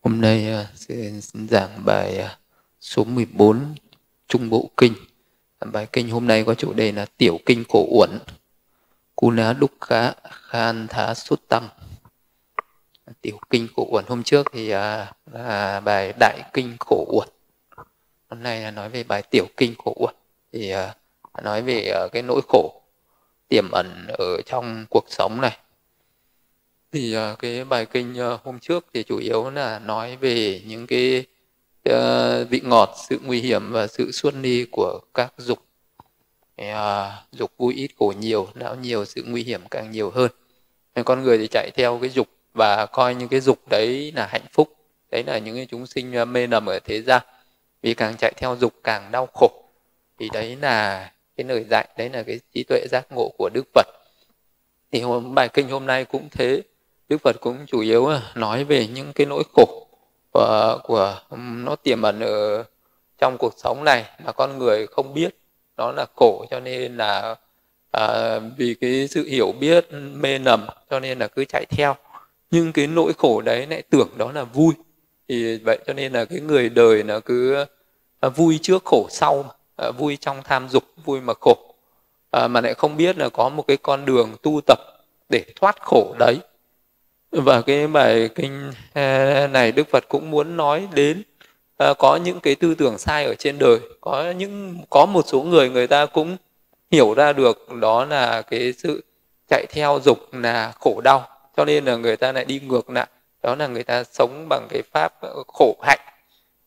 Hôm nay à, sẽ giảng bài à, số 14 Trung Bộ Kinh. À, bài kinh hôm nay có chủ đề là Tiểu Kinh Cổ Uẩn. Kuna Dukkha Khan Thá Xuất Tăng. Tiểu Kinh Cổ Uẩn hôm trước thì là bài Đại Kinh Cổ Uẩn. Hôm nay là nói về bài Tiểu Kinh Cổ Uẩn. Thì nói về cái nỗi khổ tiềm ẩn ở trong cuộc sống này thì ờ, cái bài kinh ờ, hôm trước thì chủ yếu là nói về những cái uh, vị ngọt sự nguy hiểm và sự xuân ni của các dục. Uh, dục vui ít khổ nhiều não nhiều sự nguy hiểm càng nhiều hơn. Con người thì chạy theo cái dục và coi những cái dục đấy là hạnh phúc đấy là những cái chúng sinh mê nằm ở thế gian. Vì càng chạy theo dục càng đau khổ. Thì đấy là cái lời dạy đấy là cái trí tuệ giác ngộ của đức phật. Thì hôm bài kinh hôm nay cũng thế đức phật cũng chủ yếu nói về những cái nỗi khổ ờ, của, của nó tiềm ẩn ở trong cuộc sống này mà con người không biết. Nó là khổ cho nên là à, vì cái sự hiểu biết mê nầm cho nên là cứ chạy theo. Nhưng cái nỗi khổ đấy lại tưởng đó là vui. Thì vậy cho nên là cái người đời là cứ à, vui trước khổ sau à, vui trong tham dục vui mà khổ. À, mà lại không biết là có một cái con đường tu tập để thoát khổ đấy và cái bài kinh à, này đức phật cũng muốn nói đến à, có những cái tư tưởng sai ở trên đời. Có những có một số người người ta cũng hiểu ra được đó là cái sự chạy theo dục là khổ đau. Cho nên là người ta lại đi ngược lại. Đó là người ta sống bằng cái pháp khổ hạnh.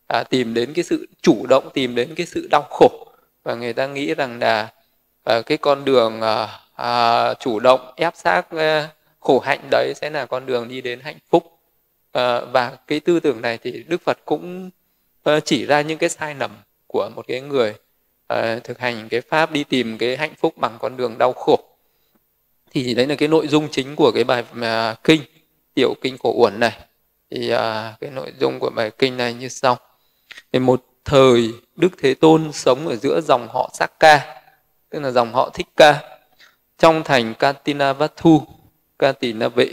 À, tìm đến cái sự chủ động tìm đến cái sự đau khổ. Và người ta nghĩ rằng là à, cái con đường à, à, chủ động ép xác à, khổ hạnh đấy sẽ là con đường đi đến hạnh phúc. À, và cái tư tưởng này thì đức phật cũng ờ, chỉ ra những cái sai lầm của một cái người à, thực hành cái pháp đi tìm cái hạnh phúc bằng con đường đau khổ. Thì đấy là cái nội dung chính của cái bài à, kinh tiểu kinh cổ uẩn này. Thì à, cái nội dung của bài kinh này như sau. Thì một thời đức thế tôn sống ở giữa dòng họ Sakka tức là dòng họ thích ca trong thành Katinavatu ca tỳ na vệ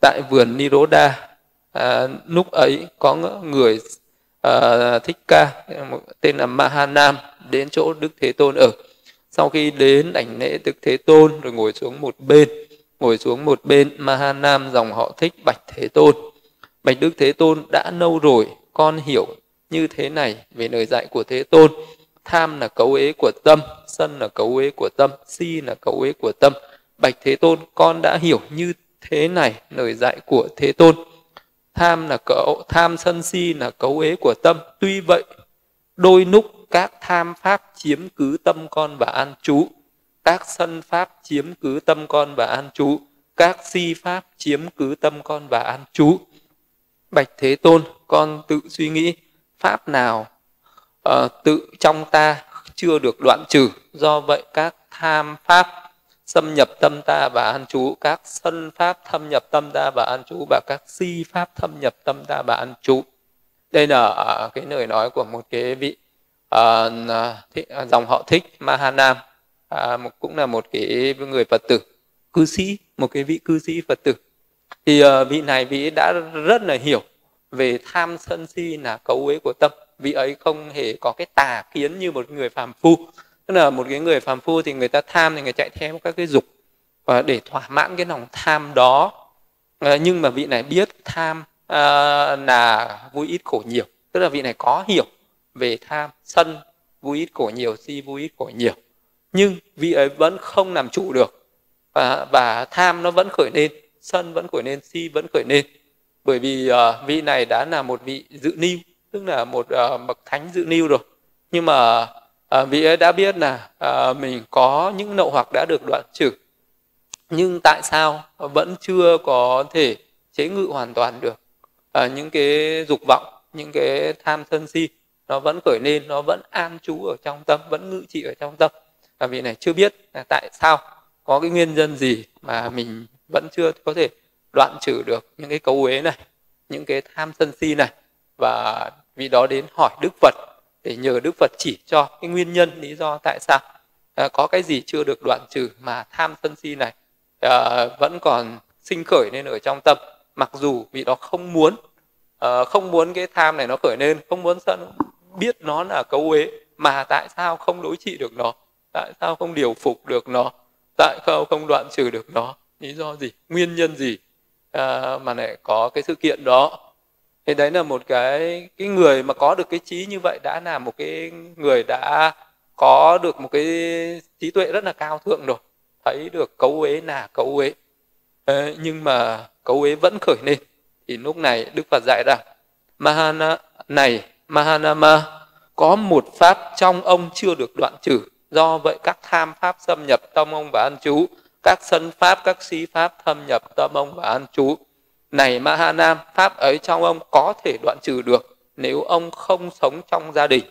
tại vườn niroda à, lúc ấy có người à, thích ca tên là mahanam đến chỗ đức thế tôn ở. Sau khi đến đảnh lễ đức thế tôn rồi ngồi xuống một bên ngồi xuống một bên mahanam dòng họ thích bạch thế tôn. Bạch đức thế tôn đã lâu rồi con hiểu như thế này về lời dạy của thế tôn. Tham là cấu ế của tâm sân là cấu ế của tâm si là cấu ế của tâm bạch thế tôn con đã hiểu như thế này lời dạy của thế tôn. Tham là cậu tham sân si là cấu ế của tâm. Tuy vậy đôi lúc các tham pháp chiếm cứ tâm con và an trú. Các sân pháp chiếm cứ tâm con và an trú. Các si pháp chiếm cứ tâm con và an trú. Bạch thế tôn con tự suy nghĩ pháp nào uh, tự trong ta chưa được đoạn trừ? Do vậy các tham pháp xâm nhập tâm ta và an trú. Các sân pháp thâm nhập tâm ta và an trú và các si pháp thâm nhập tâm ta và an trú. Đây là à, cái lời nói của một cái vị à, à, uh, th- dòng họ thích mahanam uh, một, cũng là một cái người phật tử cư sĩ một cái vị cư sĩ phật tử. Thì uh, vị này vị đã rất là hiểu về tham sân si là cấu uế của tâm. Vị ấy không hề có cái tà kiến như một người phàm phu tức là một cái người phàm phu thì người ta tham thì người chạy theo các cái dục và để thỏa mãn cái lòng tham đó. À, nhưng mà vị này biết tham à, là vui ít khổ nhiều. Tức là vị này có hiểu về tham sân vui ít khổ nhiều si vui ít khổ nhiều. Nhưng vị ấy vẫn không làm chủ được. Và, và tham nó vẫn khởi lên sân vẫn khởi lên si vẫn khởi lên. Bởi vì uh, vị này đã là một vị dự niu tức là một uh, bậc thánh dự niu rồi. Nhưng mà à, vị ấy đã biết là à, mình có những nậu hoặc đã được đoạn trừ. Nhưng tại sao vẫn chưa có thể chế ngự hoàn toàn được? À, những cái dục vọng những cái tham sân si nó vẫn khởi lên nó vẫn an trú ở trong tâm vẫn ngự trị ở trong tâm. Và vị này chưa biết là tại sao có cái nguyên nhân gì mà mình vẫn chưa có thể đoạn trừ được những cái cấu uế này những cái tham sân si này. Và vì đó đến hỏi đức phật để nhờ đức phật chỉ cho cái nguyên nhân lý do tại sao. À, có cái gì chưa được đoạn trừ mà tham sân si này à, vẫn còn sinh khởi nên ở trong tâm mặc dù vì đó không muốn à, không muốn cái tham này nó khởi lên không muốn sân biết nó là cấu uế mà tại sao không đối trị được nó tại sao không điều phục được nó tại sao không đoạn trừ được nó lý do gì nguyên nhân gì à, mà lại có cái sự kiện đó thì đấy là một cái cái người mà có được cái trí như vậy đã là một cái người đã có được một cái trí tuệ rất là cao thượng rồi. Thấy được cấu uế là cấu uế. Ờ, nhưng mà cấu uế vẫn khởi lên. Thì lúc này đức phật dạy rằng, mahana, này, mahanama, có một pháp trong ông chưa được đoạn trừ. Do vậy các tham pháp xâm nhập tâm ông và an trú, các sân pháp, các si pháp thâm nhập tâm ông và an trú này Mahanam, pháp ấy trong ông có thể đoạn trừ được nếu ông không sống trong gia đình,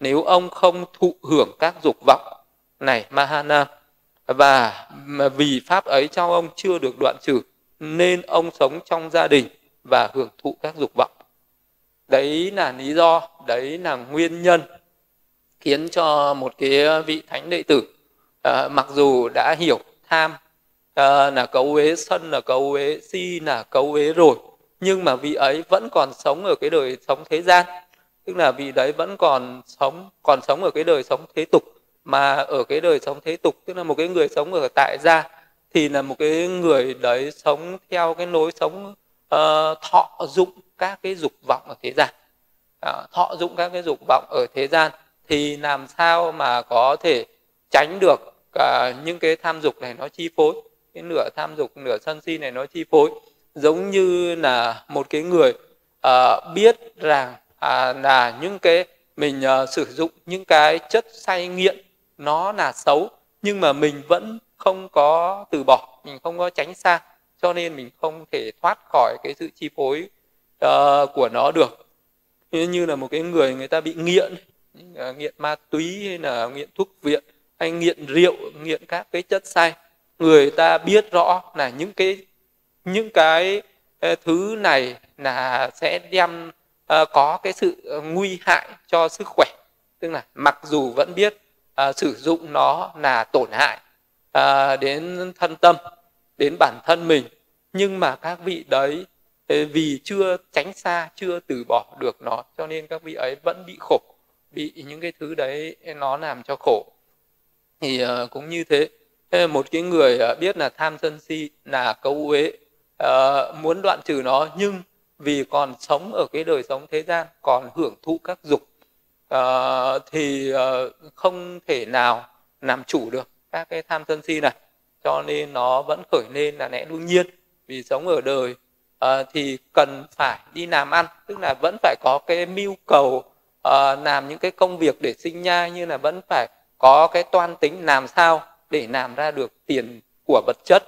nếu ông không thụ hưởng các dục vọng. Này Mahanam, và vì pháp ấy trong ông chưa được đoạn trừ nên ông sống trong gia đình và hưởng thụ các dục vọng. Đấy là lý do, đấy là nguyên nhân khiến cho một cái vị thánh đệ tử à, mặc dù đã hiểu tham à, là cấu uế sân là cấu uế si là cấu uế rồi. Nhưng mà vị ấy vẫn còn sống ở cái đời sống thế gian. Tức là vị đấy vẫn còn sống còn sống ở cái đời sống thế tục. Mà ở cái đời sống thế tục tức là một cái người sống ở tại gia thì là một cái người đấy sống theo cái lối sống uh, thọ dụng các cái dục vọng ở thế gian. À, thọ dụng các cái dục vọng ở thế gian thì làm sao mà có thể tránh được cả những cái tham dục này nó chi phối? Cái nửa tham dục nửa sân si này nó chi phối. Giống như là một cái người uh, biết rằng uh, là những cái mình uh, sử dụng những cái chất say nghiện nó là xấu nhưng mà mình vẫn không có từ bỏ mình không có tránh xa cho nên mình không thể thoát khỏi cái sự chi phối uh, của nó được. Như, như là một cái người người ta bị nghiện uh, nghiện ma túy hay là nghiện thuốc viện hay nghiện rượu nghiện các cái chất say người ta biết rõ là những cái những cái ờ, thứ này là sẽ đem uh, có cái sự ờ, nguy hại cho sức khỏe. Tức là mặc dù vẫn biết uh, sử dụng nó là tổn hại uh, đến thân tâm đến bản thân mình nhưng mà các vị đấy vì chưa tránh xa chưa từ bỏ được nó cho nên các vị ấy vẫn bị khổ bị những cái thứ đấy nó làm cho khổ. Thì uh, cũng như thế một cái người à, biết là tham sân si là cấu uế à, muốn đoạn trừ nó nhưng vì còn sống ở cái đời sống thế gian còn hưởng thụ các dục à, thì không thể nào làm chủ được các cái tham sân si này. Cho nên nó vẫn khởi lên là lẽ đương nhiên. Vì sống ở đời uh, thì cần phải đi làm ăn tức là vẫn phải có cái mưu cầu uh, làm những cái công việc để sinh nhai như là vẫn phải có cái toan tính làm sao để làm ra được tiền của vật chất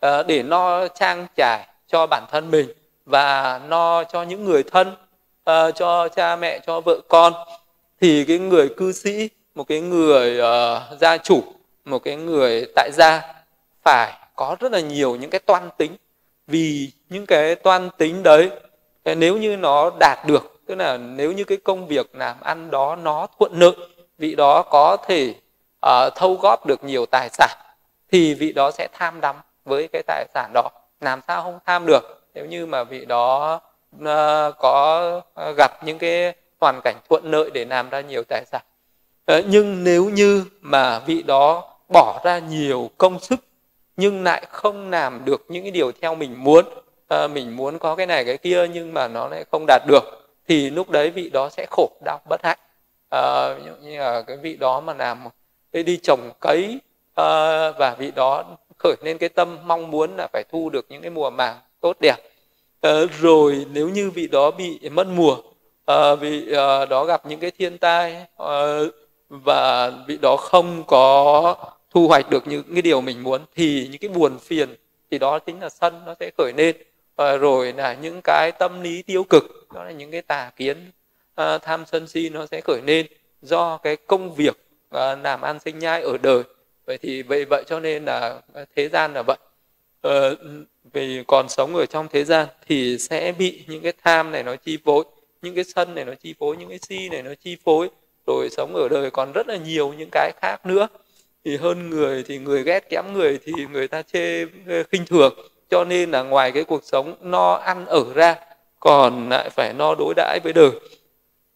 ờ, để no trang trải cho bản thân mình và no cho những người thân ờ, cho cha mẹ cho vợ con. Thì cái người cư sĩ một cái người uh, gia chủ một cái người tại gia phải có rất là nhiều những cái toan tính. Vì những cái toan tính đấy nếu như nó đạt được tức là nếu như cái công việc làm ăn đó nó thuận lợi vị đó có thể uh, thâu góp được nhiều tài sản thì vị đó sẽ tham đắm với cái tài sản đó. Làm sao không tham được? Nếu như mà vị đó uh, có ờ, gặp những cái hoàn cảnh thuận lợi để làm ra nhiều tài sản. Uh, nhưng nếu như mà vị đó bỏ ra nhiều công sức nhưng lại không làm được những cái điều theo mình muốn à, mình muốn có cái này cái kia nhưng mà nó lại không đạt được thì lúc đấy vị đó sẽ khổ đau bất hạnh. À, ví dụ như là cái vị đó mà làm để đi trồng cấy à, và vị đó khởi lên cái tâm mong muốn là phải thu được những cái mùa màng tốt đẹp. Ờ, rồi nếu như vị đó bị mất mùa ờ, vị ờ, đó gặp những cái thiên tai và vị đó không có thu hoạch được những cái điều mình muốn, thì những cái buồn phiền thì đó chính là sân, nó sẽ khởi lên. Rồi là những cái tâm lý tiêu cực, đó là những cái tà kiến tham sân si nó sẽ khởi lên do cái công việc và làm ăn sinh nhai ở đời. Vậy thì vậy vậy cho nên là thế gian là vậy. Ờ, vì còn sống ở trong thế gian thì sẽ bị những cái tham này nó chi phối những cái sân này nó chi phối những cái si này nó chi phối. Rồi sống ở đời còn rất là nhiều những cái khác nữa. Thì hơn người thì người ghét kém người thì người ta chê khinh thường. Cho nên là ngoài cái cuộc sống no ăn ở ra còn lại phải no đối đãi với đời.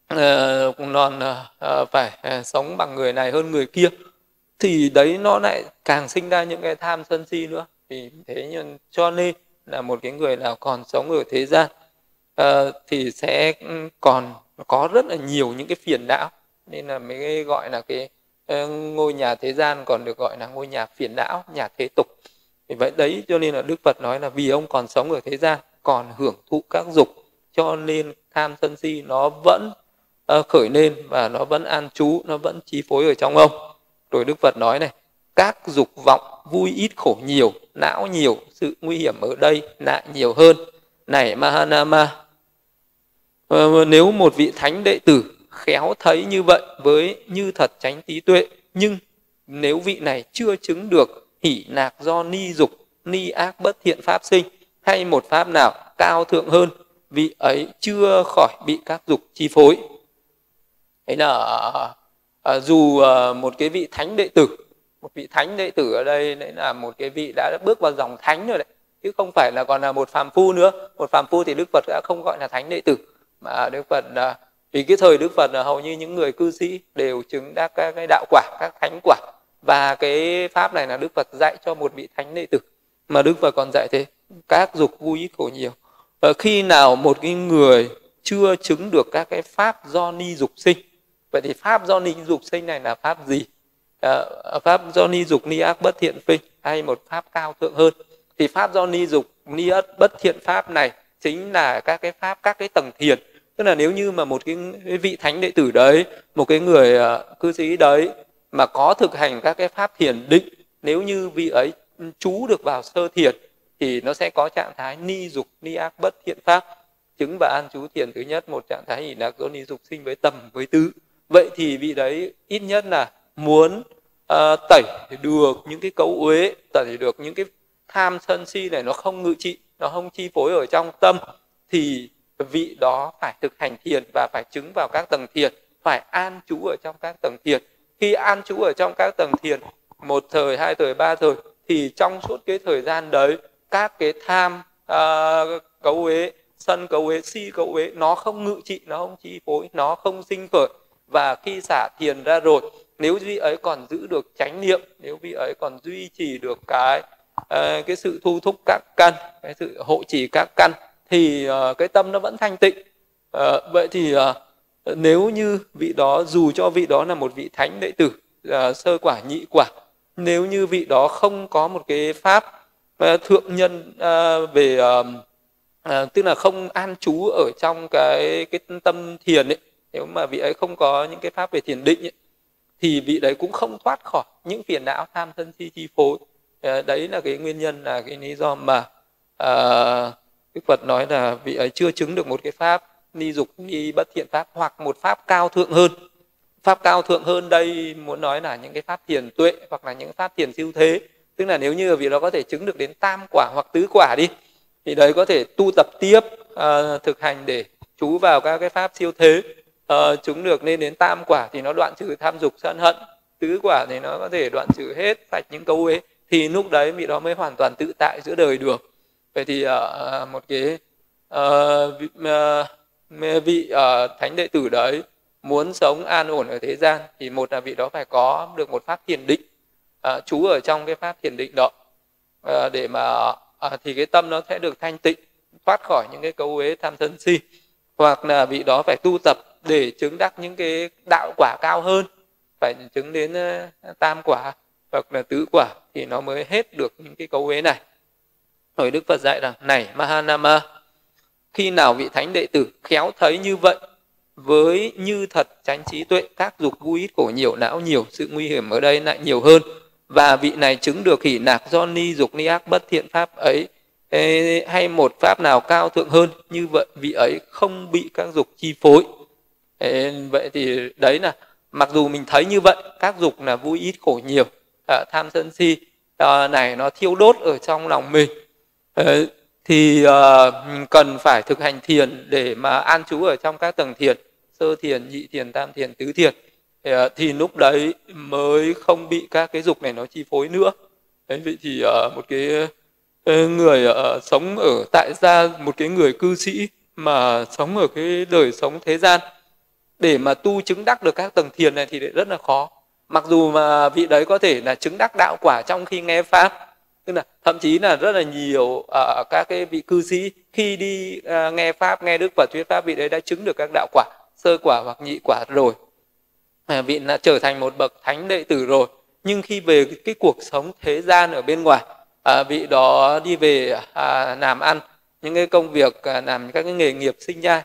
Ờ, còn uh, ờ, ờ, phải uh, sống bằng người này hơn người kia. Thì đấy nó lại càng sinh ra những cái tham sân si nữa. Vì thế nhưng cho nên là một cái người nào còn sống ở thế gian uh, thì sẽ ừ, còn có rất là nhiều những cái phiền não. Nên là mới gọi là cái uh, ngôi nhà thế gian còn được gọi là ngôi nhà phiền não nhà thế tục. Vì vậy đấy cho nên là đức phật nói là vì ông còn sống ở thế gian còn hưởng thụ các dục cho nên tham sân si nó vẫn khởi lên và nó vẫn an trú, nó vẫn chi phối ở trong ông. Rồi đức phật nói này, các dục vọng vui ít khổ nhiều, não nhiều, sự nguy hiểm ở đây lại nhiều hơn. Này mahanama ờ, nếu một vị thánh đệ tử khéo thấy như vậy với như thật tránh trí tuệ, nhưng nếu vị này chưa chứng được hỷ nạc do ni dục, ni ác bất thiện pháp sinh, hay một pháp nào cao thượng hơn, vị ấy chưa khỏi bị các dục chi phối ấy là à, dù à, một cái vị thánh đệ tử một vị thánh đệ tử ở đây đấy là một cái vị đã bước vào dòng thánh rồi đấy chứ không phải là còn là một phàm phu nữa. Một phàm phu thì đức phật đã không gọi là thánh đệ tử mà đức phật à, vì cái thời đức phật là hầu như những người cư sĩ đều chứng đắc các cái đạo quả các thánh quả. Và cái pháp này là đức phật dạy cho một vị thánh đệ tử mà đức phật còn dạy thế các dục vui ít khổ nhiều. Và khi nào một cái người chưa chứng được các cái pháp do ni dục sinh vậy thì pháp do ni dục sinh này là pháp gì? À, pháp do ni dục ni ác bất thiện phinh hay một pháp cao thượng hơn? Thì pháp do ni dục ni ác bất thiện pháp này chính là các cái pháp các cái tầng thiền. Tức là nếu như mà một cái, cái vị thánh đệ tử đấy một cái người uh, cư sĩ đấy mà có thực hành các cái pháp thiền định nếu như vị ấy chú được vào sơ thiền thì nó sẽ có trạng thái ni dục ni ác bất thiện pháp. Chứng và an trú thiền thứ nhất một trạng thái hỷ lạc do ni dục sinh với tầm với tứ vậy thì vị đấy ít nhất là muốn uh, tẩy được những cái cấu uế tẩy được những cái tham sân si này nó không ngự trị nó không chi phối ở trong tâm thì vị đó phải thực hành thiền và phải chứng vào các tầng thiền phải an trú ở trong các tầng thiền. Khi an trú ở trong các tầng thiền một thời hai thời ba thời thì trong suốt cái thời gian đấy các cái tham uh, cấu uế sân cấu uế si cấu uế nó không ngự trị nó không chi phối nó không sinh khởi và khi xả thiền ra rồi nếu vị ấy còn giữ được chánh niệm nếu vị ấy còn duy trì được cái uh, cái sự thu thúc các căn cái sự hộ trì các căn thì uh, cái tâm nó vẫn thanh tịnh. Uh, vậy thì uh, nếu như vị đó dù cho vị đó là một vị thánh đệ tử uh, sơ quả nhị quả nếu như vị đó không có một cái pháp uh, thượng nhân uh, về uh, uh, tức là không an trú ở trong cái cái tâm thiền ấy nếu mà vị ấy không có những cái pháp về thiền định ấy, thì vị đấy cũng không thoát khỏi những phiền não tham sân si chi phối. Ờ, đấy là cái nguyên nhân là cái lý do mà uh, Đức Phật nói là vị ấy chưa chứng được một cái pháp ni dục ni bất thiện pháp hoặc một pháp cao thượng hơn. Pháp cao thượng hơn đây muốn nói là những cái pháp thiền tuệ hoặc là những pháp thiền siêu thế. Tức là nếu như vị đó có thể chứng được đến tam quả hoặc tứ quả đi thì đấy có thể tu tập tiếp uh, thực hành để chú vào các cái pháp siêu thế uh, chúng được lên đến tam quả thì nó đoạn trừ tham dục sân hận. Tứ quả thì nó có thể đoạn trừ hết sạch những câu ấy thì lúc đấy vị đó mới hoàn toàn tự tại giữa đời được. Vậy thì uh, một cái uh, vị, uh, vị uh, thánh đệ tử đấy muốn sống an ổn ở thế gian thì một là vị đó phải có được một pháp thiền định. Uh, trú ở trong cái pháp thiền định đó. Uh, để mà uh, thì cái tâm nó sẽ được thanh tịnh thoát khỏi những cái cấu uế tham sân si. Hoặc là vị đó phải tu tập để chứng đắc những cái đạo quả cao hơn, phải chứng đến ờ, tam quả hoặc là tứ quả thì nó mới hết được những cái cấu uế này. Rồi Đức Phật dạy rằng, này, Mahanama, khi nào vị thánh đệ tử khéo thấy như vậy với như thật tránh trí tuệ, các dục vui ít khổ nhiều, não nhiều, sự nguy hiểm ở đây lại nhiều hơn, và vị này chứng được hỷ nạc do ni dục ni ác bất thiện pháp ấy hay một pháp nào cao thượng hơn, như vậy vị ấy không bị các dục chi phối vậy thì đấy là mặc dù mình thấy như vậy các dục là vui ít khổ nhiều à, tham sân si à, này nó thiêu đốt ở trong lòng mình. À, thì à, cần phải thực hành thiền để mà an trú ở trong các tầng thiền sơ thiền nhị thiền tam thiền tứ thiền. Thì, ờ, thì lúc đấy mới không bị các cái dục này nó chi phối nữa. Đấy vậy thì à, một cái người à, sống ở tại gia một cái người cư sĩ mà sống ở cái đời sống thế gian để mà tu chứng đắc được các tầng thiền này thì rất là khó. Mặc dù mà vị đấy có thể là chứng đắc đạo quả trong khi nghe pháp tức là thậm chí là rất là nhiều uh, các cái vị cư sĩ khi đi uh, nghe pháp nghe đức và thuyết pháp vị đấy đã chứng được các đạo quả sơ quả hoặc nhị quả rồi. À, vị đã trở thành một bậc thánh đệ tử rồi. Nhưng khi về cái, cái cuộc sống thế gian ở bên ngoài à, vị đó đi về à, làm ăn những cái công việc à, làm các cái nghề nghiệp sinh nhai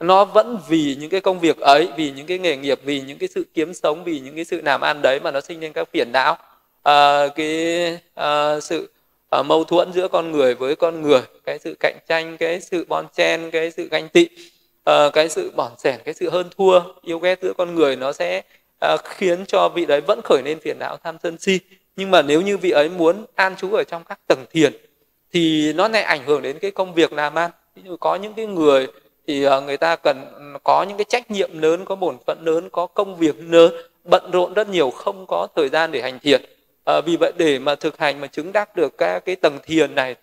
nó vẫn vì những cái công việc ấy vì những cái nghề nghiệp vì những cái sự kiếm sống vì những cái sự làm ăn đấy mà nó sinh lên các phiền não. À, cái à, sự à, mâu thuẫn giữa con người với con người cái sự cạnh tranh cái sự bon chen cái sự ganh tị à, cái sự bỏn sẻn cái sự hơn thua yêu ghét giữa con người nó sẽ à, khiến cho vị đấy vẫn khởi lên phiền não tham sân si. Nhưng mà nếu như vị ấy muốn an trú ở trong các tầng thiền thì nó lại ảnh hưởng đến cái công việc làm ăn. Ví dụ có những cái người thì à, người ta cần có những cái trách nhiệm lớn có bổn phận lớn có công việc lớn bận rộn rất nhiều không có thời gian để hành thiền à, vì vậy để mà thực hành mà chứng đắc được các cái tầng thiền này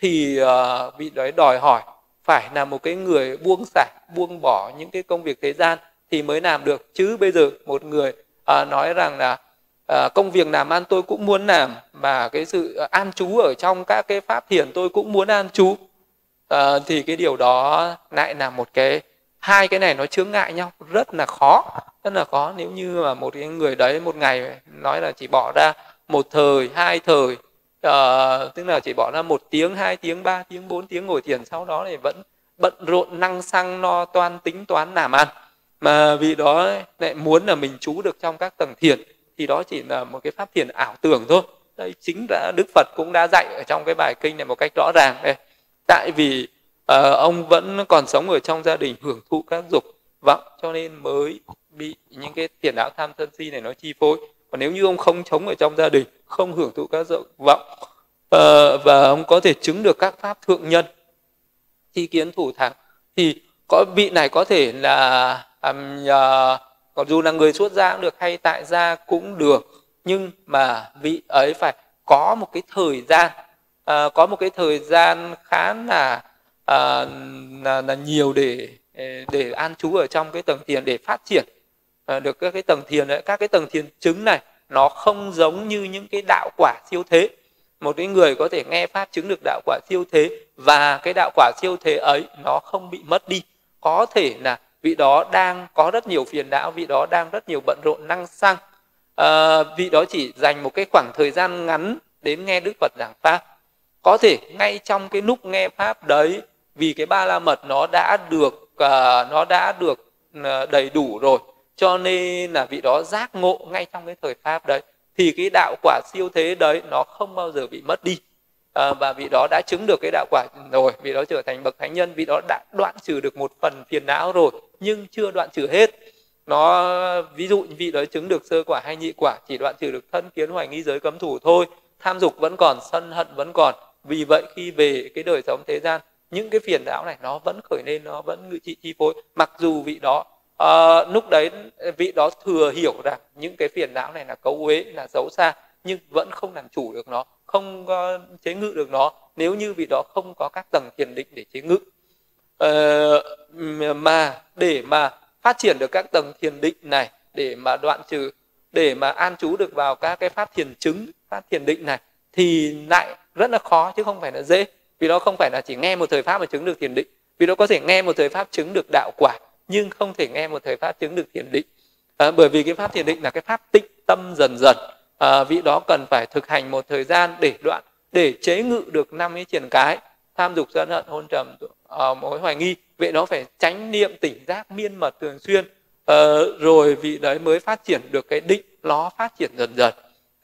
thì uh, vị đấy đòi hỏi phải là một cái người buông xả buông bỏ những cái công việc thế gian thì mới làm được. Chứ bây giờ một người uh, nói rằng là à, công việc làm ăn tôi cũng muốn làm mà cái sự an trú ở trong các cái pháp thiền tôi cũng muốn an trú uh, thì cái điều đó lại là một cái hai cái này nó chướng ngại nhau rất là khó rất là khó. Nếu như mà một cái người đấy một ngày nói là chỉ bỏ ra một thời hai thời uh, tức là chỉ bỏ ra một tiếng hai tiếng ba tiếng bốn tiếng ngồi thiền sau đó thì vẫn bận rộn năng xăng no toan tính toán làm ăn. Mà vì đó lại muốn là mình trú được trong các tầng thiền thì đó chỉ là một cái pháp thiền ảo tưởng thôi. Đây chính là đức phật cũng đã dạy ở trong cái bài kinh này một cách rõ ràng đây tại vì uh, ông vẫn còn sống ở trong gia đình hưởng thụ các dục vọng cho nên mới bị những cái tiền đạo tham sân si này nó chi phối. Còn nếu như ông không chống ở trong gia đình không hưởng thụ các dục vọng uh, và ông có thể chứng được các pháp thượng nhân thi kiến thủ thắng thì có vị này có thể là um, uh, còn dù là người xuất gia cũng được hay tại gia cũng được nhưng mà vị ấy phải có một cái thời gian à, có một cái thời gian khá là à, là, là nhiều để để an trú ở trong cái tầng thiền để phát triển. À, được các cái tầng thiền đấy các cái tầng thiền chứng này nó không giống như những cái đạo quả siêu thế. Một cái người có thể nghe pháp chứng được đạo quả siêu thế và cái đạo quả siêu thế ấy nó không bị mất đi. Có thể là vị đó đang có rất nhiều phiền não vị đó đang rất nhiều bận rộn năng xăng à, vị đó chỉ dành một cái khoảng thời gian ngắn đến nghe đức phật giảng pháp có thể ngay trong cái lúc nghe pháp đấy vì cái ba la mật nó đã được uh, nó đã được uh, đầy đủ rồi cho nên là vị đó giác ngộ ngay trong cái thời pháp đấy thì cái đạo quả siêu thế đấy nó không bao giờ bị mất đi. À, và vị đó đã chứng được cái đạo quả rồi vị đó trở thành bậc thánh nhân vị đó đã đoạn trừ được một phần phiền não rồi nhưng chưa đoạn trừ hết. Nó ví dụ vị đó chứng được sơ quả hay nhị quả chỉ đoạn trừ được thân kiến hoài nghi giới cấm thủ thôi tham dục vẫn còn sân hận vẫn còn vì vậy khi về cái đời sống thế gian những cái phiền não này nó vẫn khởi lên nó vẫn ngự trị chi phối. Mặc dù vị đó à, lúc đấy vị đó thừa hiểu rằng những cái phiền não này là cấu uế là xấu xa nhưng vẫn không làm chủ được nó không uh, chế ngự được nó. Nếu như vị đó không có các tầng thiền định để chế ngự uh, mà để mà phát triển được các tầng thiền định này để mà đoạn trừ để mà an trú được vào các cái pháp thiền chứng phát thiền định này thì lại rất là khó chứ không phải là dễ. Vì đó không phải là chỉ nghe một thời pháp mà chứng được thiền định. Vì đó có thể nghe một thời pháp chứng được đạo quả nhưng không thể nghe một thời pháp chứng được thiền định. À, bởi vì cái pháp thiền định là cái pháp tịnh tâm dần dần. À, vị đó cần phải thực hành một thời gian để đoạn để chế ngự được năm cái triển cái tham dục sân hận hôn trầm uh, mối hoài nghi. Vậy nó phải tránh niệm tỉnh giác miên mật thường xuyên. Uh, rồi vị đấy mới phát triển được cái định nó phát triển dần dần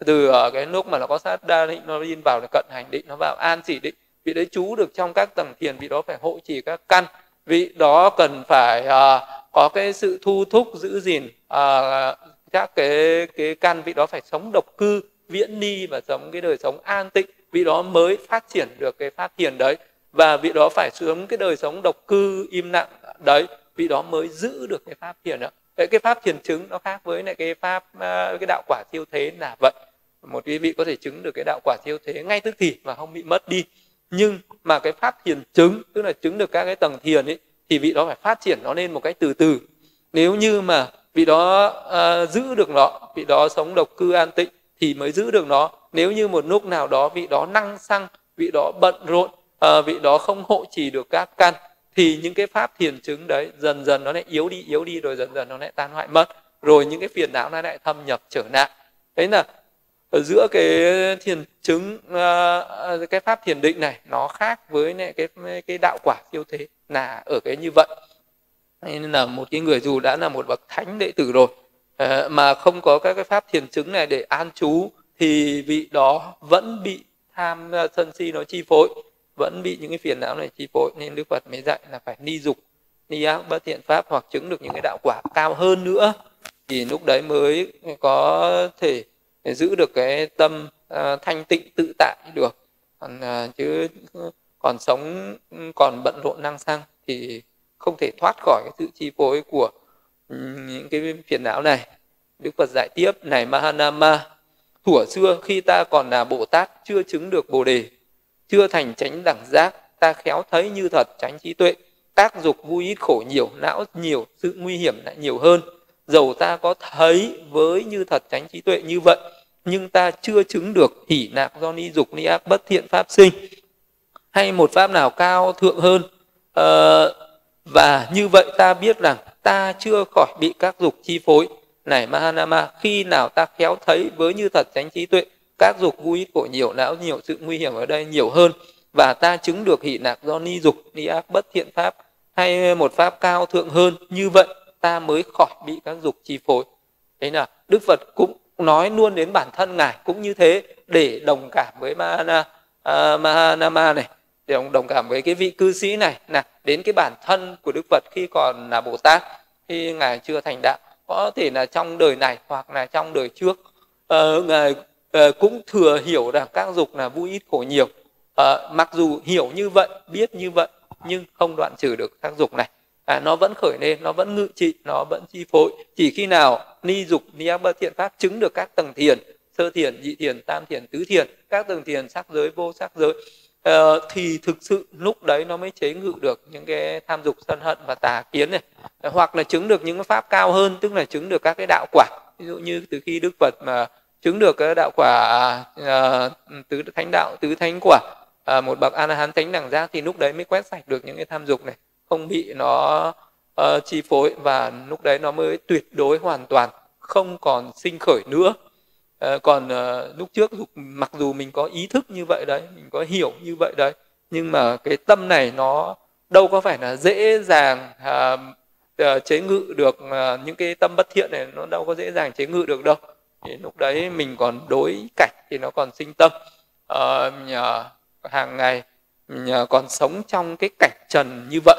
từ ờ, cái lúc mà nó có sát đa định nó đi vào là cận hành định nó vào an chỉ định. Vị đấy chú được trong các tầng thiền vị đó phải hộ trì các căn. Vị đó cần phải uh, có cái sự thu thúc giữ gìn uh, các cái cái căn. Vị đó phải sống độc cư viễn ni và sống cái đời sống an tịnh. Vị đó mới phát triển được cái pháp thiền đấy. Và vị đó phải sống cái đời sống độc cư im lặng đấy. Vị đó mới giữ được cái pháp thiền đó cái cái pháp thiền chứng nó khác với lại cái pháp cái đạo quả siêu thế là vậy một quý vị có thể chứng được cái đạo quả siêu thế ngay tức thì mà không bị mất đi. Nhưng mà cái pháp thiền chứng tức là chứng được các cái tầng thiền ấy thì vị đó phải phát triển nó lên một cách từ từ. Nếu như mà vị đó uh, giữ được nó vị đó sống độc cư an tịnh thì mới giữ được nó. Nếu như một lúc nào đó vị đó năng xăng vị đó bận rộn uh, vị đó không hộ trì được các căn thì những cái pháp thiền chứng đấy dần dần nó lại yếu đi yếu đi rồi dần dần nó lại tan hoại mất. Rồi những cái phiền não nó lại thâm nhập trở nặng. Đấy là ở giữa cái thiền chứng à, à, cái pháp thiền định này, nó khác với cái cái đạo quả siêu thế, là ở cái như vậy. Nên là một cái người dù đã là một bậc thánh đệ tử rồi à, mà không có các cái pháp thiền chứng này để an trú, thì vị đó vẫn bị tham sân si nó chi phối, vẫn bị những cái phiền não này chi phối. Nên đức phật mới dạy là phải ni dục, ni ác, bất thiện pháp hoặc chứng được những cái đạo quả cao hơn nữa. Thì lúc đấy mới có thể để giữ được cái tâm uh, thanh tịnh tự tại được. Còn uh, chứ còn sống còn bận rộn năng sang thì không thể thoát khỏi cái sự chi phối của ừ, những cái phiền não này. Đức phật dạy tiếp này mahanama thuở xưa khi ta còn là bồ tát chưa chứng được bồ đề chưa thành chánh đẳng giác ta khéo thấy như thật tránh trí tuệ tác dục vui ít khổ nhiều não nhiều sự nguy hiểm lại nhiều hơn dầu ta có thấy với như thật tránh trí tuệ như vậy nhưng ta chưa chứng được hỷ nạc do ni dục ni ác bất thiện pháp sinh. Hay một pháp nào cao thượng hơn ờ, và như vậy ta biết rằng ta chưa khỏi bị các dục chi phối. Này Mahanama khi nào ta khéo thấy với như thật tránh trí tuệ các dục vui khổ nhiều não nhiều sự nguy hiểm ở đây nhiều hơn và ta chứng được hỷ nạc do ni dục ni ác bất thiện pháp hay một pháp cao thượng hơn như vậy ta mới khỏi bị các dục chi phối. Đấy là đức phật cũng nói luôn đến bản thân ngài cũng như thế để đồng cảm với mahana uh, mahanama này để đồng, đồng cảm với cái vị cư sĩ này. Là đến cái bản thân của đức phật khi còn là bồ tát khi ngài chưa thành đạo có thể là trong đời này hoặc là trong đời trước uh, ngài uh, cũng thừa hiểu rằng các dục là vui ít khổ nhiều. Uh, mặc dù hiểu như vậy biết như vậy nhưng không đoạn trừ được các dục này à, nó vẫn khởi lên nó vẫn ngự trị nó vẫn chi phối. Chỉ khi nào ni dục ni ác bất thiện pháp chứng được các tầng thiền sơ thiền nhị thiền tam thiền tứ thiền các tầng thiền sắc giới vô sắc giới uh, thì thực sự lúc đấy nó mới chế ngự được những cái tham dục sân hận và tà kiến này. Ờ, hoặc là chứng được những cái pháp cao hơn tức là chứng được các cái đạo quả. Ví dụ như từ khi đức phật mà chứng được cái đạo quả uh, tứ thánh đạo tứ thánh quả uh, một bậc a la hán thánh đẳng giác thì lúc đấy mới quét sạch được những cái tham dục này không bị nó uh, chi phối và lúc đấy nó mới tuyệt đối hoàn toàn không còn sinh khởi nữa. Uh, còn uh, lúc trước mặc dù mình có ý thức như vậy đấy mình có hiểu như vậy đấy nhưng mà cái tâm này nó đâu có phải là dễ dàng uh, uh, chế ngự được uh, những cái tâm bất thiện này nó đâu có dễ dàng chế ngự được đâu. Thì lúc đấy mình còn đối cảnh thì nó còn sinh tâm. Uh, hàng ngày mình còn sống trong cái cảnh trần như vậy.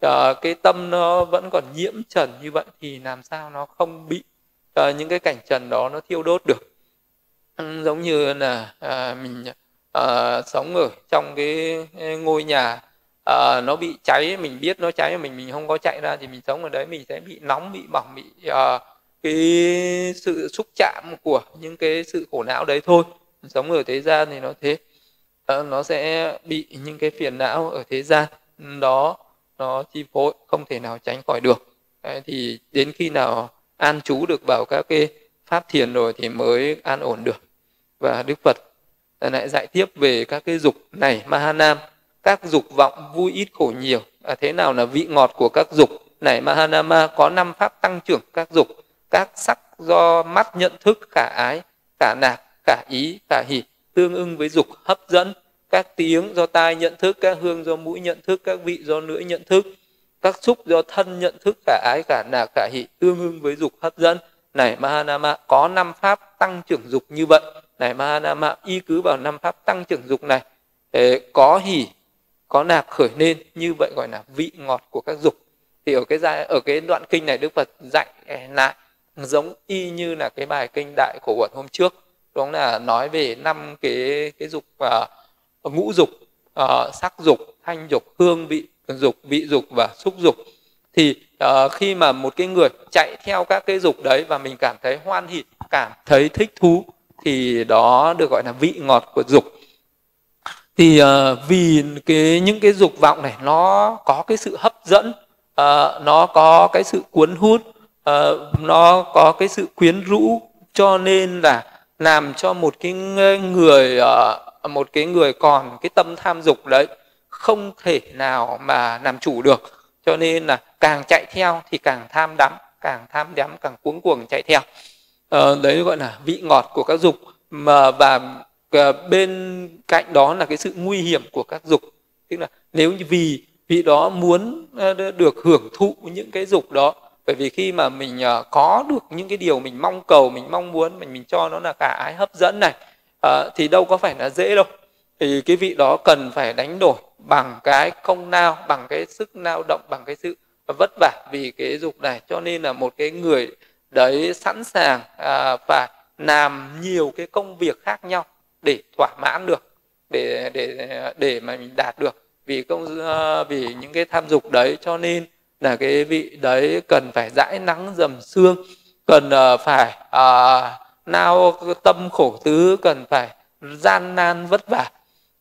Ờ, cái tâm nó vẫn còn nhiễm trần như vậy thì làm sao nó không bị ờ, những cái cảnh trần đó nó thiêu đốt được? Ừ, giống như là ờ, mình sống ở trong cái ngôi nhà nó bị cháy, mình biết nó cháy mình mình không có chạy ra thì mình sống ở đấy, mình sẽ bị nóng, bị bỏng, bị cái sự xúc chạm của những cái sự khổ não đấy thôi. Sống ở thế gian thì nó thế. Nó sẽ bị những cái phiền não ở thế gian. Đó nó chi phối không thể nào tránh khỏi được. Đấy, thì đến khi nào an trú được vào các cái pháp thiền rồi thì mới an ổn được. Và đức phật lại dạy tiếp về các cái dục này mahanam. Các dục vọng vui ít khổ nhiều. À, thế nào là vị ngọt của các dục? Này mahanama có năm pháp tăng trưởng các dục. Các sắc do mắt nhận thức cả ái cả nạc cả ý cả hỉ tương ưng với dục hấp dẫn các tiếng do tai nhận thức các hương do mũi nhận thức các vị do lưỡi nhận thức các xúc do thân nhận thức cả ái cả nà cả hỷ tương ưng với dục hấp dẫn. Này Mahanama có năm pháp tăng trưởng dục như vậy. Này Mahanama y cứ vào năm pháp tăng trưởng dục này. Để có hỉ có nạc khởi lên như vậy gọi là vị ngọt của các dục. Thì ở cái giai ở cái đoạn kinh này Đức Phật dạy lại giống y như là cái bài kinh đại của uẩn hôm trước. Đó là nói về năm cái cái dục và uh, ngũ dục uh, sắc dục thanh dục hương vị dục vị dục và xúc dục. Thì uh, khi mà một cái người chạy theo các cái dục đấy và mình cảm thấy hoan hỉ cảm thấy thích thú thì đó được gọi là vị ngọt của dục. Thì uh, vì cái những cái dục vọng này nó có cái sự hấp dẫn uh, nó có cái sự cuốn hút uh, nó có cái sự quyến rũ cho nên là làm cho một cái người uh, một cái người còn cái tâm tham dục đấy không thể nào mà làm chủ được. Cho nên là càng chạy theo thì càng tham đắm càng tham đắm càng cuống cuồng chạy theo. Uh, đấy gọi là vị ngọt của các dục. Mà và ờ, bên cạnh đó là cái sự nguy hiểm của các dục. Tức là nếu như vì vị đó muốn ờ, được hưởng thụ những cái dục đó bởi vì khi mà mình có được những cái điều mình mong cầu mình mong muốn mình mình cho nó là cả ái hấp dẫn này à, thì đâu có phải là dễ đâu. Thì cái vị đó cần phải đánh đổi bằng cái công lao bằng cái sức lao động bằng cái sự vất vả vì cái dục này. Cho nên là một cái người đấy sẵn sàng à, phải làm nhiều cái công việc khác nhau để thỏa mãn được để để để mà mình đạt được. Vì công à, vì những cái tham dục đấy cho nên là cái vị đấy cần phải dãi nắng dầm xương cần uh, phải uh, nào tâm khổ tứ cần phải gian nan vất vả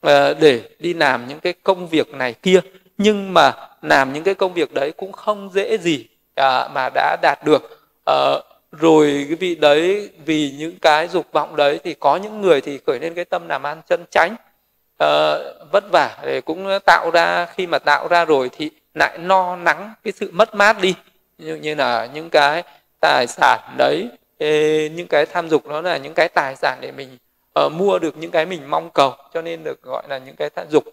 ờ, để đi làm những cái công việc này kia. Nhưng mà làm những cái công việc đấy cũng không dễ gì à, mà đã đạt được. Ờ, rồi cái vị đấy vì những cái dục vọng đấy thì có những người thì khởi lên cái tâm làm ăn chân tránh ờ, vất vả. Để cũng tạo ra khi mà tạo ra rồi thì lại no nắng cái sự mất mát đi. Như, như là những cái tài sản đấy những cái tham dục nó là những cái tài sản để mình uh, mua được những cái mình mong cầu cho nên được gọi là những cái tham dục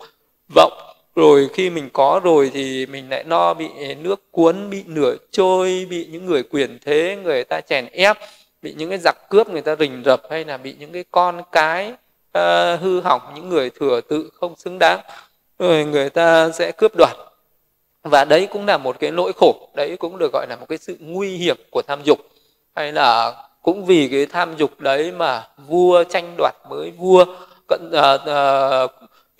vọng. Rồi khi mình có rồi thì mình lại no bị nước cuốn bị nửa trôi bị những người quyền thế người ta chèn ép bị những cái giặc cướp người ta rình rập hay là bị những cái con cái uh, hư hỏng những người thừa tự không xứng đáng rồi người ta sẽ cướp đoạt. Và đấy cũng là một cái nỗi khổ đấy cũng được gọi là một cái sự nguy hiểm của tham dục hay là cũng vì cái tham dục đấy mà vua tranh đoạt với vua cận uh, uh,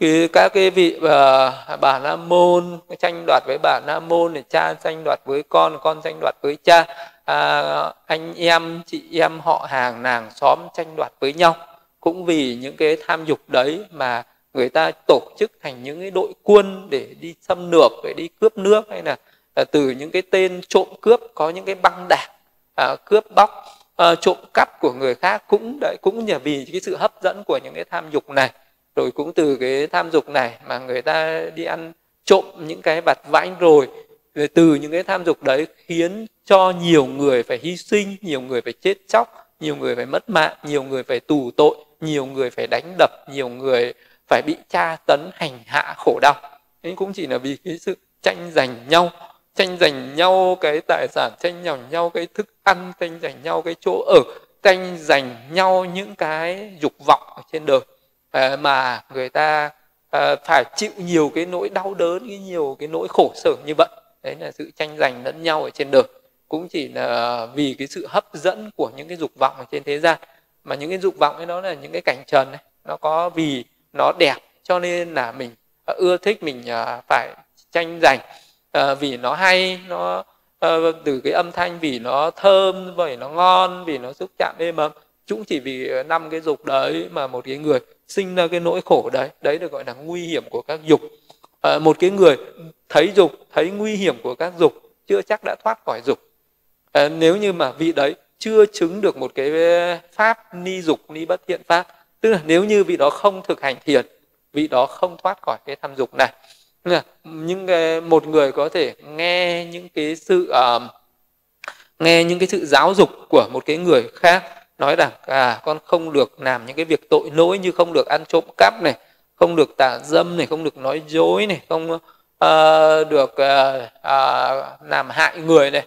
cái các cái vị uh, bà la môn tranh đoạt với bà la môn thì cha tranh đoạt với con con tranh đoạt với cha à, anh em chị em họ hàng nàng xóm tranh đoạt với nhau. Cũng vì những cái tham dục đấy mà người ta tổ chức thành những cái đội quân để đi xâm lược để đi cướp nước hay là, là từ những cái tên trộm cướp có những cái băng đảng à, cướp bóc à, trộm cắp của người khác cũng đấy cũng nhờ vì cái sự hấp dẫn của những cái tham dục này. Rồi cũng từ cái tham dục này mà người ta đi ăn trộm những cái vặt vãnh rồi rồi từ những cái tham dục đấy khiến cho nhiều người phải hy sinh nhiều người phải chết chóc nhiều người phải mất mạng nhiều người phải tù tội nhiều người phải đánh đập nhiều người phải bị tra tấn hành hạ khổ đau. Nên cũng chỉ là vì cái sự tranh giành nhau tranh giành nhau cái tài sản tranh giành nhau cái thức ăn tranh giành nhau cái chỗ ở tranh giành nhau những cái dục vọng ở trên đời. À, mà người ta à, phải chịu nhiều cái nỗi đau đớn cái nhiều cái nỗi khổ sở như vậy. Đấy là sự tranh giành lẫn nhau ở trên đời. Cũng chỉ là vì cái sự hấp dẫn của những cái dục vọng ở trên thế gian. Mà những cái dục vọng ấy nó là những cái cảnh trần này nó có vì nó đẹp cho nên là mình ờ, ưa thích mình phải tranh giành à, vì nó hay nó ờ, từ cái âm thanh vì nó thơm vì nó ngon vì nó xúc chạm êm ấm. Cũng chỉ vì ờ, năm cái dục đấy mà một cái người sinh ra cái nỗi khổ đấy đấy được gọi là nguy hiểm của các dục. À, một cái người thấy dục thấy nguy hiểm của các dục chưa chắc đã thoát khỏi dục. À, nếu như mà vị đấy chưa chứng được một cái pháp ni dục ni bất thiện pháp tức là nếu như vị đó không thực hành thiền vị đó không thoát khỏi cái tham dục này nhưng một người có thể nghe những cái sự uh, nghe những cái sự giáo dục của một cái người khác nói rằng à con không được làm những cái việc tội lỗi như không được ăn trộm cắp này không được tà dâm này không được nói dối này không uh, được uh, uh, làm hại người này.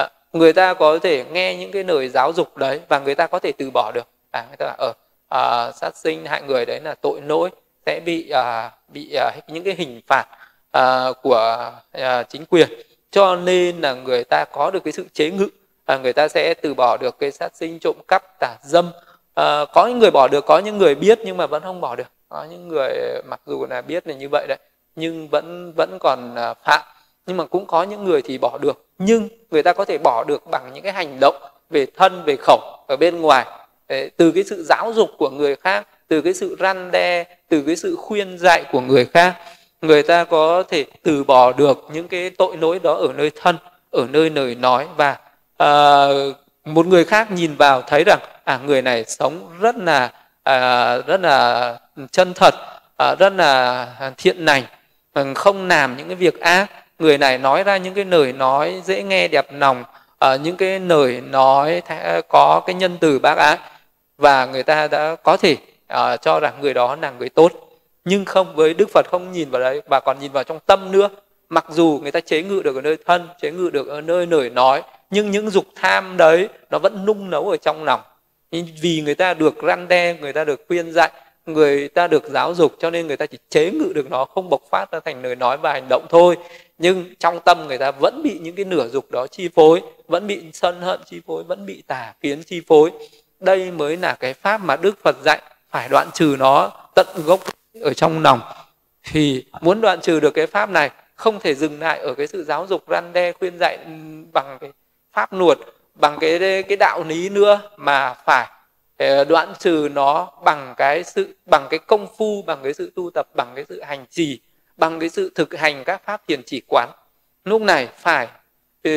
Uh, người ta có thể nghe những cái lời giáo dục đấy và người ta có thể từ bỏ được. À người ta bảo ở uh, sát sinh hại người đấy là tội lỗi sẽ bị à, bị à, những cái hình phạt à, của à, chính quyền. Cho nên là người ta có được cái sự chế ngự à, người ta sẽ từ bỏ được cái sát sinh trộm cắp tà dâm. À, có những người bỏ được có những người biết nhưng mà vẫn không bỏ được. Có những người mặc dù là biết là như vậy đấy nhưng vẫn vẫn còn à, phạm. Nhưng mà cũng có những người thì bỏ được. Nhưng người ta có thể bỏ được bằng những cái hành động về thân về khẩu ở bên ngoài. Từ cái sự giáo dục của người khác từ cái sự răn đe từ cái sự khuyên dạy của người khác người ta có thể từ bỏ được những cái tội lỗi đó ở nơi thân ở nơi lời nói và à, một người khác nhìn vào thấy rằng à người này sống rất là à, rất là chân thật à, rất là thiện lành à, không làm những cái việc ác. Người này nói ra những cái lời nói dễ nghe đẹp lòng à, những cái lời nói có cái nhân từ bác ác và người ta đã có thể à, cho rằng người đó là người tốt. Nhưng không với đức phật không nhìn vào đấy mà còn nhìn vào trong tâm nữa. Mặc dù người ta chế ngự được ở nơi thân chế ngự được ở nơi lời nói nhưng những dục tham đấy nó vẫn nung nấu ở trong lòng. Vì người ta được răn đe người ta được khuyên dạy người ta được giáo dục cho nên người ta chỉ chế ngự được nó không bộc phát ra thành lời nói và hành động thôi. Nhưng trong tâm người ta vẫn bị những cái nửa dục đó chi phối vẫn bị sân hận chi phối vẫn bị tà kiến chi phối. Đây mới là cái pháp mà đức phật dạy phải đoạn trừ nó tận gốc ở trong lòng. Thì muốn đoạn trừ được cái pháp này, không thể dừng lại ở cái sự giáo dục răn đe, khuyên dạy bằng cái pháp luật bằng cái cái đạo lý nữa, mà phải ờ, đoạn trừ nó bằng cái sự, bằng cái công phu, bằng cái sự tu tập, bằng cái sự hành trì, bằng cái sự thực hành các pháp thiền chỉ quán. Lúc này phải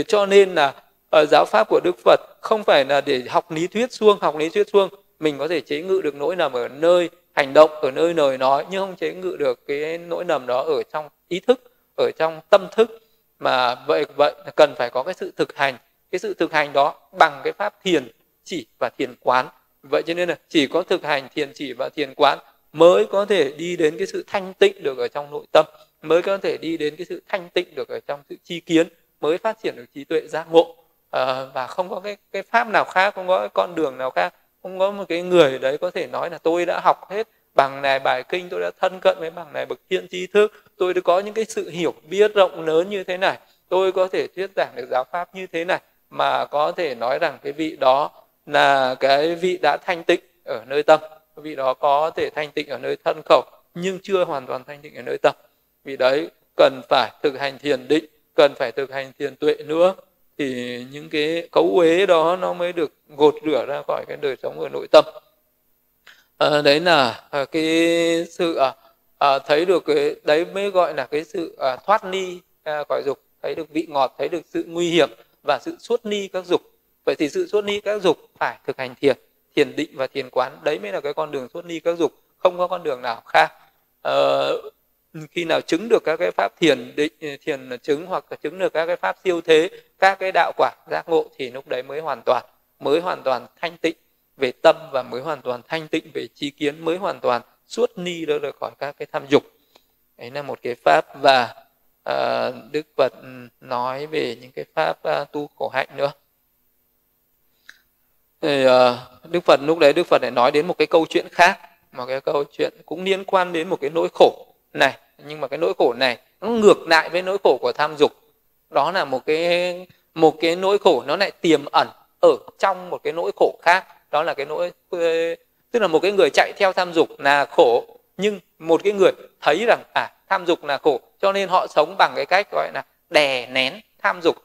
cho nên là ở giáo pháp của đức phật không phải là để học lý thuyết suông học lý thuyết suông mình có thể chế ngự được nỗi nằm ở nơi hành động ở nơi lời nói nhưng không chế ngự được cái nỗi nằm đó ở trong ý thức ở trong tâm thức. Mà vậy vậy cần phải có cái sự thực hành. Cái sự thực hành đó bằng cái pháp thiền chỉ và thiền quán. Vậy cho nên là chỉ có thực hành thiền chỉ và thiền quán mới có thể đi đến cái sự thanh tịnh được ở trong nội tâm mới có thể đi đến cái sự thanh tịnh được ở trong sự chi kiến mới phát triển được trí tuệ giác ngộ. À, và không có cái cái pháp nào khác không có cái con đường nào khác không có một cái người đấy có thể nói là tôi đã học hết bằng này bài kinh, tôi đã thân cận với bằng này bậc thiện tri thức, tôi đã có những cái sự hiểu biết rộng lớn như thế này, tôi có thể thuyết giảng được giáo pháp như thế này, mà có thể nói rằng cái vị đó là cái vị đã thanh tịnh ở nơi tâm, vị đó có thể thanh tịnh ở nơi thân khẩu, nhưng chưa hoàn toàn thanh tịnh ở nơi tâm. Vì đấy cần phải thực hành thiền định, cần phải thực hành thiền tuệ nữa thì những cái cấu uế đó nó mới được gột rửa ra khỏi cái đời sống ở nội tâm. À, đấy là à, cái sự à, à, thấy được cái đấy mới gọi là cái sự à, thoát ly à, khỏi dục thấy được vị ngọt thấy được sự nguy hiểm và sự xuất ni các dục. Vậy thì sự xuất ni các dục phải thực hành thiền thiền định và thiền quán. Đấy mới là cái con đường xuất ni các dục không có con đường nào khác. À, Ừ, khi nào chứng được các cái pháp thiền định ừ, thiền chứng hoặc là chứng được các cái pháp siêu thế các cái đạo quả giác ngộ thì lúc đấy mới hoàn toàn mới hoàn toàn thanh tịnh về tâm và mới hoàn toàn thanh tịnh về trí kiến mới hoàn toàn suốt ni đó được khỏi các cái tham dục. Đấy là một cái pháp và uh, đức phật ừ, nói về những cái pháp uh, tu khổ hạnh nữa. Thì uh, đức phật lúc đấy đức phật lại nói đến một cái câu chuyện khác một cái câu chuyện cũng liên quan đến một cái nỗi khổ này nhưng mà cái nỗi khổ này nó ngược lại với nỗi khổ của tham dục. Đó là một cái một cái nỗi khổ nó lại tiềm ẩn ở trong một cái nỗi khổ khác. Đó là cái nỗi tức là một cái người chạy theo tham dục là khổ nhưng một cái người thấy rằng à tham dục là khổ cho nên họ sống bằng cái cách gọi là đè nén tham dục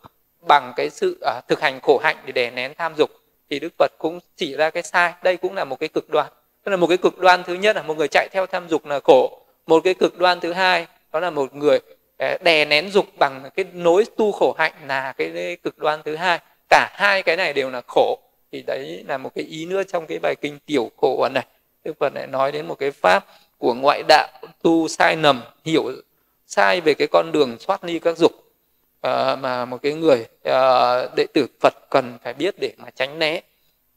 bằng cái sự à, thực hành khổ hạnh để đè nén tham dục. Thì đức phật cũng chỉ ra cái sai đây cũng là một cái cực đoan. Tức là một cái cực đoan thứ nhất là một người chạy theo tham dục là khổ một cái cực đoan thứ hai đó là một người à, đè nén dục bằng cái nối tu khổ hạnh là cái cực đoan thứ hai. Cả hai cái này đều là khổ. Thì đấy là một cái ý nữa trong cái bài kinh tiểu khổ này. Đức phật lại nói đến một cái pháp của ngoại đạo tu sai nầm hiểu sai về cái con đường thoát ly các dục à, mà một cái người à, đệ tử phật cần phải biết để mà tránh né.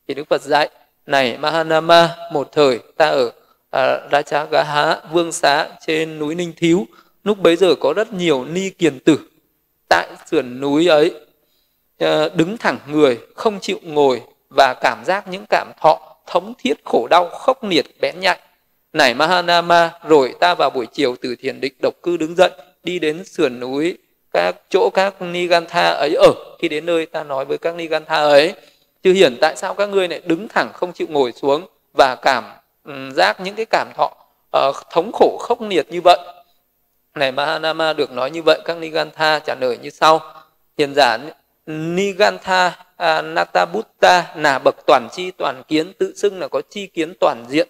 Thì đức phật dạy này mahanama một thời ta ở à, Rajagaha vương xá trên núi Ninh Thiếu. Lúc bấy giờ có rất nhiều ni kiền tử tại sườn núi ấy. À, đứng thẳng người không chịu ngồi và cảm giác những cảm thọ thống thiết khổ đau khốc liệt bén nhạy. Nảy Mahanama rồi ta vào buổi chiều từ thiền định độc cư đứng dậy đi đến sườn núi các chỗ các Nigantha ấy ở. Khi đến nơi ta nói với các Nigantha ấy chư hiển tại sao các ngươi lại đứng thẳng không chịu ngồi xuống và cảm giác những cái cảm thọ uh, thống khổ khốc liệt như vậy. Này Mahanama được nói như vậy các Nigantha trả lời như sau. Hiền giả Nigantha uh, Natabutta là bậc toàn chi toàn kiến tự xưng là có chi kiến toàn diện.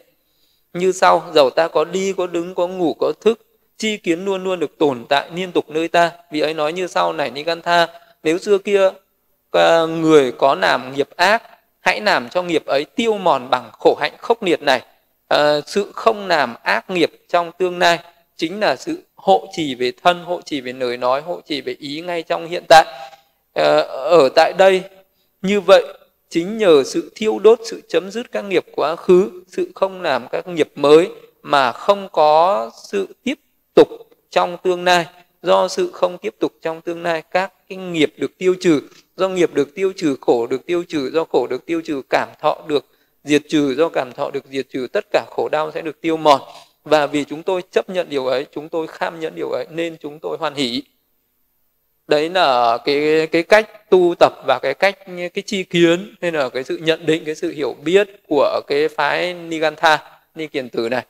Như sau dầu ta có đi có đứng có ngủ có thức chi kiến luôn luôn được tồn tại liên tục nơi ta. Vì ấy nói như sau này Nigantha nếu xưa kia à, người có làm nghiệp ác hãy làm cho nghiệp ấy tiêu mòn bằng khổ hạnh khốc liệt này à, sự không làm ác nghiệp trong tương lai chính là sự hộ trì về thân hộ trì về lời nói hộ trì về ý ngay trong hiện tại. À, ở tại đây như vậy chính nhờ sự thiêu đốt sự chấm dứt các nghiệp quá khứ sự không làm các nghiệp mới mà không có sự tiếp tục trong tương lai. Do sự không tiếp tục trong tương lai các cái nghiệp được tiêu trừ do nghiệp được tiêu trừ khổ được tiêu trừ do khổ được tiêu trừ cảm thọ được diệt trừ do cảm thọ được diệt trừ tất cả khổ đau sẽ được tiêu mòn. Và vì chúng tôi chấp nhận điều ấy chúng tôi kham nhận điều ấy nên chúng tôi hoan hỷ. Đấy là cái cái cách tu tập và cái cách cái chi kiến hay là cái sự nhận định cái sự hiểu biết của cái phái Nigantha Ni Kiền Tử này.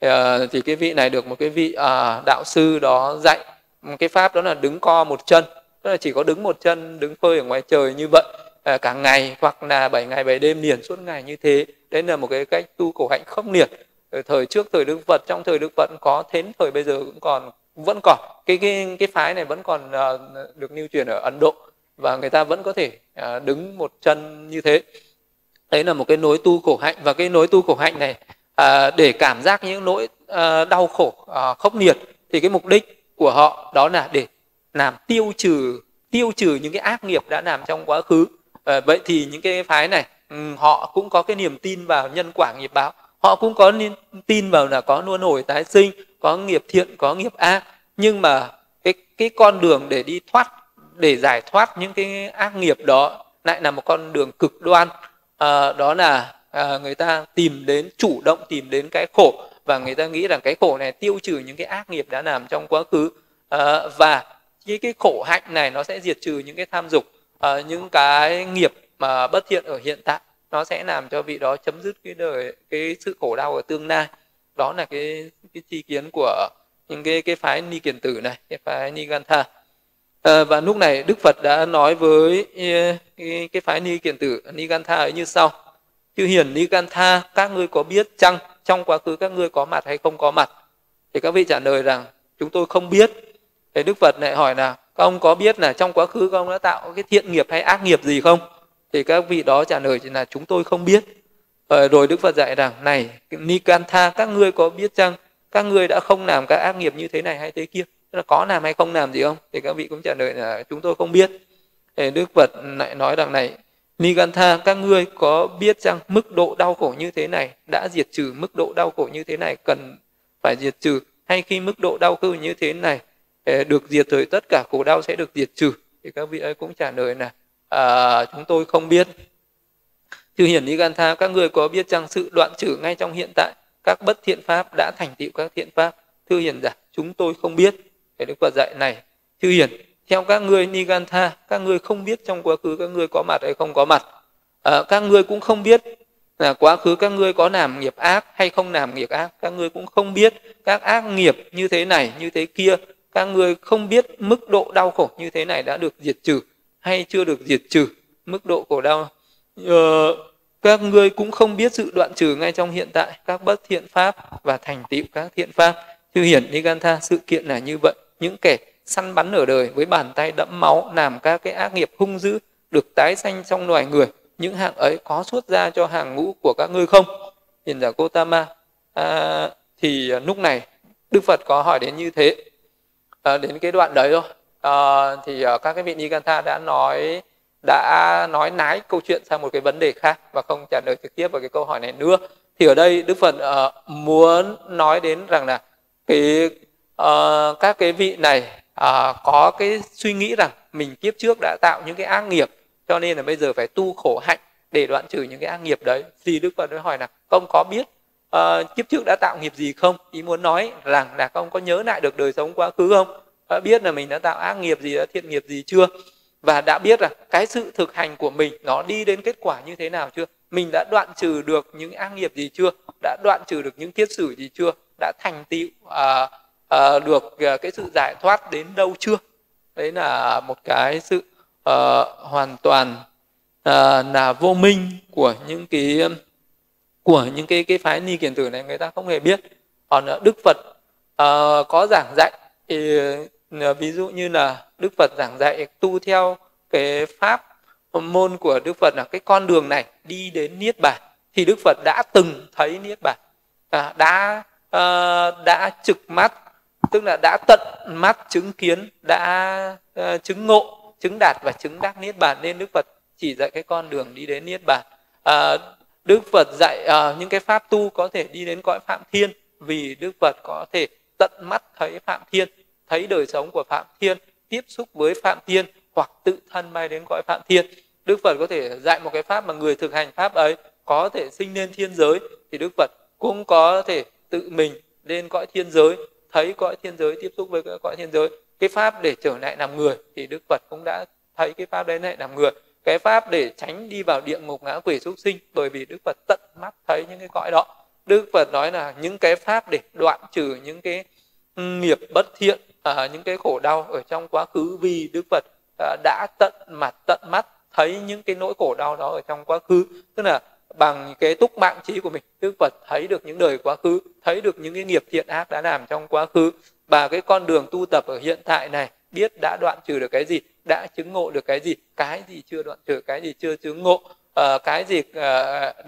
Ờ, thì cái vị này được một cái vị à, đạo sư đó dạy. Một cái pháp đó là đứng co một chân tức là chỉ có đứng một chân đứng phơi ở ngoài trời như vậy à, cả ngày hoặc là bảy ngày bảy đêm liền suốt ngày như thế. Đấy là một cái cách tu khổ hạnh không liệt ờ, thời trước thời đức phật trong thời đức phật có đến thời bây giờ cũng còn vẫn còn. Cái cái cái phái này vẫn còn uh, được lưu truyền ở ấn độ và người ta vẫn có thể uh, đứng một chân như thế. Đấy là một cái nối tu khổ hạnh và cái nối tu khổ hạnh này uh, để cảm giác những nỗi uh, đau khổ uh, khốc liệt thì cái mục đích của họ đó là để làm tiêu trừ tiêu trừ những cái ác nghiệp đã làm trong quá khứ à, vậy thì những cái phái này ừ, họ cũng có cái niềm tin vào nhân quả nghiệp báo. Họ cũng có niềm tin vào là có luân hồi tái sinh có nghiệp thiện có nghiệp ác. Nhưng mà cái cái con đường để đi thoát để giải thoát những cái ác nghiệp đó lại là một con đường cực đoan. À, đó là à, người ta tìm đến chủ động tìm đến cái khổ. Và người ta nghĩ rằng cái khổ này tiêu trừ những cái ác nghiệp đã làm trong quá khứ. À, và cái cái khổ hạnh này nó sẽ diệt trừ những cái tham dục uh, những cái nghiệp mà bất thiện ở hiện tại nó sẽ làm cho vị đó chấm dứt cái đời cái sự khổ đau ở tương lai. Đó là cái cái chi kiến của những cái cái phái ni kiền tử này cái phái ni gantha à, ờ, và lúc này đức phật đã nói với cái, cái phái ni kiền tử ni gantha ấy như sau. Chư hiền ni gantha các ngươi có biết chăng trong quá khứ các ngươi có mặt hay không có mặt? Thì các vị trả lời rằng chúng tôi không biết. Thì đức phật lại hỏi là các ông có biết là trong quá khứ các ông đã tạo cái thiện nghiệp hay ác nghiệp gì không? Thì các vị đó trả lời là chúng tôi không biết. Ờ, rồi đức phật dạy rằng này nikantha các ngươi có biết chăng? Các ngươi đã không làm các ác nghiệp như thế này hay thế kia tức là có làm hay không làm gì không? Thì các vị cũng trả lời là chúng tôi không biết. Thì đức phật lại nói rằng này Nigantha, các ngươi có biết chăng mức độ đau khổ như thế này đã diệt trừ mức độ đau khổ như thế này cần phải diệt trừ hay khi mức độ đau khổ như thế này được diệt rồi tất cả khổ đau sẽ được diệt trừ. Thì các vị ấy cũng trả lời là à, chúng tôi không biết. Chư hiển ni gan tha các người có biết rằng sự đoạn trừ ngay trong hiện tại? Các bất thiện pháp đã thành tựu các thiện pháp. Thư hiển giả chúng tôi không biết. Để đức phật dạy này thư hiển theo các ngươi Nigantha, các ngươi không biết trong quá khứ các ngươi có mặt hay không có mặt. À, các ngươi cũng không biết là quá khứ các ngươi có làm nghiệp ác hay không làm nghiệp ác. Các ngươi cũng không biết các ác nghiệp như thế này, như thế kia các người không biết mức độ đau khổ như thế này đã được diệt trừ hay chưa được diệt trừ mức độ khổ đau. Ờ, các ngươi cũng không biết sự đoạn trừ ngay trong hiện tại các bất thiện pháp và thành tựu các thiện pháp. Thư hiển Nigantha sự kiện là như vậy. Những kẻ săn bắn ở đời với bàn tay đẫm máu làm các cái ác nghiệp hung dữ được tái sanh trong loài người những hạng ấy có xuất ra cho hàng ngũ của các ngươi không? Hiền giả Gotama. À, thì lúc này Đức Phật có hỏi đến như thế à, đến cái đoạn đấy thôi. À, thì uh, các cái vị Nikantha đã nói đã nói nái câu chuyện sang một cái vấn đề khác và không trả lời trực tiếp vào cái câu hỏi này nữa. Thì ở đây Đức Phật uh, muốn nói đến rằng là cái uh, các cái vị này uh, có cái suy nghĩ rằng mình kiếp trước đã tạo những cái ác nghiệp cho nên là bây giờ phải tu khổ hạnh để đoạn trừ những cái ác nghiệp đấy. Thì Đức Phật mới hỏi là công có biết uh, kiếp trước đã tạo nghiệp gì không? Ý muốn nói rằng là ông có nhớ lại được đời sống quá khứ không? Đã biết là mình đã tạo ác nghiệp gì đã thiện nghiệp gì chưa? Và đã biết là cái sự thực hành của mình nó đi đến kết quả như thế nào chưa? Mình đã đoạn trừ được những ác nghiệp gì chưa? Đã đoạn trừ được những kiết sử gì chưa? Đã thành tựu à, à, được à, cái sự giải thoát đến đâu chưa? Đấy là một cái sự à, hoàn toàn à, là vô minh của những cái của những cái cái phái ni kiền tử này người ta không hề biết. Còn ờ, đức phật uh, có giảng dạy thì uh, ví dụ như là đức phật giảng dạy tu theo cái pháp môn của đức phật là cái con đường này đi đến niết bàn. Thì đức phật đã từng thấy niết bàn à, đã uh, đã trực mắt tức là đã tận mắt chứng kiến đã uh, chứng ngộ chứng đạt và chứng đắc niết bàn. Nên đức phật chỉ dạy cái con đường đi đến niết bàn. À, đức phật dạy uh, những cái pháp tu có thể đi đến cõi phạm thiên vì đức phật có thể tận mắt thấy phạm thiên thấy đời sống của phạm thiên tiếp xúc với phạm thiên hoặc tự thân bay đến cõi phạm thiên. Đức phật có thể dạy một cái pháp mà người thực hành pháp ấy có thể sinh lên thiên giới thì đức phật cũng có thể tự mình lên cõi thiên giới thấy cõi thiên giới tiếp xúc với cõi thiên giới. Cái pháp để trở lại làm người thì đức phật cũng đã thấy cái pháp đấy lại làm người cái pháp để tránh đi vào địa ngục ngã quỷ súc sinh bởi vì đức phật tận mắt thấy những cái cõi đó. Đức phật nói là những cái pháp để đoạn trừ những cái nghiệp bất thiện à, những cái khổ đau ở trong quá khứ vì đức phật à, đã tận mặt tận mắt thấy những cái nỗi khổ đau đó ở trong quá khứ. Tức là bằng cái túc mạng trí của mình đức phật thấy được những đời quá khứ thấy được những cái nghiệp thiện ác đã làm trong quá khứ. Và cái con đường tu tập ở hiện tại này biết đã đoạn trừ được cái gì? Đã chứng ngộ được cái gì cái gì chưa đoạn trừ cái gì chưa chứng ngộ uh, cái gì uh,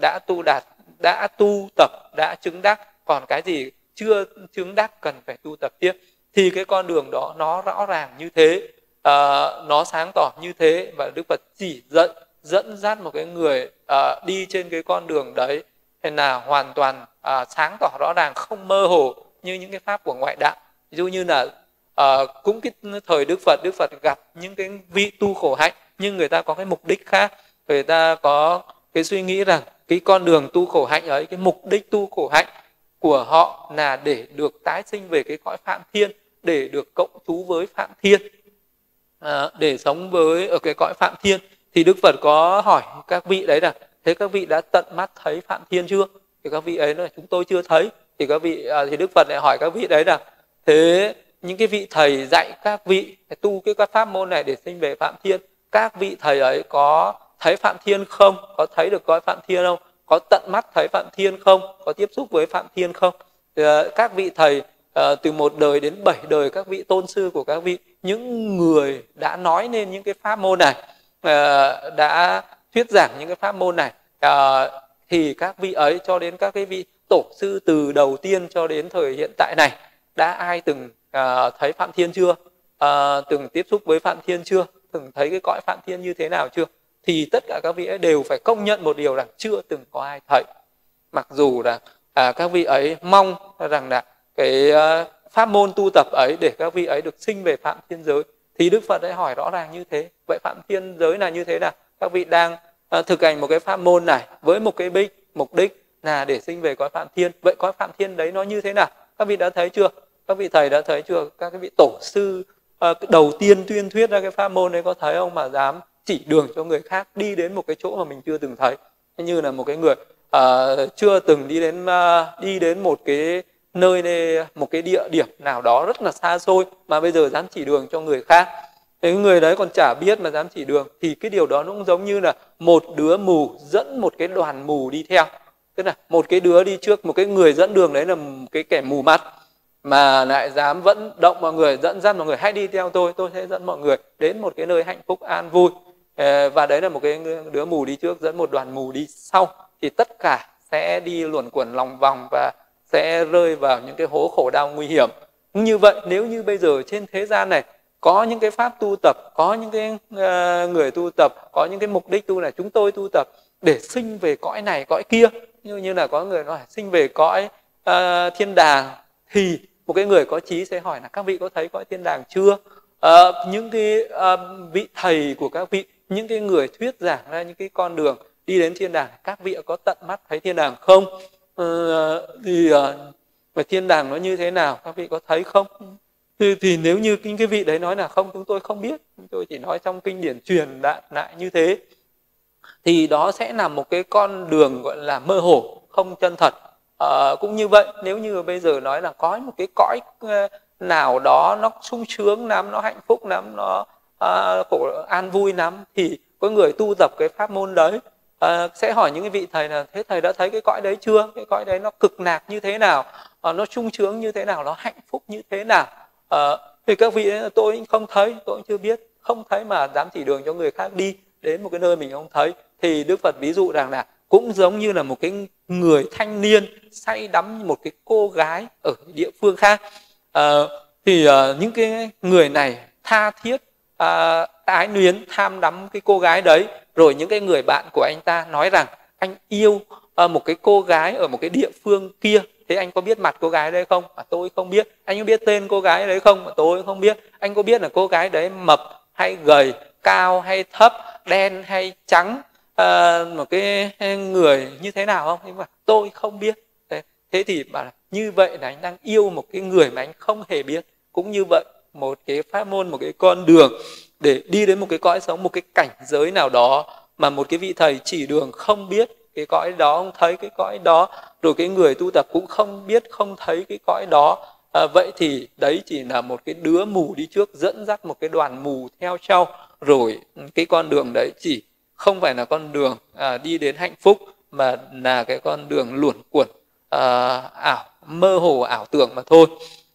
đã tu đạt đã tu tập đã chứng đắc còn cái gì chưa chứng đắc cần phải tu tập tiếp. Thì cái con đường đó nó rõ ràng như thế uh, nó sáng tỏ như thế và đức phật chỉ dẫn dẫn dắt một cái người uh, đi trên cái con đường đấy. Là hoàn toàn uh, sáng tỏ rõ ràng không mơ hồ như những cái pháp của ngoại đạo. Ví dụ như là à, cũng cái thời đức phật đức phật gặp những cái vị tu khổ hạnh nhưng người ta có cái mục đích khác. Người ta có cái suy nghĩ rằng cái con đường tu khổ hạnh ấy cái mục đích tu khổ hạnh của họ là để được tái sinh về cái cõi phạm thiên để được cộng trú với phạm thiên. À, để sống với ở cái cõi phạm thiên. Thì đức phật có hỏi các vị đấy là thế các vị đã tận mắt thấy phạm thiên chưa? Thì các vị ấy nói chúng tôi chưa thấy. Thì các vị à, thì đức phật lại hỏi các vị đấy là thế những cái vị thầy dạy các vị, tu cái các pháp môn này để sinh về phạm thiên, các vị thầy ấy có thấy phạm thiên không? Có thấy được cõi phạm thiên không? Có tận mắt thấy phạm thiên không? Có tiếp xúc với phạm thiên không? Ờ, các vị thầy ờ, từ một đời đến bảy đời các vị tôn sư của các vị, những người đã nói nên những cái pháp môn này ờ, đã thuyết giảng những cái pháp môn này thì các vị ấy cho đến các cái vị tổ sư từ đầu tiên cho đến thời hiện tại này, đã ai từng uh, thấy phạm thiên chưa? Uh, từng tiếp xúc với phạm thiên chưa? Từng thấy cái cõi phạm thiên như thế nào chưa? Thì tất cả các vị ấy đều phải công nhận một điều rằng chưa từng có ai thấy. Mặc dù là à, các vị ấy mong rằng là cái uh, pháp môn tu tập ấy để các vị ấy được sinh về phạm thiên giới thì đức phật ấy hỏi rõ ràng như thế. Vậy phạm thiên giới là như thế nào? Các vị đang uh, thực hành một cái pháp môn này với một cái bích mục đích là để sinh về cõi phạm thiên. Vậy cõi phạm thiên đấy nó như thế nào? Các vị đã thấy chưa? Các vị thầy đã thấy chưa? Các cái vị tổ sư à, đầu tiên tuyên thuyết ra cái pháp môn đấy có thấy không mà dám chỉ đường cho người khác đi đến một cái chỗ mà mình chưa từng thấy? Như là một cái người à, chưa từng đi đến à, đi đến một cái nơi này, một cái địa điểm nào đó rất là xa xôi mà bây giờ dám chỉ đường cho người khác. Cái người đấy còn chả biết mà dám chỉ đường thì cái điều đó nó cũng giống như là một đứa mù dẫn một cái đoàn mù đi theo. Tức là một cái đứa đi trước một cái người dẫn đường đấy là một cái kẻ mù mắt mà lại dám vẫn động mọi người dẫn dắt mọi người hãy đi theo tôi tôi sẽ dẫn mọi người đến một cái nơi hạnh phúc an vui. Ờ, và đấy là một cái đứa mù đi trước dẫn một đoàn mù đi sau. Thì tất cả sẽ đi luẩn quẩn lòng vòng và sẽ rơi vào những cái hố khổ đau nguy hiểm. Như vậy nếu như bây giờ trên thế gian này có những cái pháp tu tập có những cái uh, người tu tập có những cái mục đích tu là chúng tôi tu tập để sinh về cõi này cõi kia. Như như là có người nói sinh về cõi uh, thiên đàng thì một cái người có trí sẽ hỏi là các vị có thấy cõi thiên đàng chưa? À, những cái à, vị thầy của các vị những cái người thuyết giảng ra những cái con đường đi đến thiên đàng các vị có tận mắt thấy thiên đàng không? À, thì à, thiên đàng nó như thế nào các vị có thấy không? Thì, thì nếu như những cái vị đấy nói là không chúng tôi không biết chúng tôi chỉ nói trong kinh điển truyền đại lại như thế thì đó sẽ là một cái con đường gọi là mơ hồ không chân thật à, cũng như vậy nếu như bây giờ nói là có một cái cõi ờ, nào đó nó sung sướng lắm nó hạnh phúc lắm nó à, khổ an vui lắm thì có người tu tập cái pháp môn đấy. À, sẽ hỏi những cái vị thầy là thế thầy đã thấy cái cõi đấy chưa? Cái cõi đấy nó cực nạc như thế nào? À, nó sung sướng như thế nào? Nó hạnh phúc như thế nào? À, thì các vị ấy, tôi không thấy tôi cũng chưa biết không thấy mà dám chỉ đường cho người khác đi đến một cái nơi mình không thấy. Thì đức phật ví dụ rằng là cũng giống như là một cái người thanh niên say đắm một cái cô gái ở địa phương khác. À, thì uh, những cái người này tha thiết ờ, uh, ái luyến tham đắm cái cô gái đấy. Rồi những cái người bạn của anh ta nói rằng anh yêu uh, một cái cô gái ở một cái địa phương kia. Thế anh có biết mặt cô gái đấy không? Mà tôi không biết. Anh có biết tên cô gái đấy không? Mà tôi không biết. Anh có biết là cô gái đấy mập hay gầy cao hay thấp đen hay trắng? À, một cái người như thế nào không? Nhưng mà tôi không biết. Thế, thế thì bảo là như vậy là anh đang yêu một cái người mà anh không hề biết. Cũng như vậy một cái pháp môn một cái con đường để đi đến một cái cõi sống một cái cảnh giới nào đó mà một cái vị thầy chỉ đường không biết cái cõi đó không thấy cái cõi đó rồi cái người tu tập cũng không biết không thấy cái cõi đó. À, vậy thì đấy chỉ là một cái đứa mù đi trước dẫn dắt một cái đoàn mù theo sau. Rồi ừ, cái con đường đấy chỉ không phải là con đường à, đi đến hạnh phúc mà là cái con đường luồn cuộn à, ảo mơ hồ ảo tưởng mà thôi.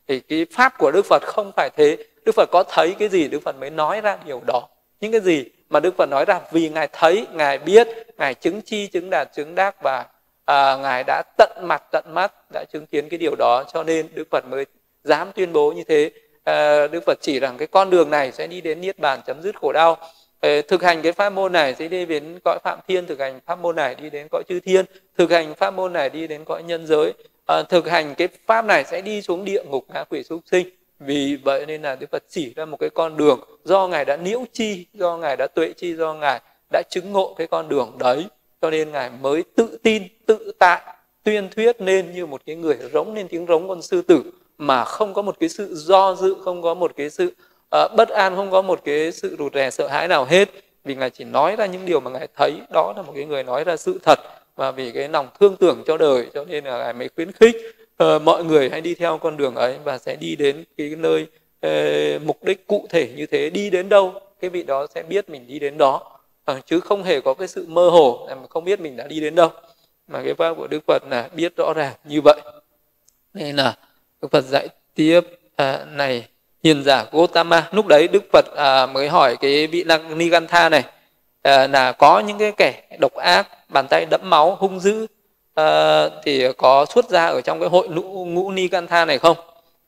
Thì cái pháp của đức phật không phải thế. Đức phật có thấy cái gì đức phật mới nói ra điều đó. Những cái gì mà đức phật nói ra vì ngài thấy ngài biết ngài chứng chi chứng đạt chứng đắc và à, ngài đã tận mặt tận mắt đã chứng kiến cái điều đó cho nên đức phật mới dám tuyên bố như thế. À, đức phật chỉ rằng cái con đường này sẽ đi đến niết bàn chấm dứt khổ đau. Ờ, thực hành cái pháp môn này sẽ đi đến cõi phạm thiên thực hành pháp môn này đi đến cõi chư thiên thực hành pháp môn này đi đến cõi nhân giới. À, thực hành cái pháp này sẽ đi xuống địa ngục ngã quỷ súc sinh. Vì vậy nên là đức phật chỉ ra một cái con đường do ngài đã nhiễu chi do ngài đã tuệ chi do ngài đã chứng ngộ cái con đường đấy. Cho nên ngài mới tự tin tự tại tuyên thuyết nên như một cái người rống lên tiếng rống con sư tử mà không có một cái sự do dự không có một cái sự à, bất an không có một cái sự rụt rè sợ hãi nào hết. Vì ngài chỉ nói ra những điều mà ngài thấy đó là một cái người nói ra sự thật và vì cái lòng thương tưởng cho đời cho nên là ngài mới khuyến khích uh, mọi người hãy đi theo con đường ấy và sẽ đi đến cái nơi uh, mục đích cụ thể như thế. Đi đến đâu cái vị đó sẽ biết mình đi đến đó. Uh, chứ không hề có cái sự mơ hồ mà không biết mình đã đi đến đâu. Mà cái pháp của đức phật là biết rõ ràng như vậy. Nên là đức phật dạy tiếp uh, này hiền giả Gotama lúc đấy Đức Phật à, mới hỏi cái vị năng Nigantha này à, là có những cái kẻ độc ác bàn tay đẫm máu hung dữ à, thì có xuất ra ở trong cái hội ngũ, ngũ Nigantha này không?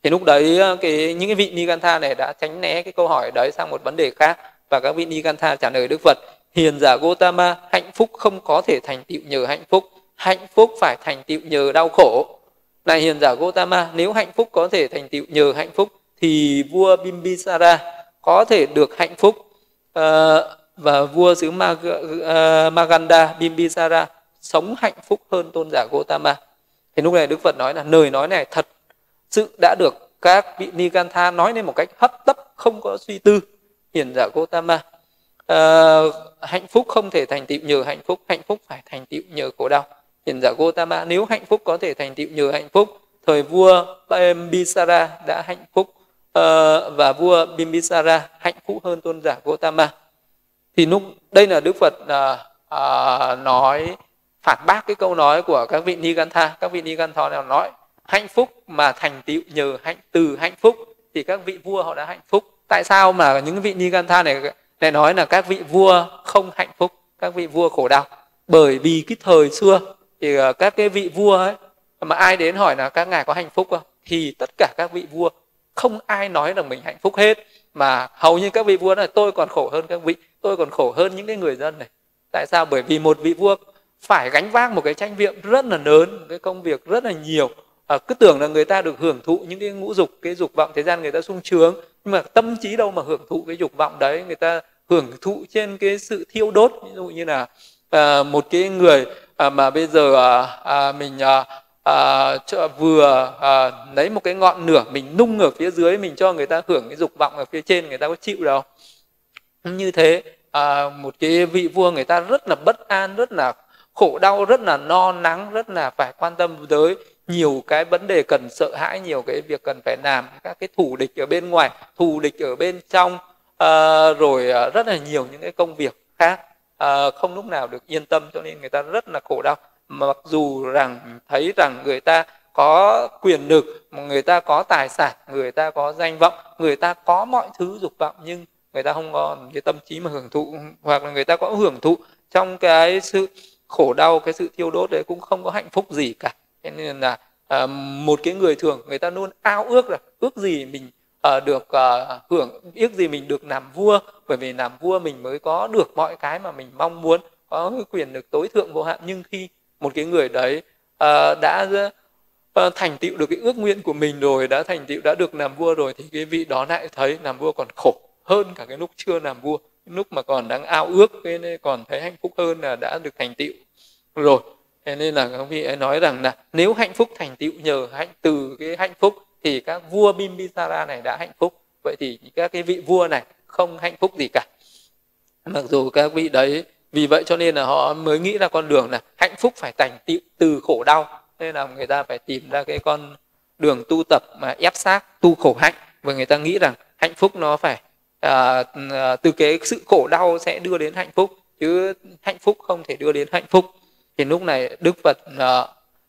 Thì lúc đấy à, cái những cái vị Nigantha này đã tránh né cái câu hỏi đấy sang một vấn đề khác và các vị Nigantha trả lời Đức Phật hiền giả Gotama hạnh phúc không có thể thành tựu nhờ hạnh phúc hạnh phúc phải thành tựu nhờ đau khổ. Này hiền giả Gotama nếu hạnh phúc có thể thành tựu nhờ hạnh phúc thì vua Bimbisara có thể được hạnh phúc ờ, và vua xứ Mag, ờ, Maganda Bimbisara sống hạnh phúc hơn tôn giả Gotama. Thì lúc này Đức Phật nói là lời nói này thật sự đã được các vị Nigantha nói lên một cách hấp tấp không có suy tư hiền giả Gotama. À, ờ, hạnh phúc không thể thành tựu nhờ hạnh phúc, hạnh phúc phải thành tựu nhờ khổ đau. Hiền giả Gotama nếu hạnh phúc có thể thành tựu nhờ hạnh phúc, thời vua Bimbisara đã hạnh phúc Ờ, và vua Bimbisara hạnh phúc hơn tôn giả Gotama thì lúc đây là Đức Phật uh, uh, nói phản bác cái câu nói của các vị Nigantha. Các vị Nigantha nào nói hạnh phúc mà thành tựu nhờ hạnh từ hạnh phúc. Thì các vị vua họ đã hạnh phúc. Tại sao mà những vị Nigantha này lại nói là các vị vua không hạnh phúc các vị vua khổ đau? Bởi vì cái thời xưa thì à, các cái vị vua ấy mà ai đến hỏi là các ngài có hạnh phúc không? Thì tất cả các vị vua không ai nói rằng mình hạnh phúc hết mà hầu như các vị vua nói tôi còn khổ hơn các vị tôi còn khổ hơn những cái người dân này. Tại sao? Bởi vì một vị vua phải gánh vác một cái tranh viện rất là lớn một cái công việc rất là nhiều. À, cứ tưởng là người ta được hưởng thụ những cái ngũ dục cái dục vọng thế gian người ta sung trướng nhưng mà tâm trí đâu mà hưởng thụ cái dục vọng đấy. Người ta hưởng thụ trên cái sự thiêu đốt ví dụ như là à, một cái người à, mà bây giờ à, à, mình à, à, cho, vừa à, lấy một cái ngọn lửa mình nung ở phía dưới mình cho người ta hưởng cái dục vọng ở phía trên người ta có chịu đâu. Như thế à, một cái vị vua người ta rất là bất an rất là khổ đau rất là no nắng rất là phải quan tâm tới nhiều cái vấn đề cần sợ hãi nhiều cái việc cần phải làm các cái thủ địch ở bên ngoài thù địch ở bên trong à, rồi à, rất là nhiều những cái công việc khác uh, không lúc nào được yên tâm cho nên người ta rất là khổ đau mặc dù rằng thấy rằng người ta có quyền lực người ta có tài sản người ta có danh vọng người ta có mọi thứ dục vọng nhưng người ta không có cái tâm trí mà hưởng thụ hoặc là người ta có hưởng thụ trong cái sự khổ đau cái sự thiêu đốt đấy cũng không có hạnh phúc gì cả. Thế nên là à, một cái người thường người ta luôn ao ước là ước gì mình à, được à, hưởng ước gì mình được làm vua bởi vì làm vua mình mới có được mọi cái mà mình mong muốn có cái quyền lực tối thượng vô hạn. Nhưng khi một cái người đấy à, đã uh, thành tựu được cái ước nguyện của mình rồi đã thành tựu đã được làm vua rồi thì cái vị đó lại thấy làm vua còn khổ hơn cả cái lúc chưa làm vua lúc mà còn đang ao ước cái nên còn thấy hạnh phúc hơn là đã được thành tựu rồi. Thế nên là các vị ấy nói rằng là nếu hạnh phúc thành tựu nhờ hạnh từ cái hạnh phúc thì các vua Bimbisara này đã hạnh phúc. Vậy thì các cái vị vua này không hạnh phúc gì cả. Mặc dù các vị đấy vì vậy cho nên là họ mới nghĩ ra con đường là hạnh phúc phải thành tựu từ khổ đau. Nên là người ta phải tìm ra cái con đường tu tập mà ép sát tu khổ hạnh. Và người ta nghĩ rằng hạnh phúc nó phải à, à, từ cái sự khổ đau sẽ đưa đến hạnh phúc chứ hạnh phúc không thể đưa đến hạnh phúc. Thì lúc này đức phật à,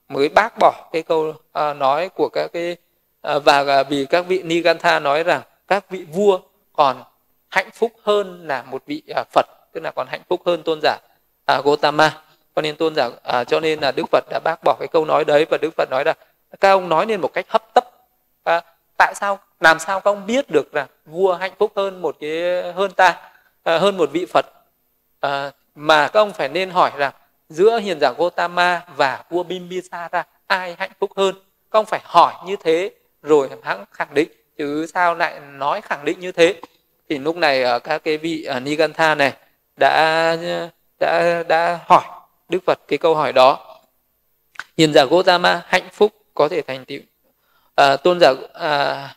mới bác bỏ cái câu à, nói của các cái à, và à, vì các vị nigantha nói rằng các vị vua còn hạnh phúc hơn là một vị à, phật tức là còn hạnh phúc hơn tôn giả à, gotama cho nên tôn giả à, cho nên là đức phật đã bác bỏ cái câu nói đấy và đức phật nói là các ông nói nên một cách hấp tấp. À, tại sao làm sao các ông biết được rằng vua hạnh phúc hơn một cái hơn ta à, hơn một vị phật? À, mà các ông phải nên hỏi rằng giữa hiền giả Gotama và vua Bimbisara ai hạnh phúc hơn? Các ông phải hỏi như thế rồi hãng khẳng định chứ sao lại nói khẳng định như thế? Thì lúc này à, các cái vị à, Nigantha này đã đã đã hỏi Đức Phật cái câu hỏi đó. Hiền giả Gotama hạnh phúc có thể thành tựu. À, tôn giả à,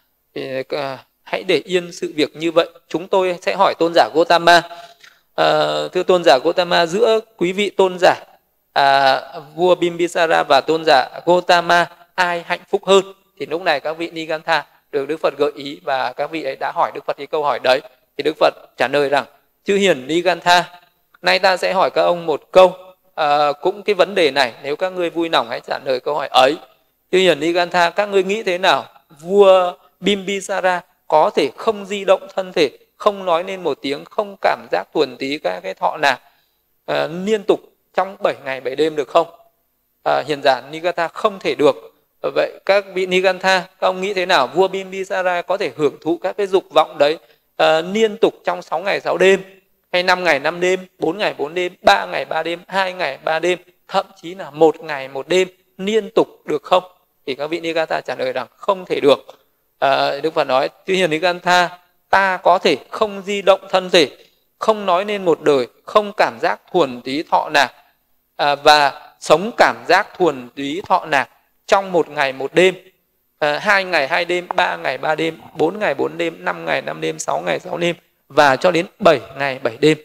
à, hãy để yên sự việc như vậy. Chúng tôi sẽ hỏi tôn giả Gotama à, thưa tôn giả Gotama giữa quý vị tôn giả à, vua Bimbisara và tôn giả Gotama ai hạnh phúc hơn? Thì lúc này các vị Nigantha được Đức Phật gợi ý và các vị ấy đã hỏi Đức Phật cái câu hỏi đấy. Thì Đức Phật trả lời rằng chư hiền Nigantha nay ta sẽ hỏi các ông một câu. À, cũng cái vấn đề này nếu các ngươi vui lòng hãy trả lời câu hỏi ấy. Chư hiền Nigantha các ngươi nghĩ thế nào? Vua Bimbisara có thể không di động thân thể không nói nên một tiếng không cảm giác tuần tí các cái thọ nào à, liên tục trong 7 ngày 7 đêm được không? À, hiền giả Nigatha không thể được. Vậy các vị Nigatha các ông nghĩ thế nào? Vua Bimbisara có thể hưởng thụ các cái dục vọng đấy à, liên tục trong 6 ngày 6 đêm hay 5 ngày 5 đêm 4 ngày 4 đêm 3 ngày 3 đêm 2 ngày 3 đêm thậm chí là một ngày một đêm liên tục được không? Thì các vị Nigantha trả lời rằng không thể được. À, Đức Phật nói tuy nhiên Nigantha ta có thể không di động thân thể không nói nên một đời không cảm giác thuần túy thọ nạc à, ờ, và sống cảm giác thuần túy thọ nạc trong một ngày một đêm Ờ, hai ngày hai đêm ba ngày ba đêm bốn ngày bốn đêm năm ngày năm đêm sáu ngày sáu đêm và cho đến bảy ngày bảy đêm.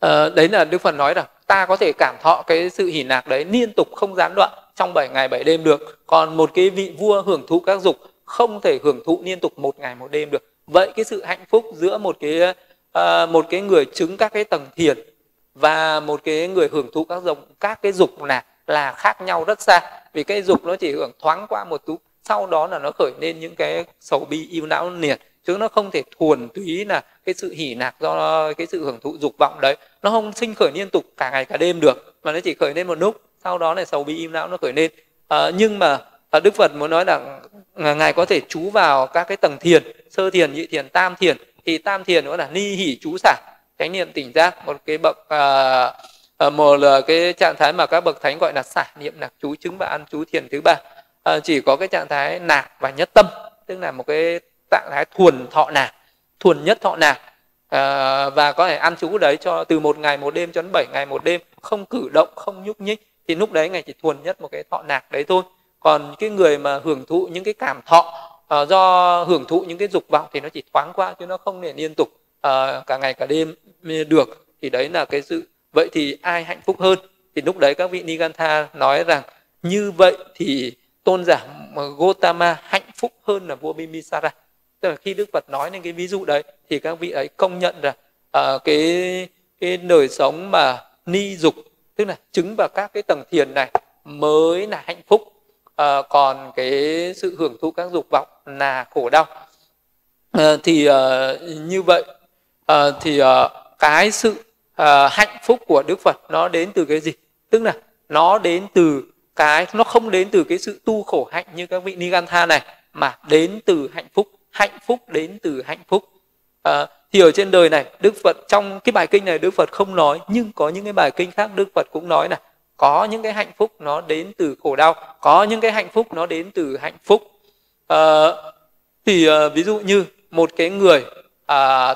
À, đấy là đức phật nói rằng ta có thể cảm thọ cái sự hỉ nạc đấy liên tục không gián đoạn trong 7 ngày 7 đêm được. Còn một cái vị vua hưởng thụ các dục không thể hưởng thụ liên tục một ngày một đêm được. Vậy cái sự hạnh phúc giữa một cái uh, một cái người chứng các cái tầng thiền và một cái người hưởng thụ các dục các cái dục là là khác nhau rất xa vì cái dục nó chỉ hưởng thoáng qua một tú sau đó là nó khởi lên những cái sầu bi yêu não liệt chứ nó không thể thuần túy là cái sự hỉ nạc do cái sự hưởng thụ dục vọng đấy. Nó không sinh khởi liên tục cả ngày cả đêm được mà nó chỉ khởi lên một lúc sau đó là sầu bi im não nó khởi lên. À, nhưng mà à, đức phật muốn nói là ờ, ngài có thể chú vào các cái tầng thiền sơ thiền nhị thiền tam thiền. Thì tam thiền nữa là ni hỉ chú xả chánh niệm tỉnh giác một cái bậc à, à, một là cái trạng thái mà các bậc thánh gọi là xả niệm nạc chú chứng và ăn chú thiền. Thứ ba à, chỉ có cái trạng thái nạc và nhất tâm tức là một cái trạng thái thuần thọ nạc thuần nhất thọ nạc. À, và có thể ăn chú đấy cho từ một ngày một đêm cho đến bảy ngày một đêm không cử động không nhúc nhích thì lúc đấy ngài chỉ thuần nhất một cái thọ nạc đấy thôi. Còn cái người mà hưởng thụ những cái cảm thọ uh, do hưởng thụ những cái dục vọng thì nó chỉ thoáng qua chứ nó không thể liên tục uh, cả ngày cả đêm được. Thì đấy là cái sự vậy thì ai hạnh phúc hơn? Thì lúc đấy các vị Nigantha nói rằng như vậy thì tôn giả Gotama hạnh phúc hơn là vua Bimbisara tức là khi Đức Phật nói lên cái ví dụ đấy thì các vị ấy công nhận rằng à, cái cái đời sống mà ni dục tức là chứng vào các cái tầng thiền này mới là hạnh phúc. À, còn cái sự hưởng thụ các dục vọng là khổ đau. À, thì à, như vậy à, thì à, cái sự uh, hạnh phúc của đức phật nó đến từ cái gì? Tức là nó đến từ cái nó không đến từ cái sự tu khổ hạnh như các vị nigantha này mà đến từ hạnh phúc. Hạnh phúc đến từ hạnh phúc. À, thì ở trên đời này đức phật trong cái bài kinh này đức phật không nói nhưng có những cái bài kinh khác đức phật cũng nói là có những cái hạnh phúc nó đến từ khổ đau có những cái hạnh phúc nó đến từ hạnh phúc. À, thì à, ví dụ như một cái người à,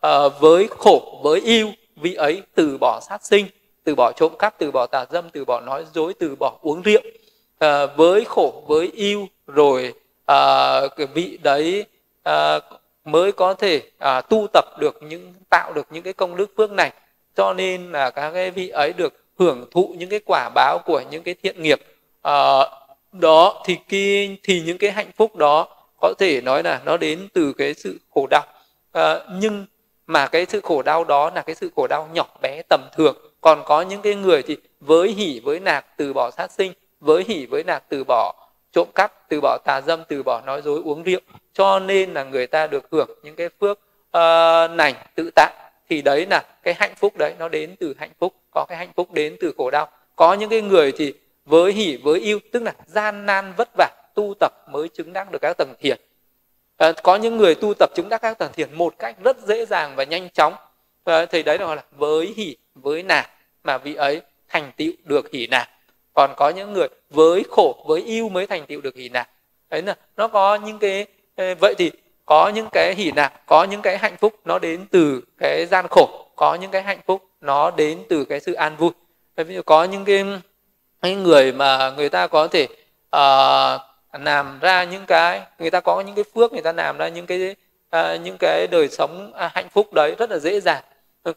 à, với khổ với yêu vị ấy từ bỏ sát sinh từ bỏ trộm cắp từ bỏ tà dâm từ bỏ nói dối từ bỏ uống rượu à, với khổ với yêu rồi à, cái vị đấy à, mới có thể à, tu tập được những tạo được những cái công đức phước này. Cho nên là các cái vị ấy được hưởng thụ những cái quả báo của những cái thiện nghiệp à, đó thì khi thì những cái hạnh phúc đó có thể nói là nó đến từ cái sự khổ đau. À, nhưng mà cái sự khổ đau đó là cái sự khổ đau nhỏ bé tầm thường. Còn có những cái người thì với hỉ với nạc từ bỏ sát sinh với hỉ với nạc từ bỏ trộm cắp từ bỏ tà dâm từ bỏ nói dối uống rượu. Cho nên là người ta được hưởng những cái phước ờ, uh, nành tự tại. Thì đấy là cái hạnh phúc đấy nó đến từ hạnh phúc có cái hạnh phúc đến từ khổ đau. Có những cái người thì với hỉ với yêu tức là gian nan vất vả tu tập mới chứng đắc được các tầng thiền à, có những người tu tập chứng đắc các tầng thiền một cách rất dễ dàng và nhanh chóng. À, thì đấy là với hỉ với nạc mà vị ấy thành tựu được hỉ nạc. Còn có những người với khổ với yêu mới thành tựu được hỉ nạc. Đấy là nó có những cái ờ, vậy thì có những cái hỉ nạc có những cái hạnh phúc nó đến từ cái gian khổ có những cái hạnh phúc nó đến từ cái sự an vui. Ví dụ có những cái, những người mà người ta có thể uh, làm ra những cái người ta có những cái phước người ta làm ra những cái uh, những cái đời sống uh, hạnh phúc đấy rất là dễ dàng.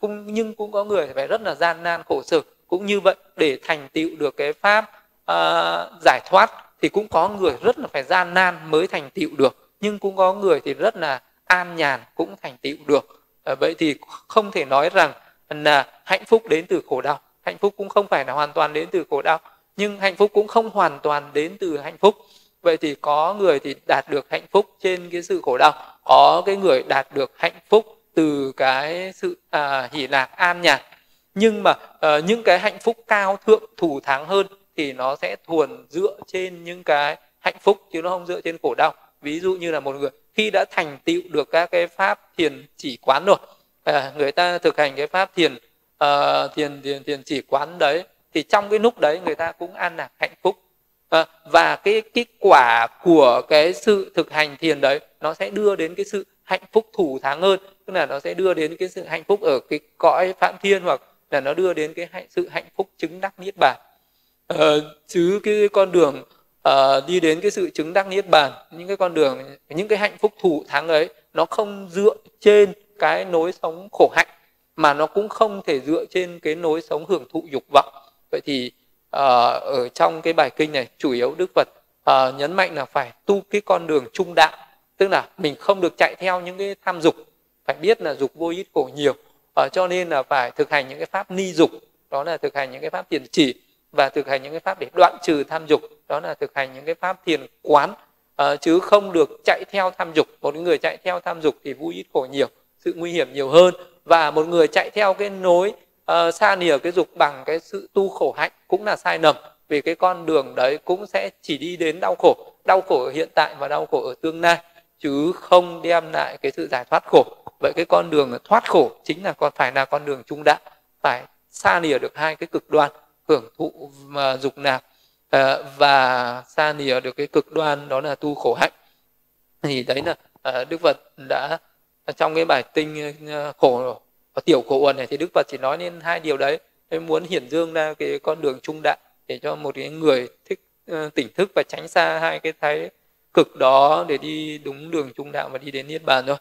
Cũng nhưng cũng có người phải rất là gian nan khổ sở. Cũng như vậy để thành tựu được cái pháp uh, giải thoát thì cũng có người rất là phải gian nan mới thành tựu được. Nhưng cũng có người thì rất là an nhàn cũng thành tựu được. À, vậy thì không thể nói rằng là hạnh phúc đến từ khổ đau. Hạnh phúc cũng không phải là hoàn toàn đến từ khổ đau. Nhưng hạnh phúc cũng không hoàn toàn đến từ hạnh phúc vậy thì có người thì đạt được hạnh phúc trên cái sự khổ đau. Có cái người đạt được hạnh phúc từ cái sự à, hỷ lạc an nhàn. Nhưng mà à, những cái hạnh phúc cao thượng thủ thắng hơn thì nó sẽ thuần dựa trên những cái hạnh phúc chứ nó không dựa trên khổ đau. Ví dụ như là một người khi đã thành tựu được các cái pháp thiền chỉ quán rồi à, người ta thực hành cái pháp thiền uh, thiền thiền thiền chỉ quán đấy thì trong cái lúc đấy người ta cũng an lạc hạnh phúc à, và cái cái quả của cái sự thực hành thiền đấy nó sẽ đưa đến cái sự hạnh phúc thủ thắng hơn. Tức là nó sẽ đưa đến cái sự hạnh phúc ở cái cõi phạm thiên hoặc là nó đưa đến cái hạnh, sự hạnh phúc chứng đắc niết bàn. À, chứ cái con đường uh, đi đến cái sự chứng đắc niết bàn những cái con đường những cái hạnh phúc thủ thắng ấy nó không dựa trên cái nối sống khổ hạnh mà nó cũng không thể dựa trên cái nối sống hưởng thụ dục vọng. Vậy thì Ờ, ở trong cái bài kinh này chủ yếu đức phật uh, nhấn mạnh là phải tu cái con đường trung đạo. Tức là mình không được chạy theo những cái tham dục. Phải biết là dục vô ít khổ nhiều. Uh, cho nên là phải thực hành những cái pháp ni dục. Đó là thực hành những cái pháp thiền chỉ và thực hành những cái pháp để đoạn trừ tham dục. Đó là thực hành những cái pháp thiền quán. Uh, chứ không được chạy theo tham dục. Một người chạy theo tham dục thì vui ít khổ nhiều sự nguy hiểm nhiều hơn. Và một người chạy theo cái nối uh, xa nìa cái dục bằng cái sự tu khổ hạnh cũng là sai lầm vì cái con đường đấy cũng sẽ chỉ đi đến đau khổ. Đau khổ ở hiện tại và đau khổ ở tương lai chứ không đem lại cái sự giải thoát khổ. Vậy cái con đường thoát khổ chính là còn phải là con đường trung đạo phải xa lìa được hai cái cực đoan hưởng thụ mà dục nạp. Uh, và xa lìa được cái cực đoan đó là tu khổ hạnh. Thì đấy là uh, đức phật đã trong cái bài tinh uh, khổ và tiểu cổ uẩn này thì đức phật chỉ nói nên hai điều đấy. Em muốn hiển dương ra cái con đường trung đạo để cho một cái người thích uh, tỉnh thức và tránh xa hai cái thái cực đó để đi đúng đường trung đạo và đi đến niết bàn thôi.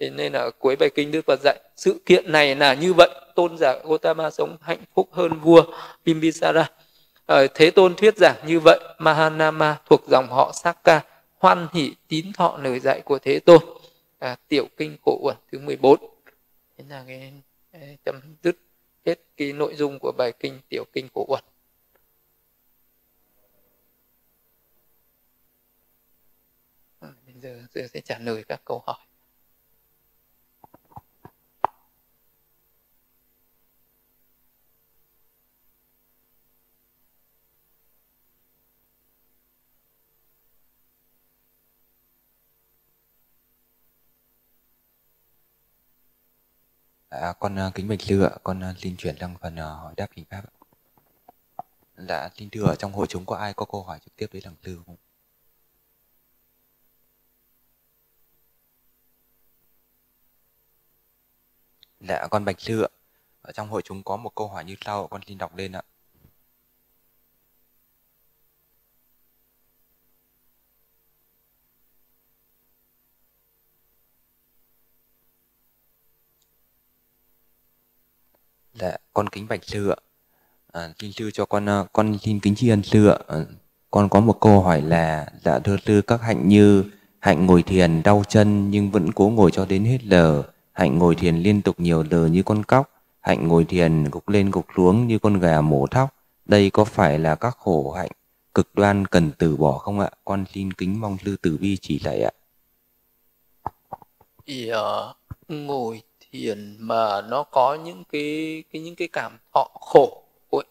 Thế nên là cuối bài kinh đức phật dạy sự kiện này là như vậy tôn giả Gotama sống hạnh phúc hơn vua Bimbisara. Ờ, thế tôn thuyết giảng như vậy Mahanama thuộc dòng họ Sakka hoan hỷ tín thọ lời dạy của thế tôn. À, tiểu kinh khổ uẩn thứ 14 thế là cái chấm dứt hết cái nội dung của bài kinh tiểu kinh cổ uẩn. À, bây giờ, giờ sẽ trả lời các câu hỏi. À, con uh, kính bạch sư ạ, con uh, xin chuyển sang phần uh, hỏi đáp hình pháp ạ. Dạ, xin thưa ở trong hội chúng có ai có câu hỏi trực tiếp với thằng sư không? Dạ, con bạch sư ạ. Ở trong hội chúng có một câu hỏi như sau, con xin đọc lên ạ. Dạ, con kính bạch sư ạ. À, xin sư cho con à, con xin kính tri ân sư ạ. À, con có một câu hỏi là dạ thưa sư các hạnh như hạnh ngồi thiền đau chân nhưng vẫn cố ngồi cho đến hết lờ, hạnh ngồi thiền liên tục nhiều lờ như con cóc, hạnh ngồi thiền gục lên gục xuống như con gà mổ thóc. Đây có phải là các khổ hạnh cực đoan cần từ bỏ không ạ? Con xin kính mong sư tử vi chỉ dạy ạ. Thì uh, ngồi hiền mà nó có những cái cái những cái cảm thọ khổ ấy.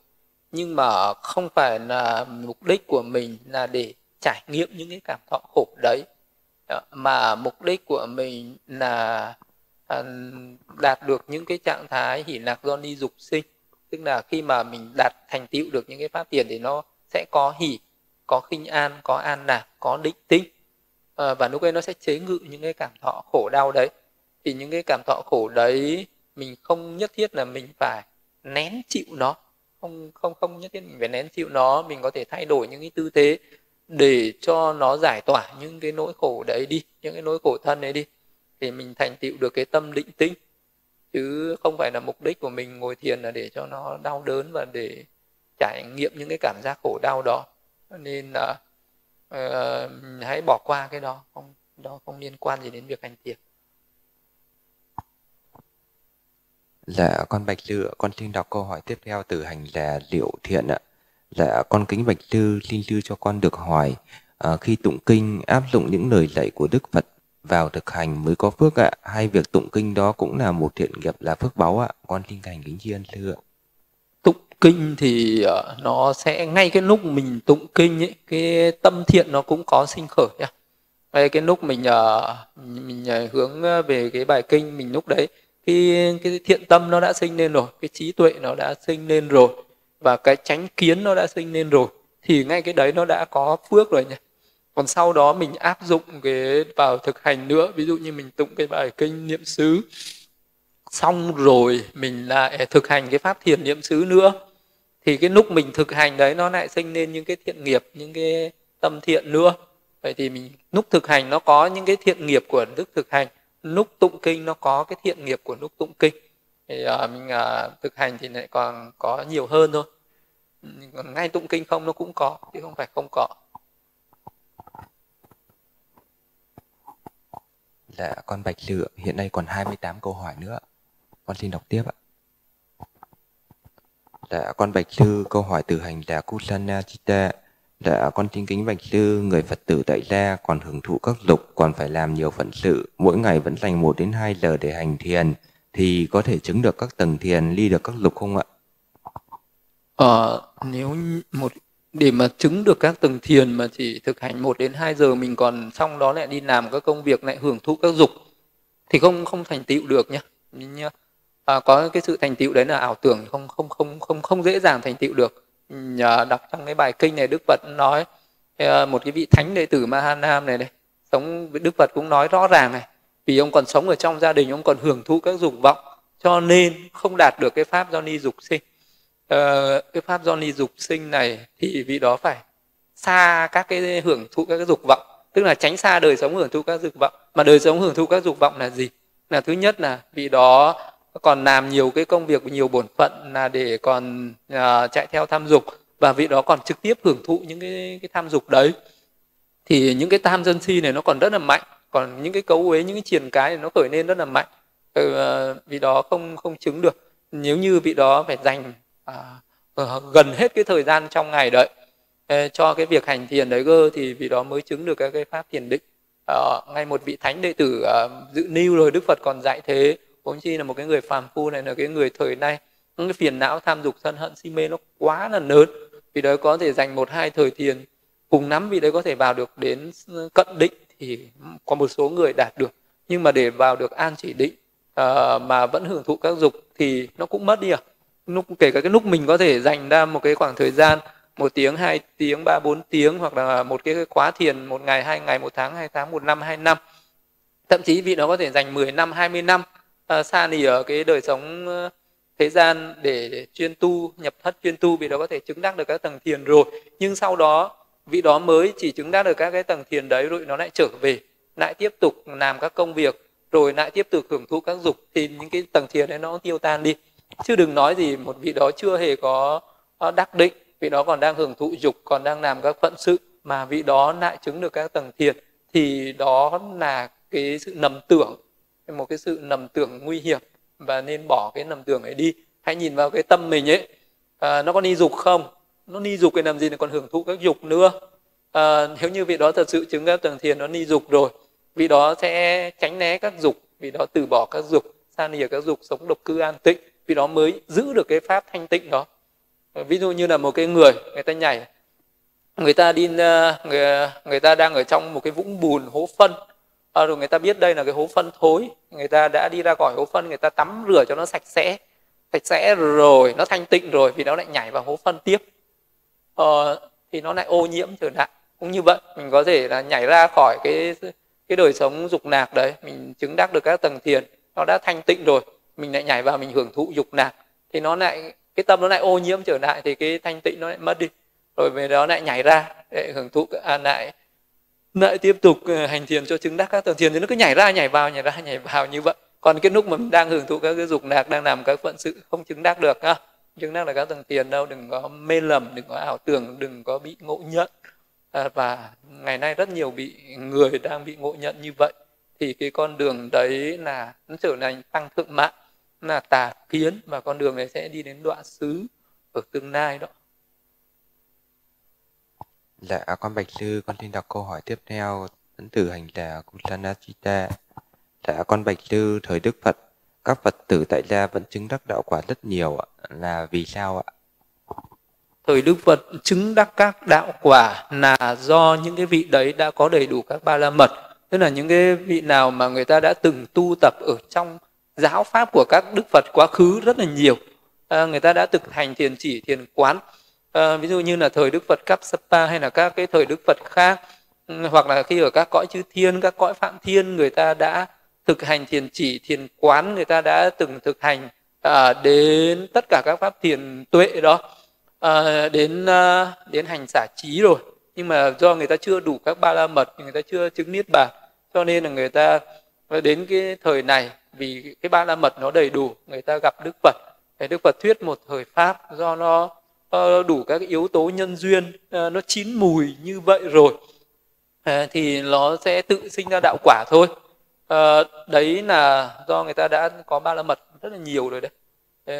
nhưng mà không phải là mục đích của mình là để trải nghiệm những cái cảm thọ khổ đấy. Mà mục đích của mình là à, đạt được những cái trạng thái hỷ lạc do ni dục sinh. Tức là khi mà mình đạt thành tựu được những cái pháp tiền thì nó sẽ có hỷ có khinh an có an lạc có định tinh à, ờ, và lúc ấy nó sẽ chế ngự những cái cảm thọ khổ đau đấy thì những cái cảm thọ khổ đấy mình không nhất thiết là mình phải nén chịu nó. Không không không nhất thiết mình phải nén chịu nó. Mình có thể thay đổi những cái tư thế để cho nó giải tỏa những cái nỗi khổ đấy đi những cái nỗi khổ thân đấy đi. Thì mình thành tựu được cái tâm định tĩnh. Chứ không phải là mục đích của mình ngồi thiền là để cho nó đau đớn và để trải nghiệm những cái cảm giác khổ đau đó. Nên là uh, hãy bỏ qua cái đó. Không đó không liên quan gì đến việc hành thiền. Dạ, con Bạch Sư, con xin đọc câu hỏi tiếp theo từ hành là Liệu Thiện ạ. Dạ, con kính Bạch Sư, xin Sư cho con được hỏi, à, khi tụng kinh áp dụng những lời dạy của Đức Phật vào thực hành mới có phước ạ, hay việc tụng kinh đó cũng là một thiện nghiệp là phước báu ạ? Con xin thành kính tri ân Sư ạ. Tụng kinh thì ờ, nó sẽ ngay cái lúc mình tụng kinh ấy, cái tâm thiện nó cũng có sinh khởi nhá. Ngay cái lúc mình ờ, mình ờ, hướng về cái bài kinh mình lúc đấy cái cái thiện tâm nó đã sinh lên rồi, cái trí tuệ nó đã sinh lên rồi, và cái tránh kiến nó đã sinh lên rồi, thì ngay cái đấy nó đã có phước rồi nhỉ. Còn sau đó mình áp dụng cái, vào thực hành nữa, ví dụ như mình tụng cái bài kinh niệm xứ. Xong rồi mình lại thực hành cái pháp thiền niệm xứ nữa. Thì cái lúc mình thực hành đấy nó lại sinh lên những cái thiện nghiệp, những cái tâm thiện nữa. Vậy thì mình, lúc thực hành nó có những cái thiện nghiệp của đức thực hành lúc tụng kinh nó có cái thiện nghiệp của lúc tụng kinh thì uh, mình uh, thực hành thì lại còn có nhiều hơn thôi còn ngay tụng kinh không nó cũng có chứ không phải không có là con Bạch Lựa, hiện nay còn 28 câu hỏi nữa. Con xin đọc tiếp ạ. là con Bạch Sư, câu hỏi từ hành là Kusana chita Dạ, con tin kính bạch sư, người Phật tử tại gia còn hưởng thụ các dục, còn phải làm nhiều phận sự, mỗi ngày vẫn dành 1 đến 2 giờ để hành thiền, thì có thể chứng được các tầng thiền, ly được các dục không ạ? Ờ, nếu một để mà chứng được các tầng thiền mà chỉ thực hành 1 đến 2 giờ mình còn xong đó lại đi làm các công việc lại hưởng thụ các dục thì không không thành tựu được nhé. nhá. À, có cái sự thành tựu đấy là ảo tưởng không không không không không dễ dàng thành tựu được nhờ đọc trong cái bài kinh này Đức Phật nói ờ, một cái vị thánh đệ tử Mahanam này này sống Đức Phật cũng nói rõ ràng này vì ông còn sống ở trong gia đình ông còn hưởng thụ các dục vọng cho nên không đạt được cái pháp do ni dục sinh. Ờ, cái pháp do ni dục sinh này thì vị đó phải xa các cái hưởng thụ các cái dục vọng tức là tránh xa đời sống hưởng thụ các dục vọng. Mà đời sống hưởng thụ các dục vọng là gì? Là thứ nhất là vị đó còn làm nhiều cái công việc nhiều bổn phận là để còn uh, chạy theo tham dục. Và vị đó còn trực tiếp hưởng thụ những cái cái tham dục đấy. Thì những cái tham dân si này nó còn rất là mạnh. Còn những cái cấu uế những cái triền cái này nó khởi lên rất là mạnh. Uh, vị đó không không chứng được. Nếu như vị đó phải dành uh, gần hết cái thời gian trong ngày đấy uh, cho cái việc hành thiền đấy cơ thì vị đó mới chứng được các cái pháp thiền định. Uh, ngay một vị thánh đệ tử uh, dự niu rồi đức phật còn dạy thế huống chi là một cái người phàm phu này là cái người thời nay. Những cái phiền não tham dục sân hận si mê nó quá là lớn. Vì đấy có thể dành một hai thời thiền cùng lắm vì đấy có thể vào được đến cận định thì có một số người đạt được. Nhưng mà để vào được an chỉ định uh, mà vẫn hưởng thụ các dục thì nó cũng mất đi à. Lúc kể cả cái lúc mình có thể dành ra một cái khoảng thời gian một tiếng hai tiếng ba bốn tiếng hoặc là một cái khóa thiền một ngày hai ngày một tháng hai tháng một năm hai năm. Thậm chí vị nó có thể dành 10 năm 20 năm Ờ, xa lì ở cái đời sống ờ, thế gian để, chuyên tu nhập thất chuyên tu vị đó có thể chứng đắc được các tầng thiền rồi. Nhưng sau đó vị đó mới chỉ chứng đắc được các cái tầng thiền đấy rồi nó lại trở về lại tiếp tục làm các công việc rồi lại tiếp tục hưởng thụ các dục thì những cái tầng thiền đấy nó tiêu tan đi. Chứ đừng nói gì một vị đó chưa hề có ờ, đắc định vị đó còn đang hưởng thụ dục còn đang làm các phận sự mà vị đó lại chứng được các tầng thiền thì đó là cái sự nầm tưởng một cái sự nầm tưởng nguy hiểm và nên bỏ cái nầm tưởng ấy đi. Hãy nhìn vào cái tâm mình ấy. À, nó có ni dục không? Nó ni dục cái làm gì Nó còn hưởng thụ các dục nữa? À, nếu như vị đó thật sự chứng các tầng thiền nó ni dục rồi vị đó sẽ tránh né các dục vị đó từ bỏ các dục xa lìa các dục sống độc cư an tịnh vị đó mới giữ được cái pháp thanh tịnh đó. À, ví dụ như là một cái người người ta nhảy người ta đi à, người người ta đang ở trong một cái vũng bùn hố phân à, rồi người ta biết đây là cái hố phân thối. Người ta đã đi ra khỏi hố phân người ta tắm rửa cho nó sạch sẽ. Sạch sẽ rồi nó thanh tịnh rồi vì nó lại nhảy vào hố phân tiếp. Ờ, thì nó lại ô nhiễm trở lại. Cũng như vậy mình có thể là nhảy ra khỏi cái cái đời sống dục lạc đấy. Mình chứng đắc được các tầng thiền nó đã thanh tịnh rồi. Mình lại nhảy vào mình hưởng thụ dục lạc, thì nó lại cái tâm nó lại ô nhiễm trở lại thì cái thanh tịnh nó lại mất đi. Rồi về đó lại nhảy ra để hưởng thụ à, lại lại tiếp tục ờ, hành thiền cho chứng đắc các tầng thiền thì nó cứ nhảy ra nhảy vào nhảy ra nhảy vào như vậy. Còn cái lúc mà mình đang hưởng thụ các cái dục lạc đang làm các phận sự không chứng đắc được á chứng đắc là các tầng thiền đâu đừng có mê lầm đừng có ảo tưởng đừng có bị ngộ nhận. À, và ngày nay rất nhiều bị người đang bị ngộ nhận như vậy. Thì cái con đường đấy là nó trở thành tăng thượng mạng là tà kiến và con đường này sẽ đi đến đoạn xứ ở tương lai đó. Dạ, con Bạch Sư, con xin đọc câu hỏi tiếp theo dẫn từ hành giả Kusanachita. Dạ, con Bạch Sư, thời Đức Phật, các Phật tử tại gia vẫn chứng đắc đạo quả rất nhiều ạ. Là vì sao ạ? Thời Đức Phật chứng đắc các đạo quả là do những cái vị đấy đã có đầy đủ các ba la mật. Tức là những cái vị nào mà người ta đã từng tu tập ở trong giáo pháp của các Đức Phật quá khứ rất là nhiều. À, người ta đã thực hành thiền chỉ, thiền quán à, ví dụ như là thời đức phật kapsapa hay là các cái thời đức phật khác ừ, hoặc là khi ở các cõi chư thiên các cõi phạm thiên người ta đã thực hành thiền chỉ thiền quán người ta đã từng thực hành à, đến tất cả các pháp thiền tuệ đó. À, đến à, đến hành xả trí rồi. Nhưng mà do người ta chưa đủ các ba la mật người ta chưa chứng niết bàn cho nên là người ta đến cái thời này vì cái ba la mật nó đầy đủ người ta gặp đức phật. Để đức phật thuyết một thời pháp do nó Ờ, đủ các yếu tố nhân duyên ờ, nó chín mùi như vậy rồi. Ờ, thì nó sẽ tự sinh ra đạo quả thôi. Đấy là do người ta đã có ba la mật rất là nhiều rồi đấy.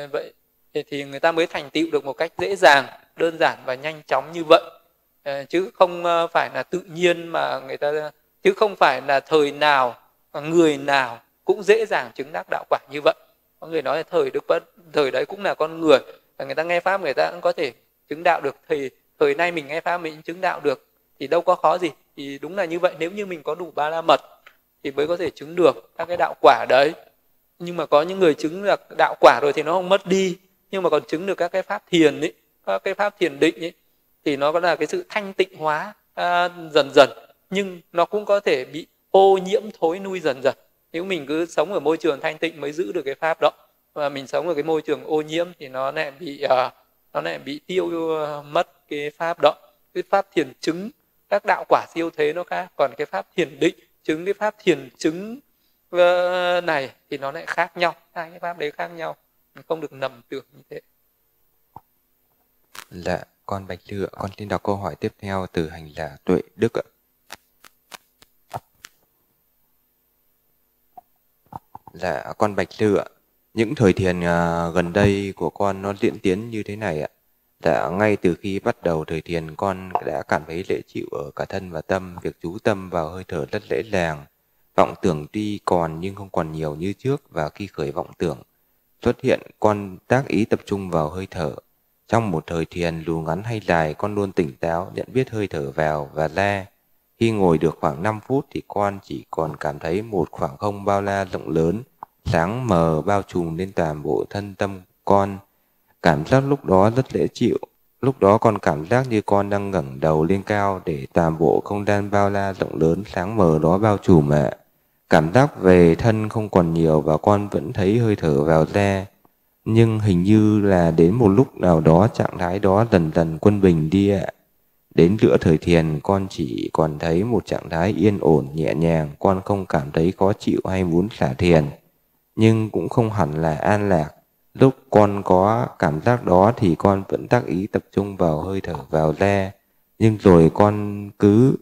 Vậy thì người ta mới thành tựu được một cách dễ dàng, đơn giản và nhanh chóng như vậy. Chứ không phải là tự nhiên mà người ta, chứ không phải là thời nào người nào cũng dễ dàng chứng đắc đạo quả như vậy. Có người nói là thời đức phật thời đấy cũng là con người và người ta nghe pháp người ta cũng có thể chứng đạo được. Thì thời nay mình nghe pháp mình chứng đạo được. Thì đâu có khó gì. Thì đúng là như vậy. Nếu như mình có đủ ba la mật thì mới có thể chứng được các cái đạo quả đấy. Nhưng mà có những người chứng được đạo quả rồi thì nó không mất đi. Nhưng mà còn chứng được các cái pháp thiền ấy các cái pháp thiền định ấy thì nó có là cái sự thanh tịnh hóa à, dần dần. Nhưng nó cũng có thể bị ô nhiễm thối nuôi dần dần. Nếu mình cứ sống ở môi trường thanh tịnh mới giữ được cái pháp đó và mình sống ở cái môi trường ô nhiễm thì nó lại bị uh, nó lại bị tiêu uh, mất cái pháp đó. Cái pháp thiền chứng các đạo quả siêu thế nó khác. Còn cái pháp thiền định chứng cái pháp thiền chứng uh, này thì nó lại khác nhau. Hai cái pháp đấy khác nhau. Mình không được nằm tưởng như thế. Dạ, con Bạch Lựa, con xin đọc câu hỏi tiếp theo từ hành giả Tuệ Đức ạ. Dạ, con Bạch lựa. Những thời thiền à, gần đây của con nó diễn tiến như thế này ạ. đã ngay từ khi bắt đầu thời thiền con đã cảm thấy dễ chịu ở cả thân và tâm. Việc chú tâm vào hơi thở rất dễ dàng. Vọng tưởng tuy còn nhưng không còn nhiều như trước và khi khởi vọng tưởng xuất hiện con tác ý tập trung vào hơi thở. Trong một thời thiền dù ngắn hay dài con luôn tỉnh táo nhận biết hơi thở vào và ra. Khi ngồi được khoảng 5 phút thì con chỉ còn cảm thấy một khoảng không bao la rộng lớn, sáng mờ bao trùm lên toàn bộ thân tâm con. Cảm giác lúc đó rất dễ chịu. Lúc đó con cảm giác như con đang ngẩng đầu lên cao để toàn bộ không gian bao la rộng lớn sáng mờ đó bao trùm ạ. Cảm giác về thân không còn nhiều và con vẫn thấy hơi thở vào ra. Nhưng hình như là đến một lúc nào đó trạng thái đó dần dần quân bình đi ạ. Đến giữa thời thiền con chỉ còn thấy một trạng thái yên ổn nhẹ nhàng, con không cảm thấy khó chịu hay muốn xả thiền. Nhưng cũng không hẳn là an lạc. Lúc con có cảm giác đó thì con vẫn tác ý tập trung vào hơi thở vào ra. Nhưng rồi con cứ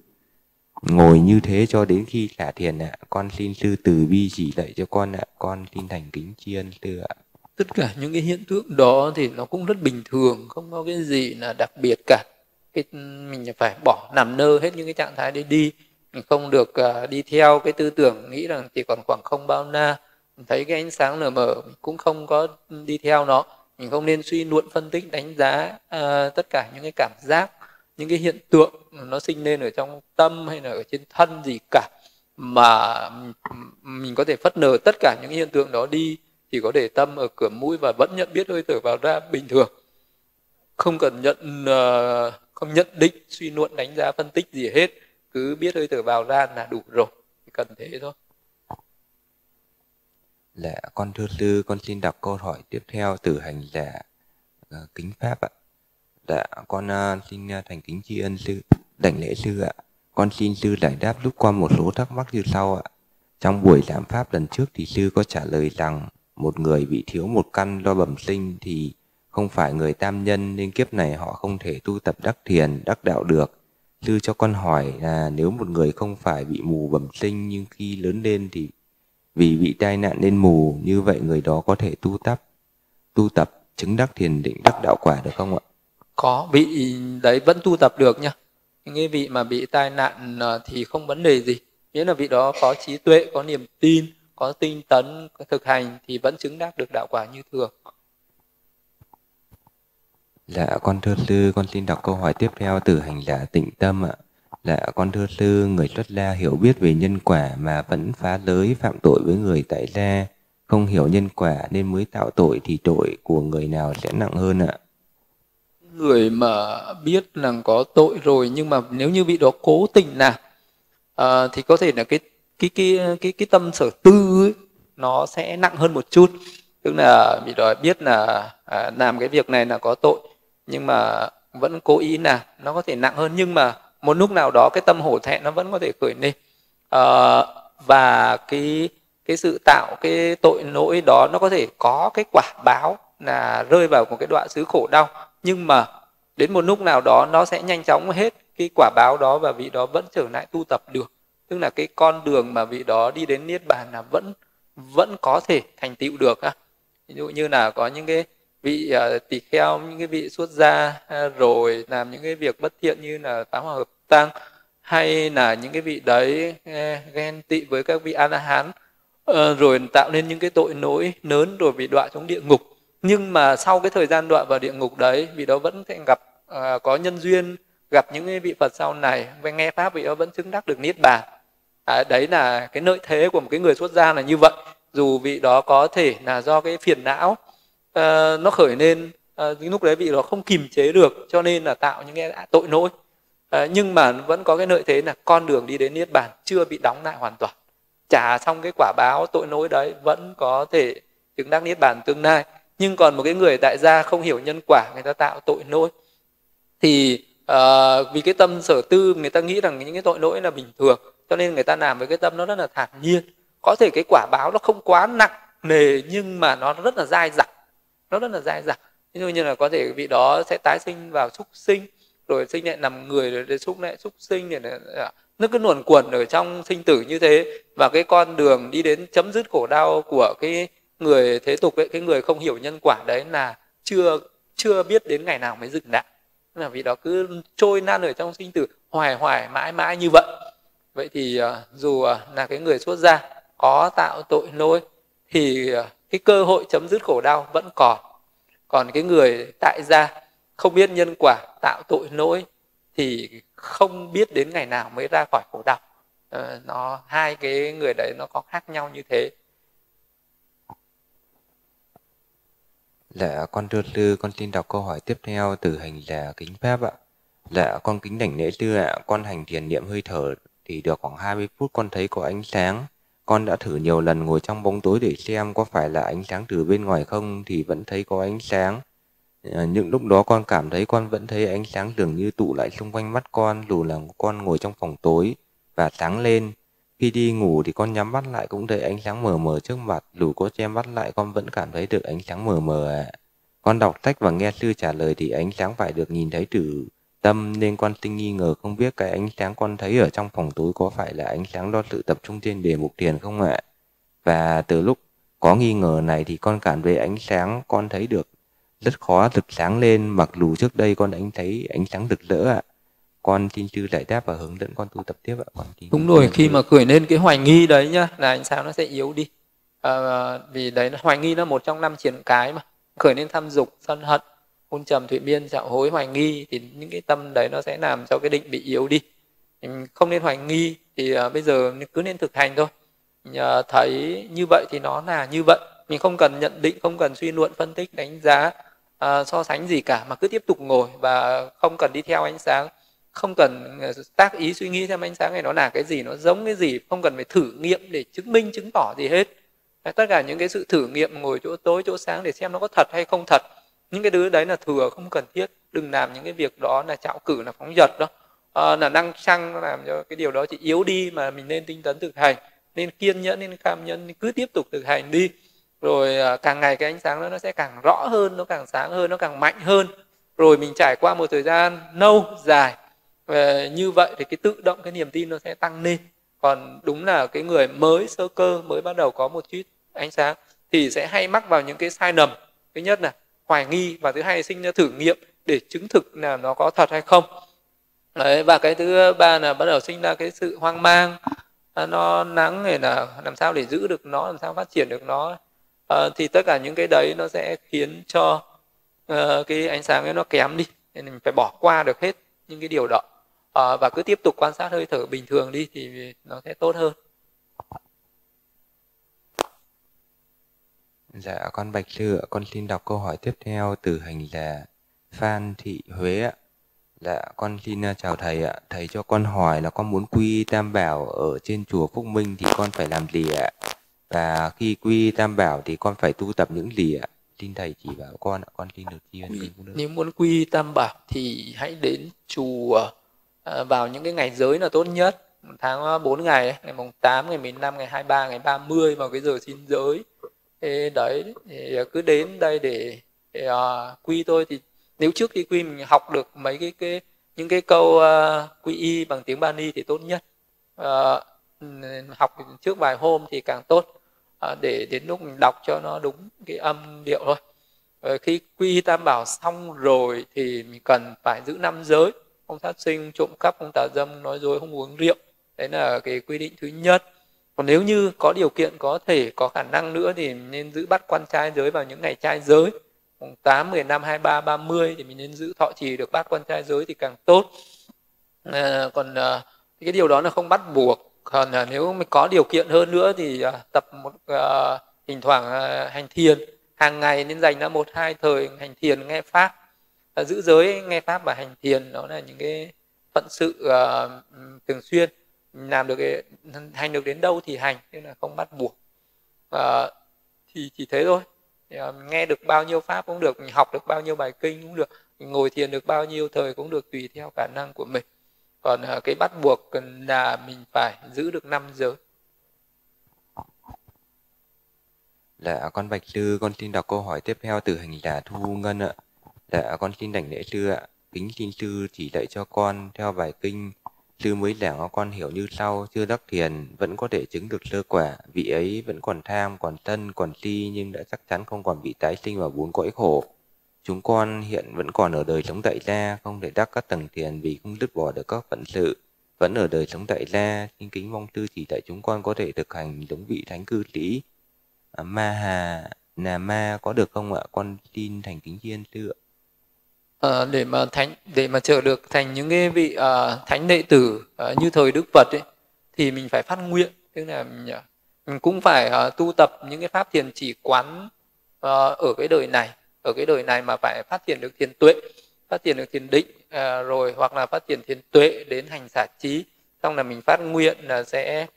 ngồi như thế cho đến khi xả thiền ạ. Con xin sư từ bi chỉ dạy cho con ạ. Con xin thành kính tri ân sư ạ. Tất cả những cái hiện tượng đó thì nó cũng rất bình thường, không có cái gì là đặc biệt cả cái mình phải bỏ nằm nơ hết những cái trạng thái đấy đi mình không được uh, đi theo cái tư tưởng nghĩ rằng chỉ còn khoảng không bao na thấy cái ánh sáng lờ mờ mình cũng không có đi theo nó. Mình không nên suy luận phân tích đánh giá uh, tất cả những cái cảm giác những cái hiện tượng nó sinh lên ở trong tâm hay là ở trên thân gì cả. Mà mình có thể phất nờ tất cả những hiện tượng đó đi chỉ có để tâm ở cửa mũi và vẫn nhận biết hơi thở vào ra bình thường. Không cần nhận uh, không nhận định suy luận đánh giá phân tích gì hết. Cứ biết hơi thở vào ra là đủ rồi cần thế thôi. Dạ, con thưa sư, con xin đọc câu hỏi tiếp theo từ hành giả uh, ờ, kính pháp ạ. Dạ, con uh, xin uh, thành kính tri ân sư, đảnh lễ sư ạ. Con xin sư giải đáp lúc qua một số thắc mắc như sau ạ. Trong buổi giảng pháp lần trước thì sư có trả lời rằng một người bị thiếu một căn do bẩm sinh thì không phải người tam nhân nên kiếp này họ không thể tu tập đắc thiền, đắc đạo được. Sư cho con hỏi là nếu một người không phải bị mù bẩm sinh nhưng khi lớn lên thì vì bị tai nạn nên mù, như vậy người đó có thể tu tập, tu tập chứng đắc thiền định đắc đạo quả được không ạ? Có, vị đấy vẫn tu tập được nhá. Những cái vị mà bị tai nạn ờ, thì không vấn đề gì. Miễn là vị đó có trí tuệ, có niềm tin, có tinh tấn, có thực hành thì vẫn chứng đắc được đạo quả như thường. Dạ con thưa sư, con xin đọc câu hỏi tiếp theo từ hành giả tịnh tâm ạ. Dạ con thưa sư, người xuất gia hiểu biết về nhân quả mà vẫn phá giới phạm tội với người tại gia, không hiểu nhân quả nên mới tạo tội thì tội của người nào sẽ nặng hơn ạ? Người mà biết là có tội rồi nhưng mà nếu như bị đó cố tình nào à, thì có thể là cái cái cái cái cái tâm sở tư ấy, nó sẽ nặng hơn một chút tức là bị đó biết là à, làm cái việc này là có tội nhưng mà vẫn cố ý là nó có thể nặng hơn nhưng mà một lúc nào đó cái tâm hổ thẹn nó vẫn có thể khởi lên. À, và cái cái sự tạo cái tội lỗi đó nó có thể có cái quả báo là rơi vào một cái đoạn xứ khổ đau. Nhưng mà đến một lúc nào đó nó sẽ nhanh chóng hết cái quả báo đó và vị đó vẫn trở lại tu tập được. Tức là cái con đường mà vị đó đi đến niết bàn là vẫn vẫn có thể thành tựu được ví dụ như là có những cái vị uh, tỳ kheo những cái vị xuất gia uh, rồi làm những cái việc bất thiện như là tám hòa hợp tăng hay là những cái vị đấy uh, ghen tị với các vị a la hán uh, ờ, rồi tạo nên những cái tội lỗi lớn rồi bị đọa xuống địa ngục. Nhưng mà sau cái thời gian đọa vào địa ngục đấy vị đó vẫn sẽ gặp uh, có nhân duyên gặp những cái vị phật sau này. Và nghe pháp vị đó vẫn chứng đắc được niết bàn. À, đấy là cái lợi thế của một cái người xuất gia là như vậy. Dù vị đó có thể là do cái phiền não uh, nó khởi lên ờ, uh, lúc đấy vị đó không kìm chế được cho nên là tạo những cái tội lỗi. Uh, nhưng mà vẫn có cái lợi thế là con đường đi đến niết bàn chưa bị đóng lại hoàn toàn. Trả xong cái quả báo tội lỗi đấy vẫn có thể chứng đắc niết bàn tương lai. Nhưng còn một cái người tại gia không hiểu nhân quả người ta tạo tội lỗi. Thì uh, vì cái tâm sở tư người ta nghĩ rằng những cái tội lỗi là bình thường cho nên người ta làm với cái tâm nó rất là thản nhiên. Có thể cái quả báo nó không quá nặng nề nhưng mà nó rất là dai dẳng nó rất là dai dẳng. Ví dụ như là có thể vị đó sẽ tái sinh vào súc sinh, rồi sinh lại nằm người rồi để súc lại súc sinh để à, nó cứ luồn quẩn ở trong sinh tử như thế. Và cái con đường đi đến chấm dứt khổ đau của cái người thế tục ấy, cái người không hiểu nhân quả đấy là chưa chưa biết đến ngày nào mới dừng lại. Là vì đó cứ trôi nan ở trong sinh tử, hoài hoài, mãi mãi như vậy. Vậy thì à, dù à, là cái người xuất gia có tạo tội lỗi thì cái cơ hội chấm dứt khổ đau vẫn còn còn cái người tại gia không biết nhân quả tạo tội lỗi thì không biết đến ngày nào mới ra khỏi khổ đau ờ, nó hai cái người đấy nó có khác nhau như thế Dạ, con thưa sư, con xin đọc câu hỏi tiếp theo từ hành giả kính pháp ạ. Dạ, con kính đảnh lễ sư ạ, con hành thiền niệm hơi thở thì được khoảng 20 phút con thấy có ánh sáng. Con đã thử nhiều lần ngồi trong bóng tối để xem có phải là ánh sáng từ bên ngoài không thì vẫn thấy có ánh sáng. Ờ, Những lúc đó con cảm thấy con vẫn thấy ánh sáng dường như tụ lại xung quanh mắt con dù là con ngồi trong phòng tối và sáng lên. Khi đi ngủ thì con nhắm mắt lại cũng thấy ánh sáng mờ mờ trước mặt, dù có che mắt lại con vẫn cảm thấy được ánh sáng mờ mờ ạ. À. Con đọc sách và nghe sư trả lời thì ánh sáng phải được nhìn thấy từ tâm nên con sinh nghi ngờ không biết cái ánh sáng con thấy ở trong phòng tối có phải là ánh sáng do sự tập trung trên đề mục thiền không ạ? Và từ lúc có nghi ngờ này thì con cảm thấy ánh sáng con thấy được rất khó rực sáng lên mặc dù trước đây con ánh thấy ánh sáng rực rỡ ạ. Con xin sư giải đáp và hướng dẫn con tu tập tiếp ạ. Con xin đúng rồi khi mà khởi lên cái hoài nghi đấy nhá là ánh sáng nó sẽ yếu đi. À, vì đấy hoài nghi nó một trong năm triển cái mà. Khởi lên tham dục sân hận hôn trầm thụy miên dạo hối hoài nghi thì những cái tâm đấy nó sẽ làm cho cái định bị yếu đi. Không nên hoài nghi thì à, bây giờ cứ nên thực hành thôi. Nhờ à, thấy như vậy thì nó là như vậy. Mình không cần nhận định không cần suy luận phân tích đánh giá uh, so sánh gì cả mà cứ tiếp tục ngồi và không cần đi theo ánh sáng không cần tác ý suy nghĩ xem ánh sáng này nó là cái gì nó giống cái gì không cần phải thử nghiệm để chứng minh chứng tỏ gì hết. Tất cả những cái sự thử nghiệm ngồi chỗ tối chỗ sáng để xem nó có thật hay không thật những cái thứ đấy là thừa không cần thiết. Đừng làm những cái việc đó là chạo cử là phóng dật đó. À, là năng xăng làm cho cái điều đó chỉ yếu đi mà mình nên tinh tấn thực hành nên kiên nhẫn nên cam nhẫn cứ tiếp tục thực hành đi. Rồi à, càng ngày cái ánh sáng đó nó sẽ càng rõ hơn nó càng sáng hơn nó càng mạnh hơn. Rồi mình trải qua một thời gian lâu dài à, như vậy thì cái tự động cái niềm tin nó sẽ tăng lên. Còn đúng là cái người mới sơ cơ mới bắt đầu có một chút ánh sáng thì sẽ hay mắc vào những cái sai lầm. Thứ nhất là hoài nghi và thứ hai là sinh ra thử nghiệm để chứng thực là nó có thật hay không. Đấy, và cái thứ ba là bắt đầu sinh ra cái sự hoang mang à, nó nắng này là làm sao để giữ được nó làm sao phát triển được nó. À, thì tất cả những cái đấy nó sẽ khiến cho uh, cái ánh sáng ấy nó kém đi nên mình phải bỏ qua được hết những cái điều đó. À, và cứ tiếp tục quan sát hơi thở bình thường đi thì nó sẽ tốt hơn. Dạ, con Bạch Sư ạ, con xin đọc câu hỏi tiếp theo từ hành giả Phan Thị Huế ạ. Dạ, con xin à, chào thầy ạ. Thầy cho con hỏi là con muốn quy Tam Bảo ở trên chùa Phúc Minh thì con phải làm gì ạ? Và khi quy Tam Bảo thì con phải tu tập những gì ạ? Xin thầy chỉ bảo con ạ, con xin được chi ân Nếu muốn quy Tam Bảo thì hãy đến chùa Ờ, vào những cái ngày giới là tốt nhất tháng 4 ngày ấy, ngày mùng 8, ngày 15, ngày 23, ngày 30 vào cái giờ xin giới đấy ờ, cứ đến đây để, để ờ, quy tôi thì nếu trước khi quy mình học được mấy cái cái những cái câu uh, quy y bằng tiếng Bani thì tốt nhất. Uh, học trước vài hôm thì càng tốt. Uh, để đến lúc mình đọc cho nó đúng cái âm điệu thôi. Uh, khi quy tam bảo xong rồi thì mình cần phải giữ năm giới. Không sát sinh trộm cắp không tà dâm nói dối không uống rượu. Đấy là cái quy định thứ nhất còn nếu như có điều kiện có thể có khả năng nữa thì nên giữ bắt quan trai giới vào những ngày trai giới. Mùng 8, 15, 23, 30 thì mình nên giữ thọ trì được bát quan trai giới thì càng tốt. À, còn à, cái điều đó là không bắt buộc. Còn à, nếu mình có điều kiện hơn nữa thì à, tập một à, thỉnh thoảng à, hành thiền. Hàng ngày nên dành ra một hai thời hành thiền nghe pháp. À, giữ giới nghe pháp và hành thiền đó là những cái phận sự à, thường xuyên làm được cái hành được đến đâu thì hành nên là không bắt buộc à, thì chỉ thế thôi à, nghe được bao nhiêu pháp cũng được mình học được bao nhiêu bài kinh cũng được mình ngồi thiền được bao nhiêu thời cũng được tùy theo khả năng của mình còn à, cái bắt buộc là mình phải giữ được năm giới Dạ, con Bạch Sư, con xin đọc câu hỏi tiếp theo từ hành giả Thu Ngân ạ. Dạ, con xin đảnh lễ sư ạ. Kính xin sư chỉ dạy cho con theo bài kinh sư mới giảng con hiểu như sau chưa đắc thiền vẫn có thể chứng được sơ quả. Vị ấy vẫn còn tham còn thân còn si nhưng đã chắc chắn không còn bị tái sinh vào bốn cõi khổ chúng con hiện vẫn còn ở đời sống tại gia không thể đắc các tầng thiền vì không dứt bỏ được các phận sự. Vẫn ở đời sống tại gia xin kính mong tư chỉ tại chúng con có thể thực hành giống vị thánh cư sĩ. À, ma hà nà ma có được không ạ? Con xin thành kính tri sư ạ à, để mà thánh để mà trở được thành những cái vị uh, thánh đệ tử uh, như thời đức phật ấy, thì mình phải phát nguyện. Tức là mình, mình cũng phải uh, tu tập những cái pháp thiền chỉ quán uh, ở cái đời này ở cái đời này mà phải phát triển được thiền tuệ phát triển được thiền định uh, rồi hoặc là phát triển thiền tuệ đến hành xả trí. Xong là mình phát nguyện là sẽ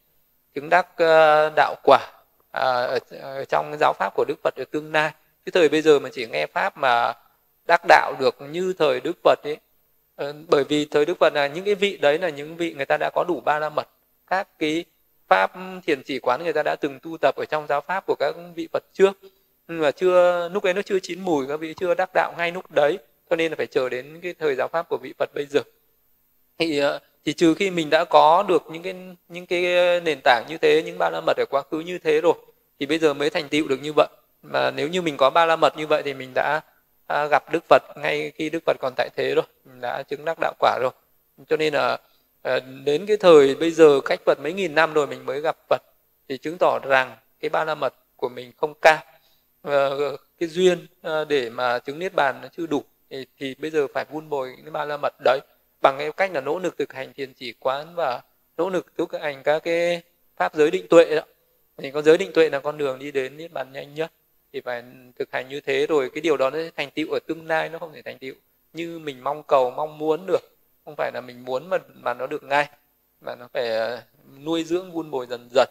chứng đắc uh, đạo quả uh, ở, ở trong giáo pháp của đức phật ở tương lai. Cái thời bây giờ mà chỉ nghe pháp mà đắc đạo được như thời Đức Phật ấy. Ờ, bởi vì thời Đức Phật là những cái vị đấy là những vị người ta đã có đủ ba la mật. Các cái pháp thiền chỉ quán người ta đã từng tu tập ở trong giáo pháp của các vị Phật trước. Nhưng mà chưa, lúc ấy nó chưa chín mùi, các vị chưa đắc đạo ngay lúc đấy, cho nên là phải chờ đến cái thời giáo pháp của vị Phật bây giờ. Thì ờ, thì trừ khi mình đã có được những cái những cái nền tảng như thế, những ba la mật ở quá khứ như thế rồi, thì bây giờ mới thành tựu được như vậy. Mà nếu như mình có ba la mật như vậy thì mình đã à, gặp Đức Phật ngay khi Đức Phật còn tại thế rồi đã chứng đắc đạo quả rồi. Cho nên là à, đến cái thời bây giờ cách Phật mấy nghìn năm rồi mình mới gặp Phật thì chứng tỏ rằng cái ba la mật của mình không cao. À, cái duyên à, để mà chứng niết bàn nó chưa đủ thì, thì bây giờ phải vun bồi cái ba la mật đấy. Bằng cái cách là nỗ lực thực hành thiền chỉ quán và nỗ lực thực hành các cái pháp giới định tuệ đó. Thì con giới định tuệ là con đường đi đến niết bàn nhanh nhất thì phải thực hành như thế rồi cái điều đó nó sẽ thành tựu ở tương lai nó không thể thành tựu như mình mong cầu mong muốn được. Không phải là mình muốn mà mà nó được ngay mà nó phải ờ, nuôi dưỡng vun bồi dần dần.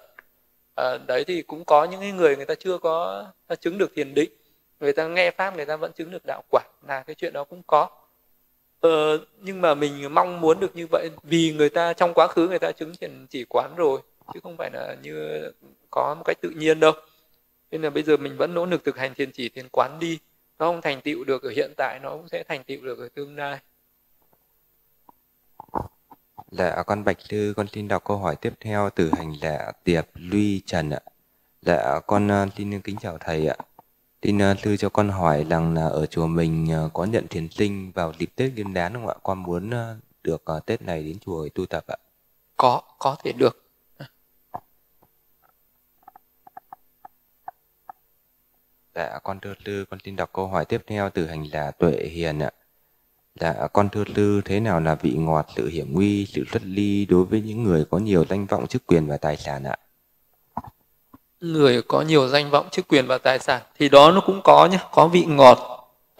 À, đấy thì cũng có những người người ta chưa có chứng được thiền định người ta nghe pháp người ta vẫn chứng được đạo quả là cái chuyện đó cũng có. Ờ, nhưng mà mình mong muốn được như vậy vì người ta trong quá khứ người ta chứng thiền chỉ quán rồi chứ không phải là như có một cách tự nhiên đâu nên là bây giờ mình vẫn nỗ lực thực hành thiền chỉ thiền quán đi nó không thành tựu được ở hiện tại nó cũng sẽ thành tựu được ở tương lai Dạ con Bạch Thư con xin đọc câu hỏi tiếp theo từ hành giả Tiệp Luy Trần ạ. Dạ con uh, xin kính chào thầy ạ. Xin uh, thư cho con hỏi rằng là ở chùa mình uh, có nhận thiền sinh vào dịp Tết Nguyên đán không ạ? Con muốn được Tết này đến chùa tu tập ạ. Có, có thể được. Dạ, con thưa sư, con xin đọc câu hỏi tiếp theo từ hành giả Tuệ Hiền ạ. Dạ, con thưa sư, thế nào là vị ngọt, sự hiểm nguy, sự xuất ly đối với những người có nhiều danh vọng, chức quyền và tài sản ạ? Người có nhiều danh vọng, chức quyền và tài sản thì đó nó cũng có nhé, có vị ngọt,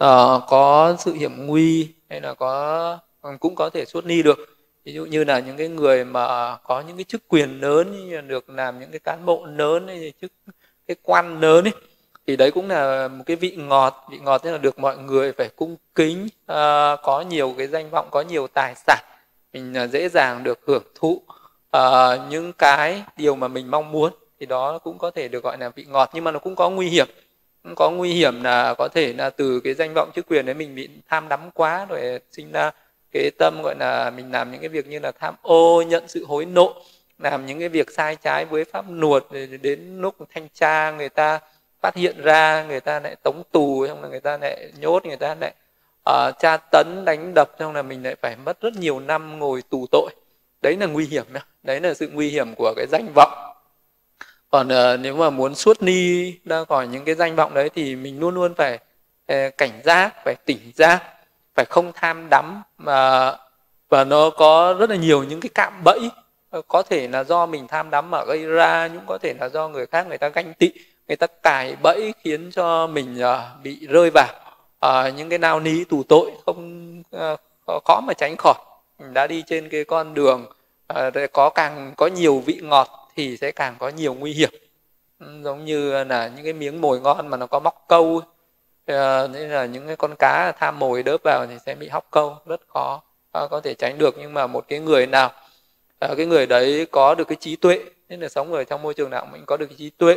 uh, có sự hiểm nguy hay là có ừ, cũng có thể xuất ly được. Ví dụ như là những cái người mà có những cái chức quyền lớn như là được làm những cái cán bộ lớn hay chức cái quan lớn ấy thì đấy cũng là một cái vị ngọt vị ngọt tức là được mọi người phải cung kính uh, có nhiều cái danh vọng có nhiều tài sản mình uh, dễ dàng được hưởng thụ. Uh, những cái điều mà mình mong muốn thì đó cũng có thể được gọi là vị ngọt nhưng mà nó cũng có nguy hiểm. Cũng có nguy hiểm là có thể là từ cái danh vọng chức quyền đấy mình bị tham đắm quá rồi sinh ra cái tâm gọi là mình làm những cái việc như là tham ô nhận sự hối nộ làm những cái việc sai trái với pháp luật đến lúc thanh tra người ta phát hiện ra người ta lại tống tù xong là người ta lại nhốt người ta lại uh, tra tấn đánh đập xong là mình lại phải mất rất nhiều năm ngồi tù tội. Đấy là nguy hiểm đấy là sự nguy hiểm của cái danh vọng. Còn uh, nếu mà muốn suốt ni ra khỏi những cái danh vọng đấy thì mình luôn luôn phải uh, cảnh giác phải tỉnh giác phải không tham đắm mà và nó có rất là nhiều những cái cạm bẫy. Có thể là do mình tham đắm mà gây ra cũng có thể là do người khác người ta ganh tị người ta cài bẫy khiến cho mình uh, bị rơi vào. Uh, những cái nao ní tù tội không uh, khó mà tránh khỏi. Mình đã đi trên cái con đường uh, có càng có nhiều vị ngọt thì sẽ càng có nhiều nguy hiểm. Ừ, giống như là những cái miếng mồi ngon mà nó có móc câu uh, nên là những cái con cá tham mồi đớp vào thì sẽ bị hóc câu rất khó uh, có thể tránh được. Nhưng mà một cái người nào uh, cái người đấy có được cái trí tuệ nên là sống ở trong môi trường nào mình có được cái trí tuệ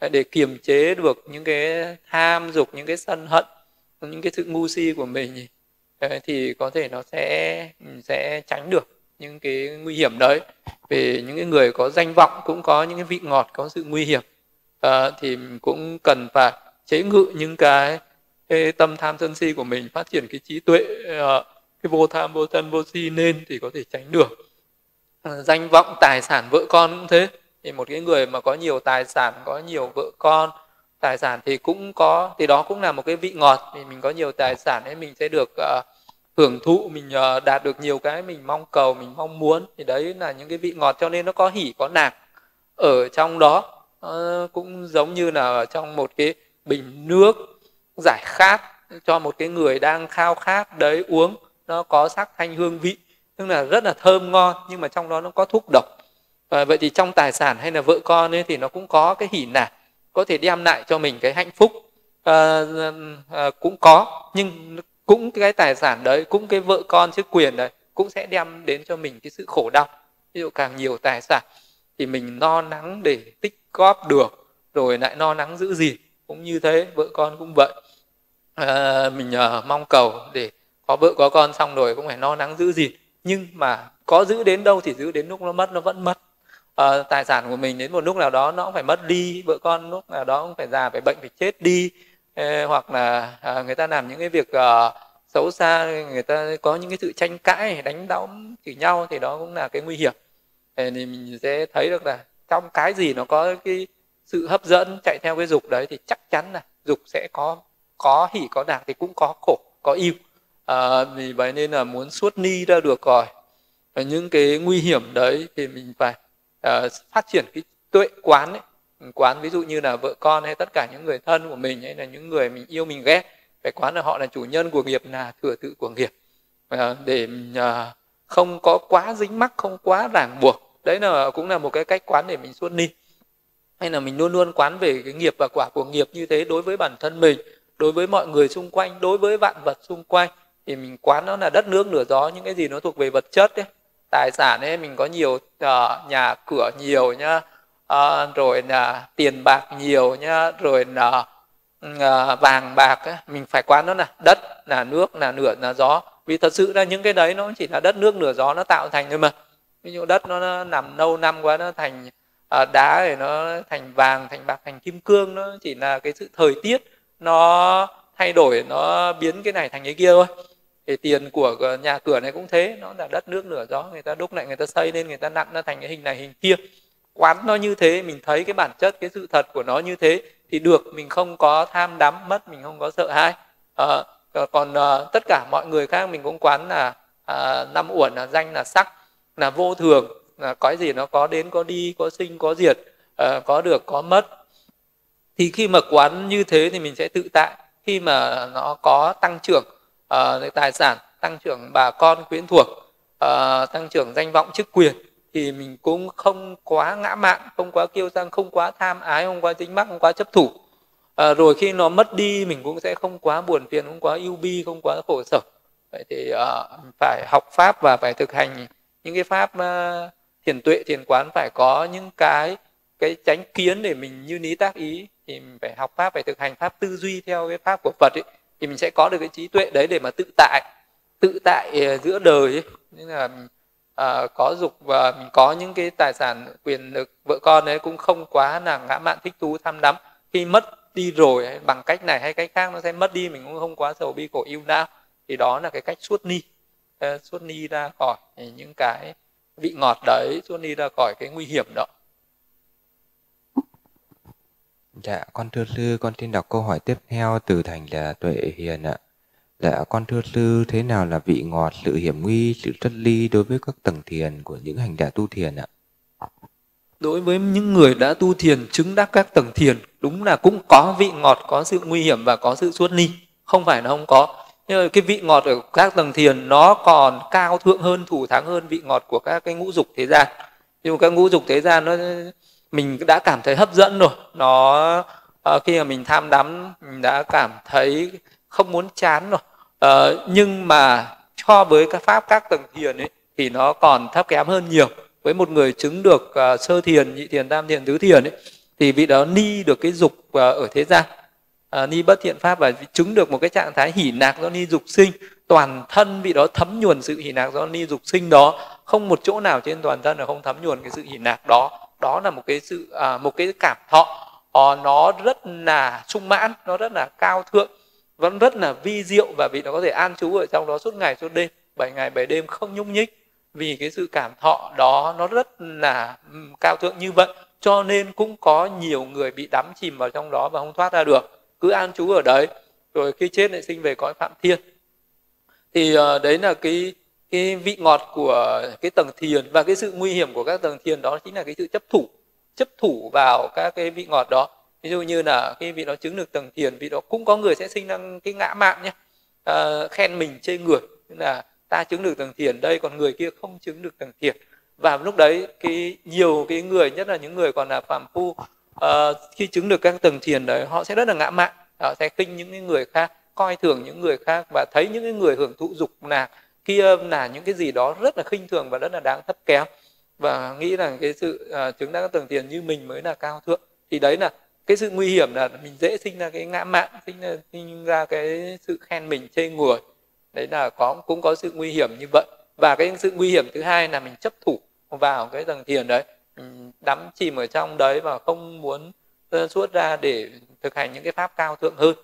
để kiềm chế được những cái tham dục những cái sân hận những cái sự ngu si của mình thì có thể nó sẽ ừ, sẽ tránh được những cái nguy hiểm đấy. Về những cái người có danh vọng cũng có những cái vị ngọt có sự nguy hiểm. À, thì cũng cần phải chế ngự những cái, cái tâm tham sân si của mình phát triển cái trí tuệ ờ, cái vô tham vô sân vô si nên thì có thể tránh được. À, danh vọng tài sản vợ con cũng thế thì một cái người mà có nhiều tài sản có nhiều vợ con tài sản thì cũng có thì đó cũng là một cái vị ngọt. Thì mình có nhiều tài sản ấy mình sẽ được uh, hưởng thụ mình uh, đạt được nhiều cái mình mong cầu mình mong muốn. Thì đấy là những cái vị ngọt cho nên nó có hỉ có nạc ở trong đó. Uh, cũng giống như là ở trong một cái bình nước giải khát cho một cái người đang khao khát đấy uống nó có sắc thanh hương vị. Tức là rất là thơm ngon nhưng mà trong đó nó có thuốc độc và vậy thì trong tài sản hay là vợ con ấy thì nó cũng có cái hỉ nả có thể đem lại cho mình cái hạnh phúc. À, à, cũng có nhưng cũng cái tài sản đấy cũng cái vợ con chức quyền đấy cũng sẽ đem đến cho mình cái sự khổ đau. Ví dụ càng nhiều tài sản thì mình no nắng để tích góp được rồi lại no nắng giữ gì cũng như thế vợ con cũng vậy. À, mình à, mong cầu để có vợ có con xong rồi cũng phải no nắng giữ gì nhưng mà có giữ đến đâu thì giữ đến lúc nó mất nó vẫn mất à, tài sản của mình đến một lúc nào đó nó cũng phải mất đi vợ con lúc nào đó cũng phải già phải bệnh phải chết đi. À, hoặc là à, người ta làm những cái việc à, xấu xa người ta có những cái sự tranh cãi đánh đóng chửi nhau thì đó cũng là cái nguy hiểm. Thì mình sẽ thấy được là trong cái gì nó có cái sự hấp dẫn chạy theo cái dục đấy thì chắc chắn là dục sẽ có có hỉ có đạc thì cũng có khổ có yêu. À, vì vậy nên là muốn suốt ni ra được rồi. Và những cái nguy hiểm đấy thì mình phải uh, phát triển cái tuệ quán ấy. Quán ví dụ như là vợ con hay tất cả những người thân của mình hay là những người mình yêu mình ghét. Phải quán là họ là chủ nhân của nghiệp là thừa tự của nghiệp. Uh, để uh, không có quá dính mắc không quá ràng buộc. Đấy là cũng là một cái cách quán để mình suốt ni. Hay là mình luôn luôn quán về cái nghiệp và quả của nghiệp như thế đối với bản thân mình đối với mọi người xung quanh đối với vạn vật xung quanh. Thì mình quán nó là đất nước nửa gió những cái gì nó thuộc về vật chất ấy tài sản ấy mình có nhiều uh, nhà cửa nhiều nhá uh, rồi là tiền bạc nhiều nhá rồi là uh, vàng bạc ấy. mình phải quán nó là đất là nước là nửa là gió vì thật sự là những cái đấy nó chỉ là đất nước nửa gió nó tạo thành thôi mà ví dụ đất nó, nó nằm lâu năm quá nó thành uh, đá thì nó thành vàng thành bạc thành kim cương nó chỉ là cái sự thời tiết nó thay đổi nó biến cái này thành cái kia thôi thì tiền của ờ, nhà cửa này cũng thế nó là đất nước lửa gió người ta đúc lại người ta xây lên người ta nặn nó thành cái hình này hình kia. Quán nó như thế mình thấy cái bản chất cái sự thật của nó như thế thì được mình không có tham đắm mất mình không có sợ hãi. À, còn à, tất cả mọi người khác mình cũng quán là à, năm uẩn là danh là sắc là vô thường là cái gì nó có đến có đi có sinh có diệt à, có được có mất. Thì khi mà quán như thế thì mình sẽ tự tại. Khi mà nó có tăng trưởng uh, tài sản tăng trưởng bà con quyến thuộc uh, tăng trưởng danh vọng chức quyền thì mình cũng không quá ngã mạn không quá kiêu sang không quá tham ái không quá tính mắc không quá chấp thủ. À, rồi khi nó mất đi mình cũng sẽ không quá buồn phiền không quá ưu bi không quá khổ sở. Vậy thì uh, phải học pháp và phải thực hành những cái pháp uh, thiền tuệ thiền quán phải có những cái cái tránh kiến để mình như lý tác ý. Thì mình phải học pháp phải thực hành pháp tư duy theo cái pháp của phật ấy thì mình sẽ có được cái trí tuệ đấy để mà tự tại tự tại ờ, giữa đời ấy. nên là à, có dục và mình có những cái tài sản quyền lực vợ con ấy cũng không quá là ngã mạn thích thú tham đắm. Khi mất đi rồi bằng cách này hay cách khác nó sẽ mất đi mình cũng không quá sầu bi khổ yêu não thì đó là cái cách suốt ni ờ, suốt ni ra khỏi những cái vị ngọt đấy suốt ni ra khỏi cái nguy hiểm đó. Dạ, con thưa sư, con xin đọc câu hỏi tiếp theo từ thành là Tuệ Hiền ạ. Dạ, con thưa sư, thế nào là vị ngọt, sự hiểm nguy, sự xuất ly đối với các tầng thiền của những hành giả tu thiền ạ? Đối với những người đã tu thiền chứng đắc các tầng thiền, đúng là cũng có vị ngọt, có sự nguy hiểm và có sự xuất ly. Không phải là không có. Nhưng mà cái vị ngọt ở các tầng thiền nó còn cao thượng hơn, thủ thắng hơn vị ngọt của các cái ngũ dục thế gian. Nhưng mà các ngũ dục thế gian nó mình đã cảm thấy hấp dẫn rồi. Nó uh, khi mà mình tham đắm mình đã cảm thấy không muốn chán rồi. Uh, nhưng mà so với các pháp các tầng thiền ấy thì nó còn thấp kém hơn nhiều. Với một người chứng được uh, sơ thiền nhị thiền tam thiền tứ thiền ấy thì vị đó ni được cái dục uh, ở thế gian. Uh, ni bất thiện pháp và chứng được một cái trạng thái hỉ nạc do ni dục sinh. Toàn thân vị đó thấm nhuần sự hỉ nạc do ni dục sinh đó. Không một chỗ nào trên toàn thân là không thấm nhuần cái sự hỉ nạc đó đó là một cái sự à, một cái cảm thọ. À, nó rất là sung mãn nó rất là cao thượng vẫn rất là vi diệu và vì nó có thể an trú ở trong đó suốt ngày suốt đêm bảy ngày bảy đêm không nhúc nhích. Vì cái sự cảm thọ đó nó rất là cao thượng như vậy cho nên cũng có nhiều người bị đắm chìm vào trong đó và không thoát ra được. Cứ an trú ở đấy rồi khi chết lại sinh về cõi phạm thiên. Thì uh, đấy là cái cái vị ngọt của cái tầng thiền và cái sự nguy hiểm của các tầng thiền đó chính là cái sự chấp thủ chấp thủ vào các cái vị ngọt đó. Ví dụ như là khi vị đó chứng được tầng thiền vị đó cũng có người sẽ sinh ra cái ngã mạn nhé à, khen mình chê người là ta chứng được tầng thiền đây còn người kia không chứng được tầng thiền. Và lúc đấy cái nhiều cái người nhất là những người còn là phạm phu uh, khi chứng được các tầng thiền đấy họ sẽ rất là ngã mạn họ sẽ khinh những cái người khác coi thường những người khác và thấy những cái người hưởng thụ dục lạc kia là những cái gì đó rất là khinh thường và rất là đáng thấp kém. Và nghĩ rằng cái sự uh, chứng đắc các tầng thiền như mình mới là cao thượng. Thì đấy là cái sự nguy hiểm là mình dễ sinh ra cái ngã mạn sinh ra, sinh ra cái sự khen mình chê người đấy là có cũng có sự nguy hiểm như vậy. Và cái sự nguy hiểm thứ hai là mình chấp thủ vào cái tầng thiền đấy. Mình đắm chìm ở trong đấy và không muốn suốt ra để thực hành những cái pháp cao thượng hơn.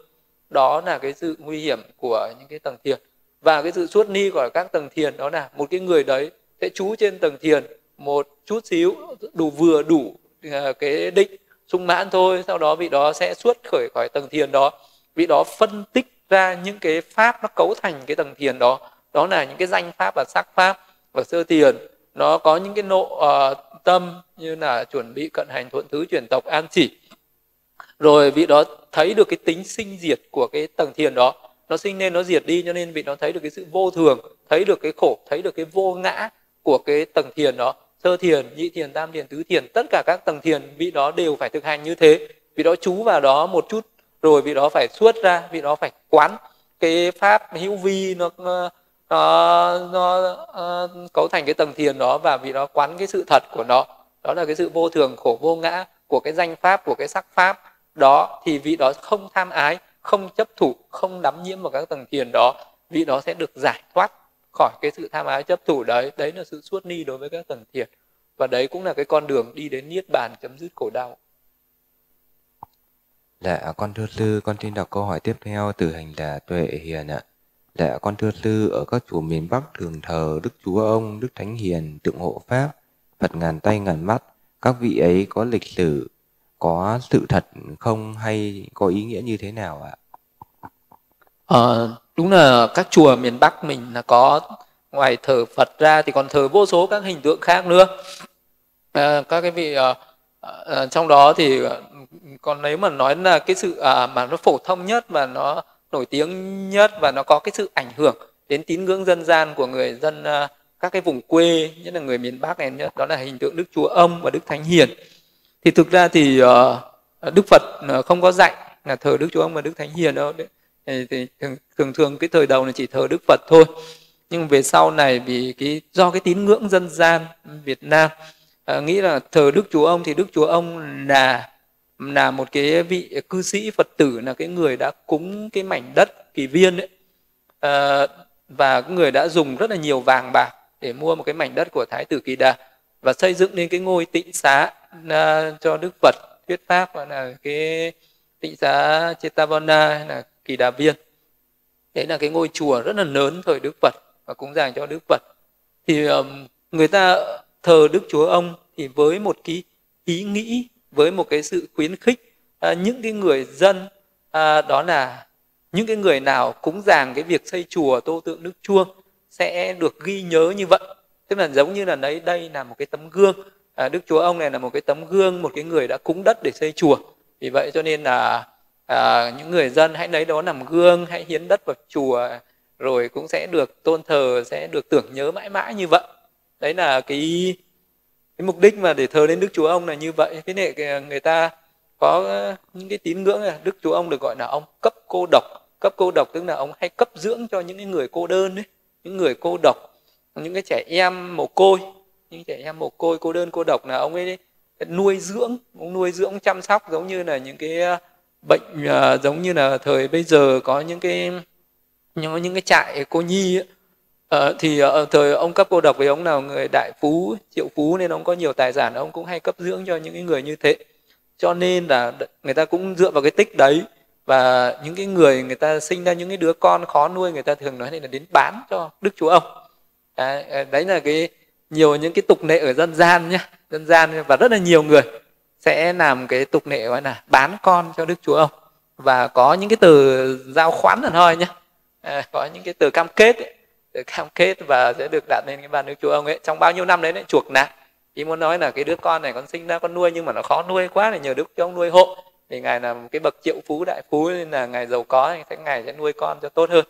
Đó là cái sự nguy hiểm của những cái tầng thiền và cái sự suốt ni của các tầng thiền đó là một cái người đấy sẽ trú trên tầng thiền một chút xíu đủ vừa đủ à, cái định sung mãn thôi. Sau đó vị đó sẽ xuất khởi khỏi tầng thiền đó. Vị đó phân tích ra những cái pháp nó cấu thành cái tầng thiền đó. Đó là những cái danh pháp và sắc pháp và sơ thiền. Nó có những cái nộ uh, tâm như là chuẩn bị cận hành thuận thứ chuyển tộc an chỉ. Rồi vị đó thấy được cái tính sinh diệt của cái tầng thiền đó nó sinh nên nó diệt đi cho nên vị nó thấy được cái sự vô thường thấy được cái khổ thấy được cái vô ngã của cái tầng thiền đó sơ thiền nhị thiền tam thiền tứ thiền tất cả các tầng thiền vị đó đều phải thực hành như thế. Vị đó chú vào đó một chút rồi vị đó phải xuất ra vị đó phải quán cái pháp hữu vi nó nó nó uh, cấu thành cái tầng thiền đó và vị đó quán cái sự thật của nó. Đó là cái sự vô thường khổ vô ngã của cái danh pháp của cái sắc pháp đó thì vị đó không tham ái không chấp thủ không đắm nhiễm vào các tầng thiền đó vị đó sẽ được giải thoát khỏi cái sự tham ái chấp thủ đấy đấy là sự suốt ni đối với các tầng thiền và đấy cũng là cái con đường đi đến niết bàn chấm dứt khổ đau Dạ, con thưa sư, con xin đọc câu hỏi tiếp theo từ hành là Tuệ Hiền ạ. Dạ, con thưa sư, ở các chùa miền Bắc thường thờ Đức Chúa Ông, Đức Thánh Hiền, tượng hộ Pháp, Phật ngàn tay ngàn mắt. Các vị ấy có lịch sử, có sự thật không hay có ý nghĩa như thế nào ạ? À, đúng là các chùa miền Bắc mình là có ngoài thờ Phật ra thì còn thờ vô số các hình tượng khác nữa. À, các cái vị à, à, trong đó thì còn nếu mà nói là cái sự à, mà nó phổ thông nhất và nó nổi tiếng nhất và nó có cái sự ảnh hưởng đến tín ngưỡng dân gian của người dân à, các cái vùng quê nhất là người miền Bắc này nhất đó là hình tượng Đức Chúa Ông và Đức Thánh Hiền thì thực ra thì uh, Đức Phật ờ, không có dạy là thờ Đức Chúa Ông và Đức Thánh Hiền đâu đấy. Thì thường, thường thường cái thời đầu là chỉ thờ Đức Phật thôi. Nhưng về sau này vì cái do cái tín ngưỡng dân gian Việt Nam uh, nghĩ là thờ Đức Chúa Ông thì Đức Chúa Ông là là một cái vị cư sĩ Phật tử là cái người đã cúng cái mảnh đất kỳ viên ấy. Uh, và người đã dùng rất là nhiều vàng bạc để mua một cái mảnh đất của Thái tử Kỳ Đà và xây dựng nên cái ngôi tịnh xá à, cho Đức Phật thuyết pháp gọi là cái tịnh xá Chetavana là Kỳ Đà Viên. Đấy là cái ngôi chùa rất là lớn thời Đức Phật và cúng dường cho Đức Phật. Thì um, người ta thờ Đức Chúa Ông thì với một cái ý nghĩ với một cái sự khuyến khích à, những cái người dân à, đó là những cái người nào cúng dường cái việc xây chùa tô tượng Đức chúa sẽ được ghi nhớ như vậy. Tức là giống như là đấy đây là một cái tấm gương à, Đức Chúa Ông này là một cái tấm gương một cái người đã cúng đất để xây chùa. Vì vậy cho nên là à, những người dân hãy lấy đó làm gương hãy hiến đất vào chùa rồi cũng sẽ được tôn thờ sẽ được tưởng nhớ mãi mãi như vậy. Đấy là cái cái mục đích mà để thờ lên đức chúa ông là như vậy. Thế nên người ta có những cái tín ngưỡng là đức chúa ông được gọi là ông cấp cô độc. Cấp cô độc tức là ông hay cấp dưỡng cho những cái người cô đơn ấy những người cô độc những cái trẻ em mồ côi những trẻ em mồ côi cô đơn cô độc là ông ấy nuôi dưỡng ông nuôi dưỡng chăm sóc giống như là những cái ờ, bệnh uh, giống như là thời bây giờ có những cái những những cái trại cô nhi ấy, uh, thì ở thời ông cấp cô độc với ông nào người đại phú triệu phú nên ông có nhiều tài sản ông cũng hay cấp dưỡng cho những cái người như thế. Cho nên là người ta cũng dựa vào cái tích đấy và những cái người người ta sinh ra những cái đứa con khó nuôi người ta thường nói là đến bán cho đức chúa ông. Đấy, đấy là cái nhiều những cái tục lệ ở dân gian nhá. Dân gian và rất là nhiều người sẽ làm cái tục lệ gọi là bán con cho đức chúa ông. Và có những cái từ giao khoán là thôi nhá. À, có những cái từ cam kết ấy, từ cam kết và sẽ được đặt lên cái bàn đức chúa ông ấy. Trong bao nhiêu năm đấy đấy chuộc nạp ý muốn nói là cái đứa con này con sinh ra con nuôi nhưng mà nó khó nuôi quá thì nhờ đức chúa ông nuôi hộ. Thì ngài là một cái bậc triệu phú đại phú nên là ngài giàu có thì ngài sẽ nuôi con cho tốt hơn.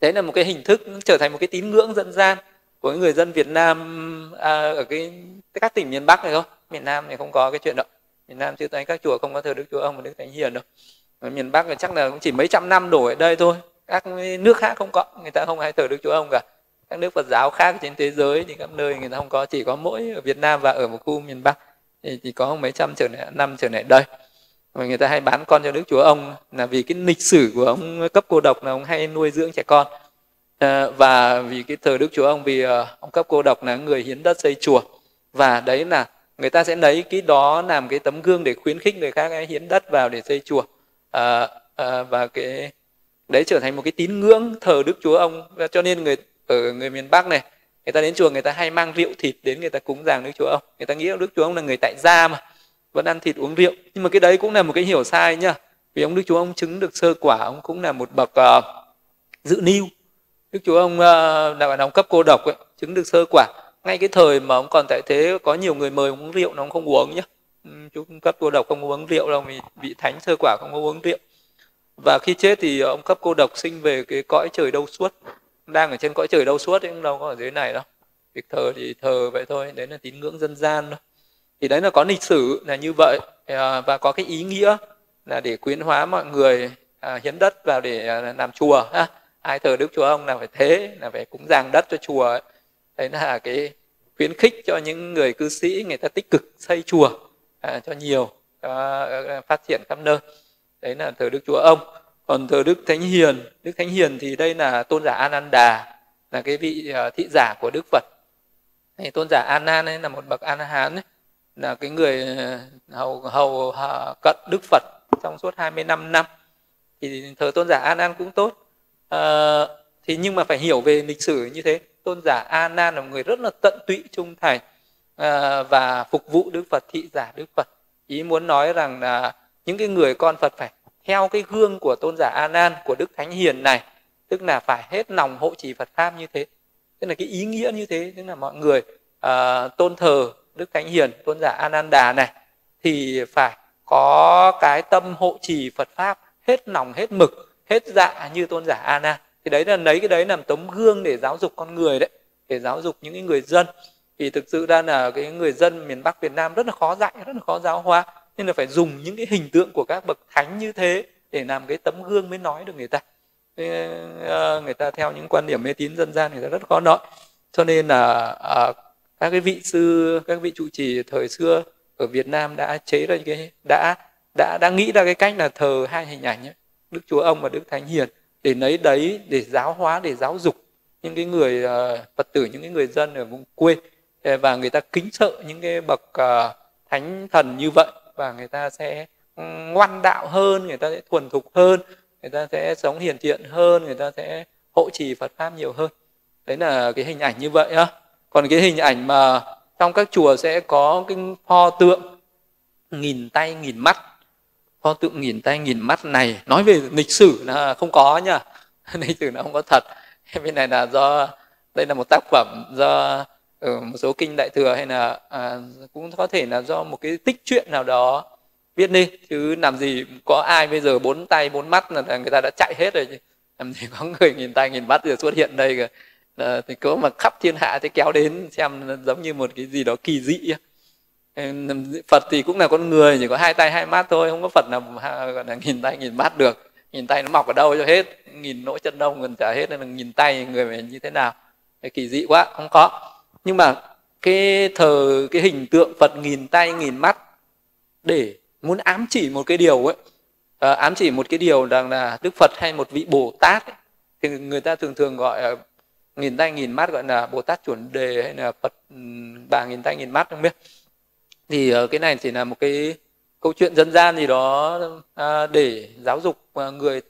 Đấy là một cái hình thức trở thành một cái tín ngưỡng dân gian của người dân Việt Nam à, ở cái các tỉnh miền Bắc này không? Miền Nam thì không có cái chuyện đó. Miền Nam chưa thấy các chùa không có thờ Đức Chúa Ông và Đức Thánh Hiền đâu. Ở miền Bắc thì chắc là cũng chỉ mấy trăm năm đổ ở đây thôi. Các nước khác không có người ta không hay thờ Đức Chúa Ông cả. Các nước Phật giáo khác trên thế giới thì các nơi người ta không có chỉ có mỗi ở Việt Nam và ở một khu miền Bắc. Thì chỉ có mấy trăm trở lại năm trở lại đây. Mà người ta hay bán con cho Đức Chúa Ông là vì cái lịch sử của ông cấp cô độc là ông hay nuôi dưỡng trẻ con à, và vì cái thờ Đức Chúa Ông vì uh, ờ, ông cấp cô độc là người hiến đất xây chùa. Và đấy là người ta sẽ lấy cái đó làm cái tấm gương để khuyến khích người khác ấy hiến đất vào để xây chùa. À, à, và cái đấy trở thành một cái tín ngưỡng thờ Đức Chúa Ông. Và cho nên người ở người miền Bắc này người ta đến chùa người ta hay mang rượu thịt đến người ta cúng dường Đức Chúa Ông. Người ta nghĩ Đức Chúa Ông là người tại gia mà vẫn ăn thịt uống rượu. Nhưng mà cái đấy cũng là một cái hiểu sai nhá. Vì ông Đức Chúa ông chứng được sơ quả ông cũng là một bậc uh, dự niu Đức Chúa ông ờ, đại bản ông cấp cô độc ấy, chứng được sơ quả. Ngay cái thời mà ông còn tại thế có nhiều người mời uống rượu nó không uống nhá. Chú cấp cô độc không uống rượu đâu vì bị thánh sơ quả không có uống rượu. Và khi chết thì ông cấp cô độc sinh về cái cõi trời đâu suốt. Đang ở trên cõi trời đâu suốt ấy, cũng đâu có ở dưới này đâu. Việc thờ thì thờ vậy thôi đấy là tín ngưỡng dân gian thôi. Thì đấy là có lịch sử là như vậy à, và có cái ý nghĩa là để quyến hóa mọi người à, hiến đất vào để à, làm chùa ha ai thờ đức chúa ông là phải thế là phải cúng dàng đất cho chùa ấy. đấy là cái khuyến khích cho những người cư sĩ người ta tích cực xây chùa à, cho nhiều cho ờ, ờ, phát triển khắp nơi. Đấy là thờ đức chúa ông. Còn thờ đức thánh hiền đức thánh hiền thì đây là tôn giả ananda là cái vị ờ, thị giả của đức phật. Thì tôn giả Anan ấy là một bậc an Hán ấy, là cái người hầu hầu cận Đức Phật trong suốt 25 năm. Thì thờ tôn giả anan cũng tốt à, thì nhưng mà phải hiểu về lịch sử như thế. Tôn giả A Nan là một người rất là tận tụy trung thành à, và phục vụ Đức Phật thị giả Đức Phật. Ý muốn nói rằng là những cái người con Phật phải theo cái gương của tôn giả A Nan của Đức Thánh Hiền này tức là phải hết lòng hộ trì Phật pháp như thế. Tức là cái ý nghĩa như thế tức là mọi người à, tôn thờ đức thánh hiền tôn giả A Nan Đà này thì phải có cái tâm hộ trì phật pháp hết lòng hết mực hết dạ như tôn giả a nan thì đấy là lấy cái đấy làm tấm gương để giáo dục con người đấy để giáo dục những người dân. Thì thực sự ra là cái người dân miền bắc việt nam rất là khó dạy rất là khó giáo hóa. Nên là phải dùng những cái hình tượng của các bậc thánh như thế để làm cái tấm gương mới nói được người ta. Ờ, người ta theo những quan điểm mê tín dân gian người ta rất khó nói. Cho nên là à, các cái vị sư các vị trụ trì thời xưa ở Việt Nam đã chế ra cái đã đã đã nghĩ ra cái cách là thờ hai hình ảnh ấy, Đức Chúa Ông và Đức Thánh Hiền để lấy đấy để giáo hóa để giáo dục những cái người uh, Phật tử những cái người dân ở vùng quê. Ờ, và người ta kính sợ những cái bậc uh, thánh thần như vậy. Và người ta sẽ ừ, ngoan đạo hơn người ta sẽ thuần thục hơn người ta sẽ sống hiền thiện hơn người ta sẽ hộ trì Phật pháp nhiều hơn. Đấy là cái hình ảnh như vậy á. Còn cái hình ảnh mà trong các chùa sẽ có cái pho tượng nghìn tay nghìn mắt pho tượng nghìn tay nghìn mắt này. Nói về lịch sử là không có nha. Lịch sử là không có thật. Bên này là do đây là một tác phẩm do ở một số kinh đại thừa hay là à, cũng có thể là do một cái tích truyện nào đó viết đi. Chứ làm gì có ai bây giờ bốn tay bốn mắt là người ta đã chạy hết rồi chứ. Làm gì có người nghìn tay nghìn mắt rồi xuất hiện đây rồi à, thì có mà khắp thiên hạ thì kéo đến xem giống như một cái gì đó kỳ dị Phật thì cũng là con người chỉ có hai tay hai mắt thôi không có Phật nào gọi là nghìn tay nghìn mắt được. Nghìn tay nó mọc ở đâu cho hết nghìn nỗi chân đông gần trả hết nên là nghìn tay người mình như thế nào. Cái kỳ dị quá không có. Nhưng mà cái thờ cái hình tượng Phật nghìn tay nghìn mắt để muốn ám chỉ một cái điều ấy à, ám chỉ một cái điều rằng là đức phật hay một vị bồ tát ấy, thì người ta thường thường gọi nghìn tay nghìn mắt gọi là bồ tát chuẩn đề hay là phật ừ, bà nghìn tay nghìn mắt không biết thì uh, cái này chỉ là một cái câu chuyện dân gian gì đó uh, để giáo dục uh, người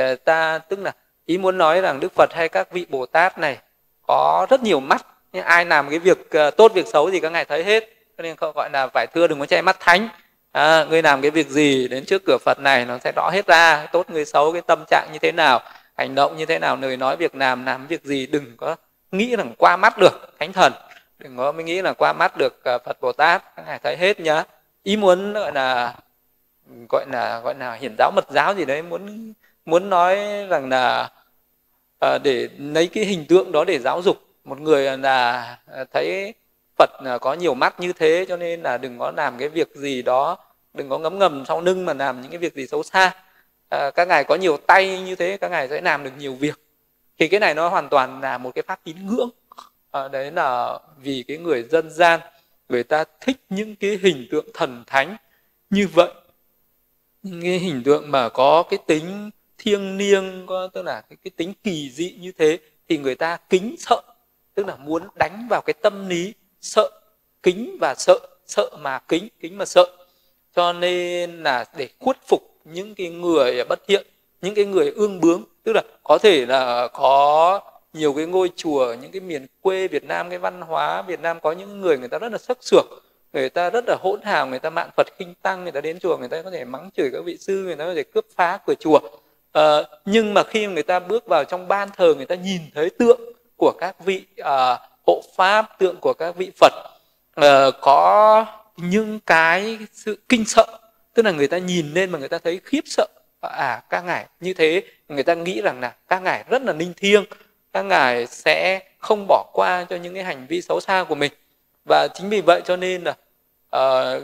uh, ta tức là ý muốn nói rằng đức phật hay các vị bồ tát này có rất nhiều mắt nhưng ai làm cái việc uh, tốt việc xấu thì các ngài thấy hết. Cho nên gọi là phải thưa đừng có che mắt thánh. À, người làm cái việc gì đến trước cửa phật này nó sẽ rõ hết ra tốt người xấu cái tâm trạng như thế nào hành động như thế nào lời nói việc làm làm việc gì đừng có nghĩ rằng qua mắt được thánh thần đừng có mới nghĩ là qua mắt được à, phật bồ tát các ngài thấy hết nhá. Ý muốn gọi là gọi là gọi là hiển giáo mật giáo gì đấy muốn muốn nói rằng là à, để lấy cái hình tượng đó để giáo dục một người là à, thấy Phật à, có nhiều mắt như thế cho nên là đừng có làm cái việc gì đó đừng có ngấm ngầm sau lưng mà làm những cái việc gì xấu xa. À, các ngài có nhiều tay như thế các ngài sẽ làm được nhiều việc. Thì cái này nó hoàn toàn là một cái pháp tín ngưỡng à, đấy là vì cái người dân gian người ta thích những cái hình tượng thần thánh như vậy. Những cái hình tượng mà có cái tính thiêng liêng có tức là cái, cái tính kỳ dị như thế thì người ta kính sợ. Tức là muốn đánh vào cái tâm lý sợ kính và sợ sợ mà kính kính mà sợ. Cho nên là để khuất phục những cái người bất thiện những cái người ương bướng tức là có thể là có nhiều cái ngôi chùa những cái miền quê Việt Nam cái văn hóa Việt Nam có những người người ta rất là sắc sược người ta rất là hỗn hào người ta mạng Phật khinh tăng người ta đến chùa người ta có thể mắng chửi các vị sư người ta có thể cướp phá cửa chùa à, nhưng mà khi người ta bước vào trong ban thờ người ta nhìn thấy tượng của các vị à, hộ pháp tượng của các vị Phật à, có những cái sự kinh sợ tức là người ta nhìn lên mà người ta thấy khiếp sợ à các ngài như thế người ta nghĩ rằng là các ngài rất là ninh thiêng các ngài sẽ không bỏ qua cho những cái hành vi xấu xa của mình. Và chính vì vậy cho nên là uh,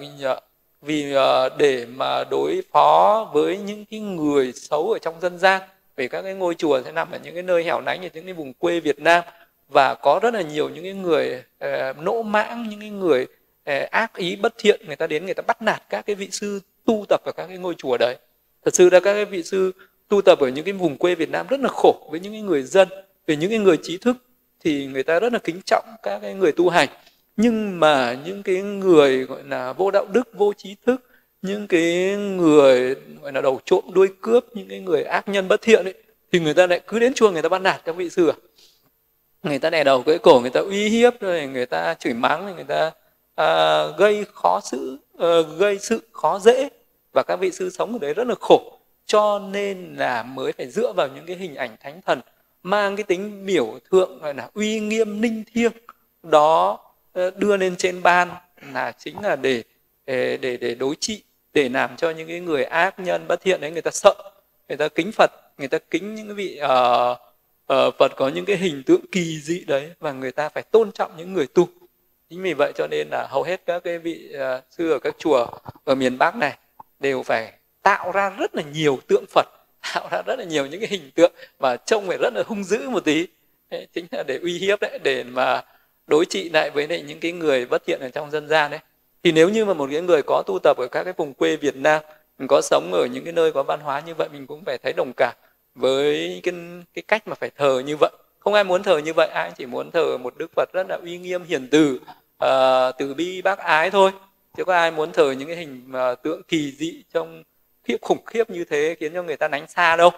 vì uh, để mà đối phó với những cái người xấu ở trong dân gian vì các cái ngôi chùa sẽ nằm ở những cái nơi hẻo lánh ở những cái vùng quê Việt Nam và có rất là nhiều những cái người uh, nỗ mãng những cái người uh, ác ý bất thiện người ta đến người ta bắt nạt các cái vị sư tu tập ở các cái ngôi chùa đấy. Thật sự là các cái vị sư tu tập ở những cái vùng quê Việt Nam rất là khổ với những cái người dân về những cái người trí thức thì người ta rất là kính trọng các cái người tu hành. Nhưng mà những cái người gọi là vô đạo đức vô trí thức những cái người gọi là đầu trộm đuôi cướp những cái người ác nhân bất thiện ấy thì người ta lại cứ đến chùa người ta bắt nạt các vị sư à. Người ta đè đầu cưỡi cổ người ta uy hiếp rồi người ta chửi mắng rồi người ta à, gây khó sự à, gây sự khó dễ. Và các vị sư sống ở đấy rất là khổ. Cho nên là mới phải dựa vào những cái hình ảnh thánh thần mang cái tính biểu thượng gọi là uy nghiêm ninh thiêng đó ờ, đưa lên trên ban là chính là để để để, đối trị để làm cho những cái người ác nhân bất thiện đấy người ta sợ người ta kính phật người ta kính những cái vị uh, uh, phật có những cái hình tượng kỳ dị đấy và người ta phải tôn trọng những người tu. Chính vì vậy cho nên là hầu hết các cái vị uh, sư ở các chùa ở miền bắc này đều phải tạo ra rất là nhiều tượng phật tạo ra rất là nhiều những cái hình tượng mà trông phải rất là hung dữ một tí. Đấy, chính là để uy hiếp đấy để mà đối trị lại với lại những cái người bất thiện ở trong dân gian đấy. Thì nếu như mà một cái người có tu tập ở các cái vùng quê Việt Nam mình có sống ở những cái nơi có văn hóa như vậy mình cũng phải thấy đồng cảm với cái cái cách mà phải thờ như vậy. Không ai muốn thờ như vậy ai chỉ muốn thờ một đức phật rất là uy nghiêm hiền từ uh, từ bi bác ái thôi. Chứ có ai muốn thờ những cái hình uh, tượng kỳ dị trong khiếp khủng khiếp như thế khiến cho người ta đánh xa đâu.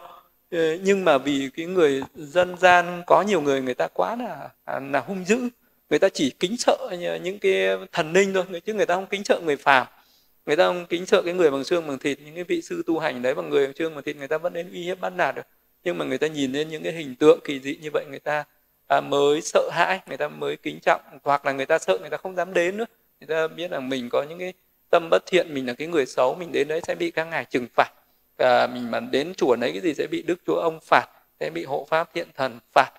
Ờ, nhưng mà vì cái người dân gian có nhiều người người ta quá là à, là hung dữ. Người ta chỉ kính sợ những cái thần linh thôi chứ người ta không kính sợ người phàm. Người ta không kính sợ cái người bằng xương bằng thịt những cái vị sư tu hành đấy bằng người bằng xương bằng thịt người ta vẫn đến uy hiếp bắt nạt được. Nhưng mà người ta nhìn lên những cái hình tượng kỳ dị như vậy người ta à, mới sợ hãi người ta mới kính trọng hoặc là người ta sợ người ta không dám đến nữa. Người ta biết là mình có những cái tâm bất thiện mình là cái người xấu mình đến đấy sẽ bị các ngài trừng phạt. À, mình mà đến chùa đấy cái gì sẽ bị đức chúa ông phạt sẽ bị hộ pháp thiện thần phạt.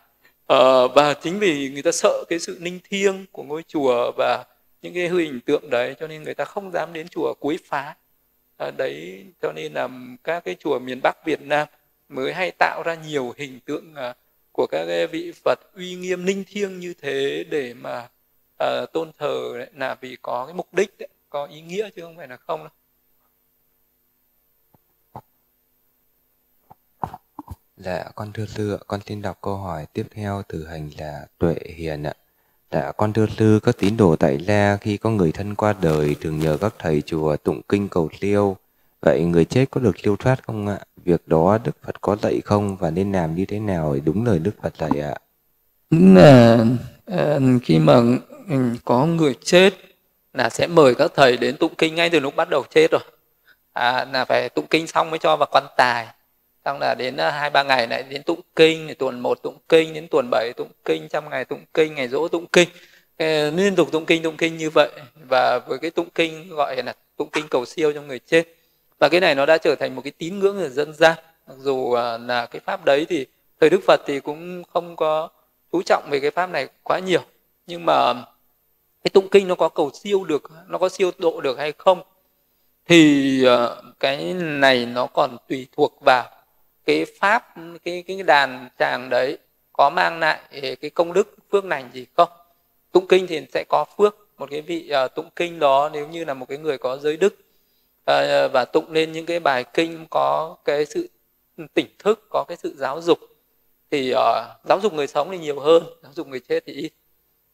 À, và chính vì người ta sợ cái sự ninh thiêng của ngôi chùa và những cái hình tượng đấy cho nên người ta không dám đến chùa cuối phá. À, đấy cho nên là các cái chùa miền bắc việt nam mới hay tạo ra nhiều hình tượng à, của các cái vị phật uy nghiêm ninh thiêng như thế để mà à, tôn thờ đấy, là vì có cái mục đích đấy, có ý nghĩa chứ không phải là không đâu Dạ, con thưa sư, con xin đọc câu hỏi tiếp theo từ hành là Tuệ Hiền ạ. Dạ, con thưa sư, các tín đồ tại La khi có người thân qua đời thường nhờ các thầy chùa tụng kinh cầu siêu. Vậy người chết có được siêu thoát không ạ? Việc đó Đức Phật có dạy không và nên làm như thế nào để đúng lời Đức Phật dạy ạ? Đúng là uh, khi mà um, có người chết là sẽ mời các thầy đến tụng kinh ngay từ lúc bắt đầu chết rồi. À, là phải tụng kinh xong mới cho vào quan tài. Xong là đến à, hai ba ngày lại đến tụng kinh tuần một tụng kinh đến tuần bảy tụng kinh trăm ngày tụng kinh ngày dỗ tụng kinh. À, liên tục tụng kinh tụng kinh như vậy. Và với cái tụng kinh gọi là tụng kinh cầu siêu cho người chết. Và cái này nó đã trở thành một cái tín ngưỡng ở dân gian. Mặc dù à, là cái pháp đấy thì thời đức phật thì cũng không có chú trọng về cái pháp này quá nhiều. Nhưng mà cái tụng kinh nó có cầu siêu được nó có siêu độ được hay không? Thì ờ, cái này nó còn tùy thuộc vào cái pháp cái cái đàn tràng đấy có mang lại cái công đức phước lành gì không. Tụng kinh thì sẽ có phước một cái vị uh, tụng kinh đó nếu như là một cái người có giới đức uh, và tụng lên những cái bài kinh có cái sự tỉnh thức có cái sự giáo dục thì uh, giáo dục người sống thì nhiều hơn giáo dục người chết thì ít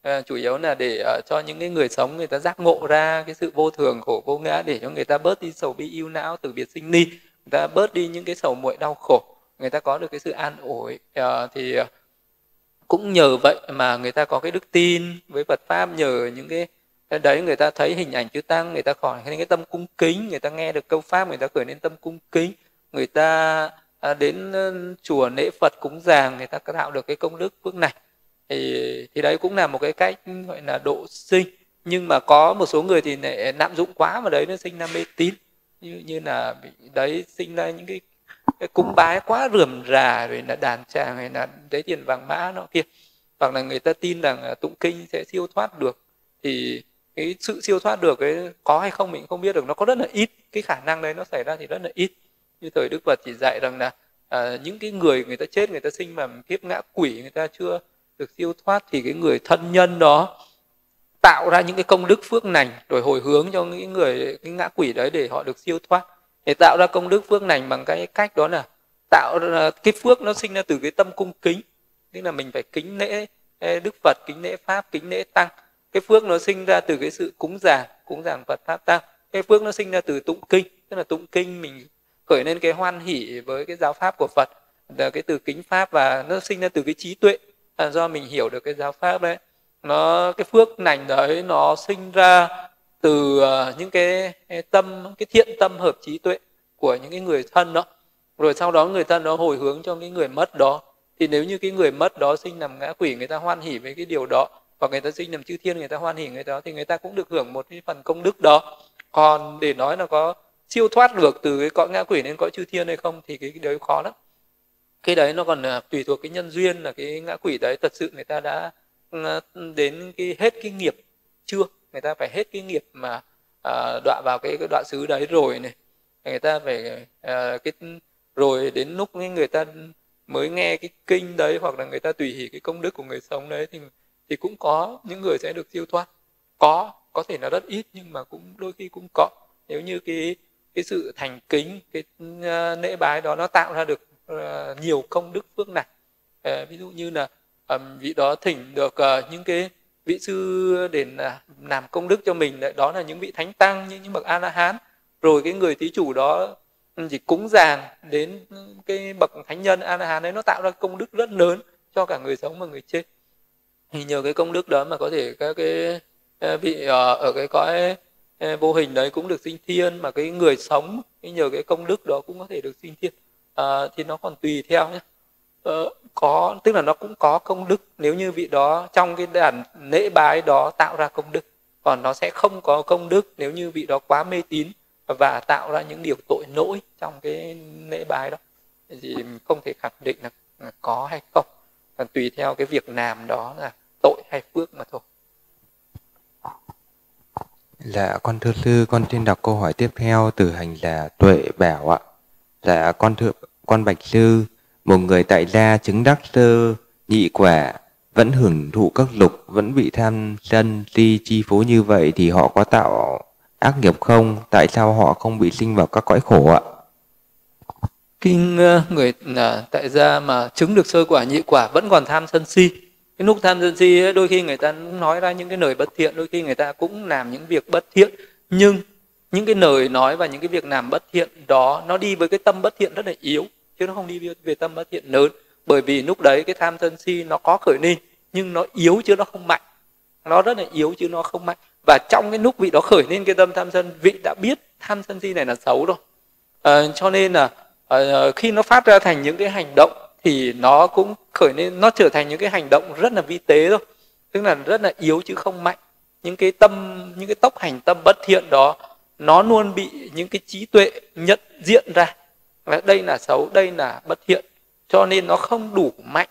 à, chủ yếu là để uh, cho những cái người sống người ta giác ngộ ra cái sự vô thường khổ vô ngã để cho người ta bớt đi sầu bi yêu não từ biệt sinh ni người ta bớt đi những cái sầu muội đau khổ người ta có được cái sự an ủi uh, thì uh, cũng nhờ vậy mà người ta có cái đức tin với Phật pháp nhờ những cái đấy người ta thấy hình ảnh chư tăng người ta khỏi những cái tâm cung kính người ta nghe được câu pháp người ta khởi lên tâm cung kính người ta đến chùa lễ Phật cúng dường người ta tạo được cái công đức phước này thì thì đấy cũng là một cái cách gọi là độ sinh. Nhưng mà có một số người thì lại lạm dụng quá mà đấy nó sinh ra mê tín. Như như là bị đấy sinh ra những cái, cái cúng bái quá rườm rà rồi là đàn tràng hay là lấy tiền vàng mã nó kia. Hoặc là người ta tin rằng tụng kinh sẽ siêu thoát được. Thì cái sự siêu thoát được cái có hay không mình không biết được. Nó có rất là ít. Cái khả năng đấy nó xảy ra thì rất là ít. Như thời đức phật chỉ dạy rằng là à, những cái người người ta chết người ta sinh mà kiếp ngã quỷ người ta chưa được siêu thoát thì cái người thân nhân đó tạo ra những cái công đức phước lành, rồi hồi hướng cho những người, cái ngã quỷ đấy để họ được siêu thoát. Để tạo ra công đức phước lành bằng cái cách đó là tạo ra, cái phước nó sinh ra từ cái tâm cung kính. Tức là mình phải kính lễ đức phật, kính lễ pháp, kính lễ tăng. Cái phước nó sinh ra từ cái sự cúng dường cúng dường phật pháp tăng. Cái phước nó sinh ra từ tụng kinh, tức là tụng kinh mình khởi lên cái hoan hỷ với cái giáo pháp của phật, là cái từ kính pháp và nó sinh ra từ cái trí tuệ là do mình hiểu được cái giáo pháp đấy nó cái phước lành đấy nó sinh ra từ à, những cái, cái tâm cái thiện tâm hợp trí tuệ của những cái người thân đó. Rồi sau đó người thân đó hồi hướng cho cái người mất đó. Thì nếu như cái người mất đó sinh làm ngã quỷ người ta hoan hỉ với cái điều đó hoặc người ta sinh làm chư thiên người ta hoan hỉ người đó thì người ta cũng được hưởng một cái phần công đức đó. Còn để nói là có siêu thoát được từ cái cõi ngã quỷ đến cõi chư thiên hay không thì cái, cái đấy khó lắm cái đấy nó còn à, tùy thuộc cái nhân duyên là cái ngã quỷ đấy. Thật sự người ta đã ừ, đến cái hết cái nghiệp chưa? Người ta phải hết cái nghiệp mà à, đọa vào cái, cái đoạn xứ đấy rồi này. Người ta phải à, cái rồi đến lúc người ta mới nghe cái kinh đấy hoặc là người ta tùy hỷ cái công đức của người sống đấy thì thì cũng có những người sẽ được siêu thoát. Có có thể là rất ít nhưng mà cũng đôi khi cũng có. Nếu như cái cái sự thành kính cái uh, lễ bái đó nó tạo ra được uh, nhiều công đức phước này. Uh, ví dụ như là um, vị đó thỉnh được uh, những cái vị sư để uh, à, làm công đức cho mình đó là những vị thánh tăng như những bậc a la hán rồi cái người thí chủ đó chỉ cúng dàng đến cái bậc thánh nhân a la hán đấy nó tạo ra công đức rất lớn cho cả người sống và người chết. Thì nhờ cái công đức đó mà có thể các cái vị ở cái cõi vô hình đấy cũng được sinh thiên mà cái người sống cái nhờ cái công đức đó cũng có thể được sinh thiên. Ờ, thì nó còn tùy theo nhé. Uh, có tức là nó cũng có công đức nếu như vị đó trong cái đàn lễ bái đó tạo ra công đức. Còn nó sẽ không có công đức nếu như vị đó quá mê tín và tạo ra những điều tội lỗi trong cái lễ bái đó. Thì không thể khẳng định là có hay không. Còn tùy theo cái việc làm đó là tội hay phước mà thôi. Dạ con thưa sư, con xin đọc câu hỏi tiếp theo từ hành là Tuệ Bảo ạ là con thượng, con bạch sư, một người tại gia chứng đắc sơ nhị quả vẫn hưởng thụ các lục, vẫn bị tham sân si chi phối như vậy thì họ có tạo ác nghiệp không? Tại sao họ không bị sinh vào các cõi khổ ạ? kinh ờ, người à, tại gia mà chứng được sơ quả nhị quả vẫn còn tham sân si cái lúc tham sân si ấy, đôi khi người ta cũng nói ra những cái lời bất thiện đôi khi người ta cũng làm những việc bất thiện nhưng những cái lời nói và những cái việc làm bất thiện đó nó đi với cái tâm bất thiện rất là yếu chứ nó không đi về tâm bất thiện lớn. Bởi vì lúc đấy cái tham sân si nó có khởi lên nhưng nó yếu chứ nó không mạnh. Nó rất là yếu chứ nó không mạnh. Và trong cái lúc vị đó khởi lên cái tâm tham sân vị đã biết tham sân si này là xấu rồi. À, cho nên là à, khi nó phát ra thành những cái hành động thì nó cũng khởi lên nó trở thành những cái hành động rất là vi tế thôi. Tức là rất là yếu chứ không mạnh. Những cái tâm những cái tốc hành tâm bất thiện đó nó luôn bị những cái trí tuệ nhận diện ra. Và đây là xấu, đây là bất thiện. Cho nên nó không đủ mạnh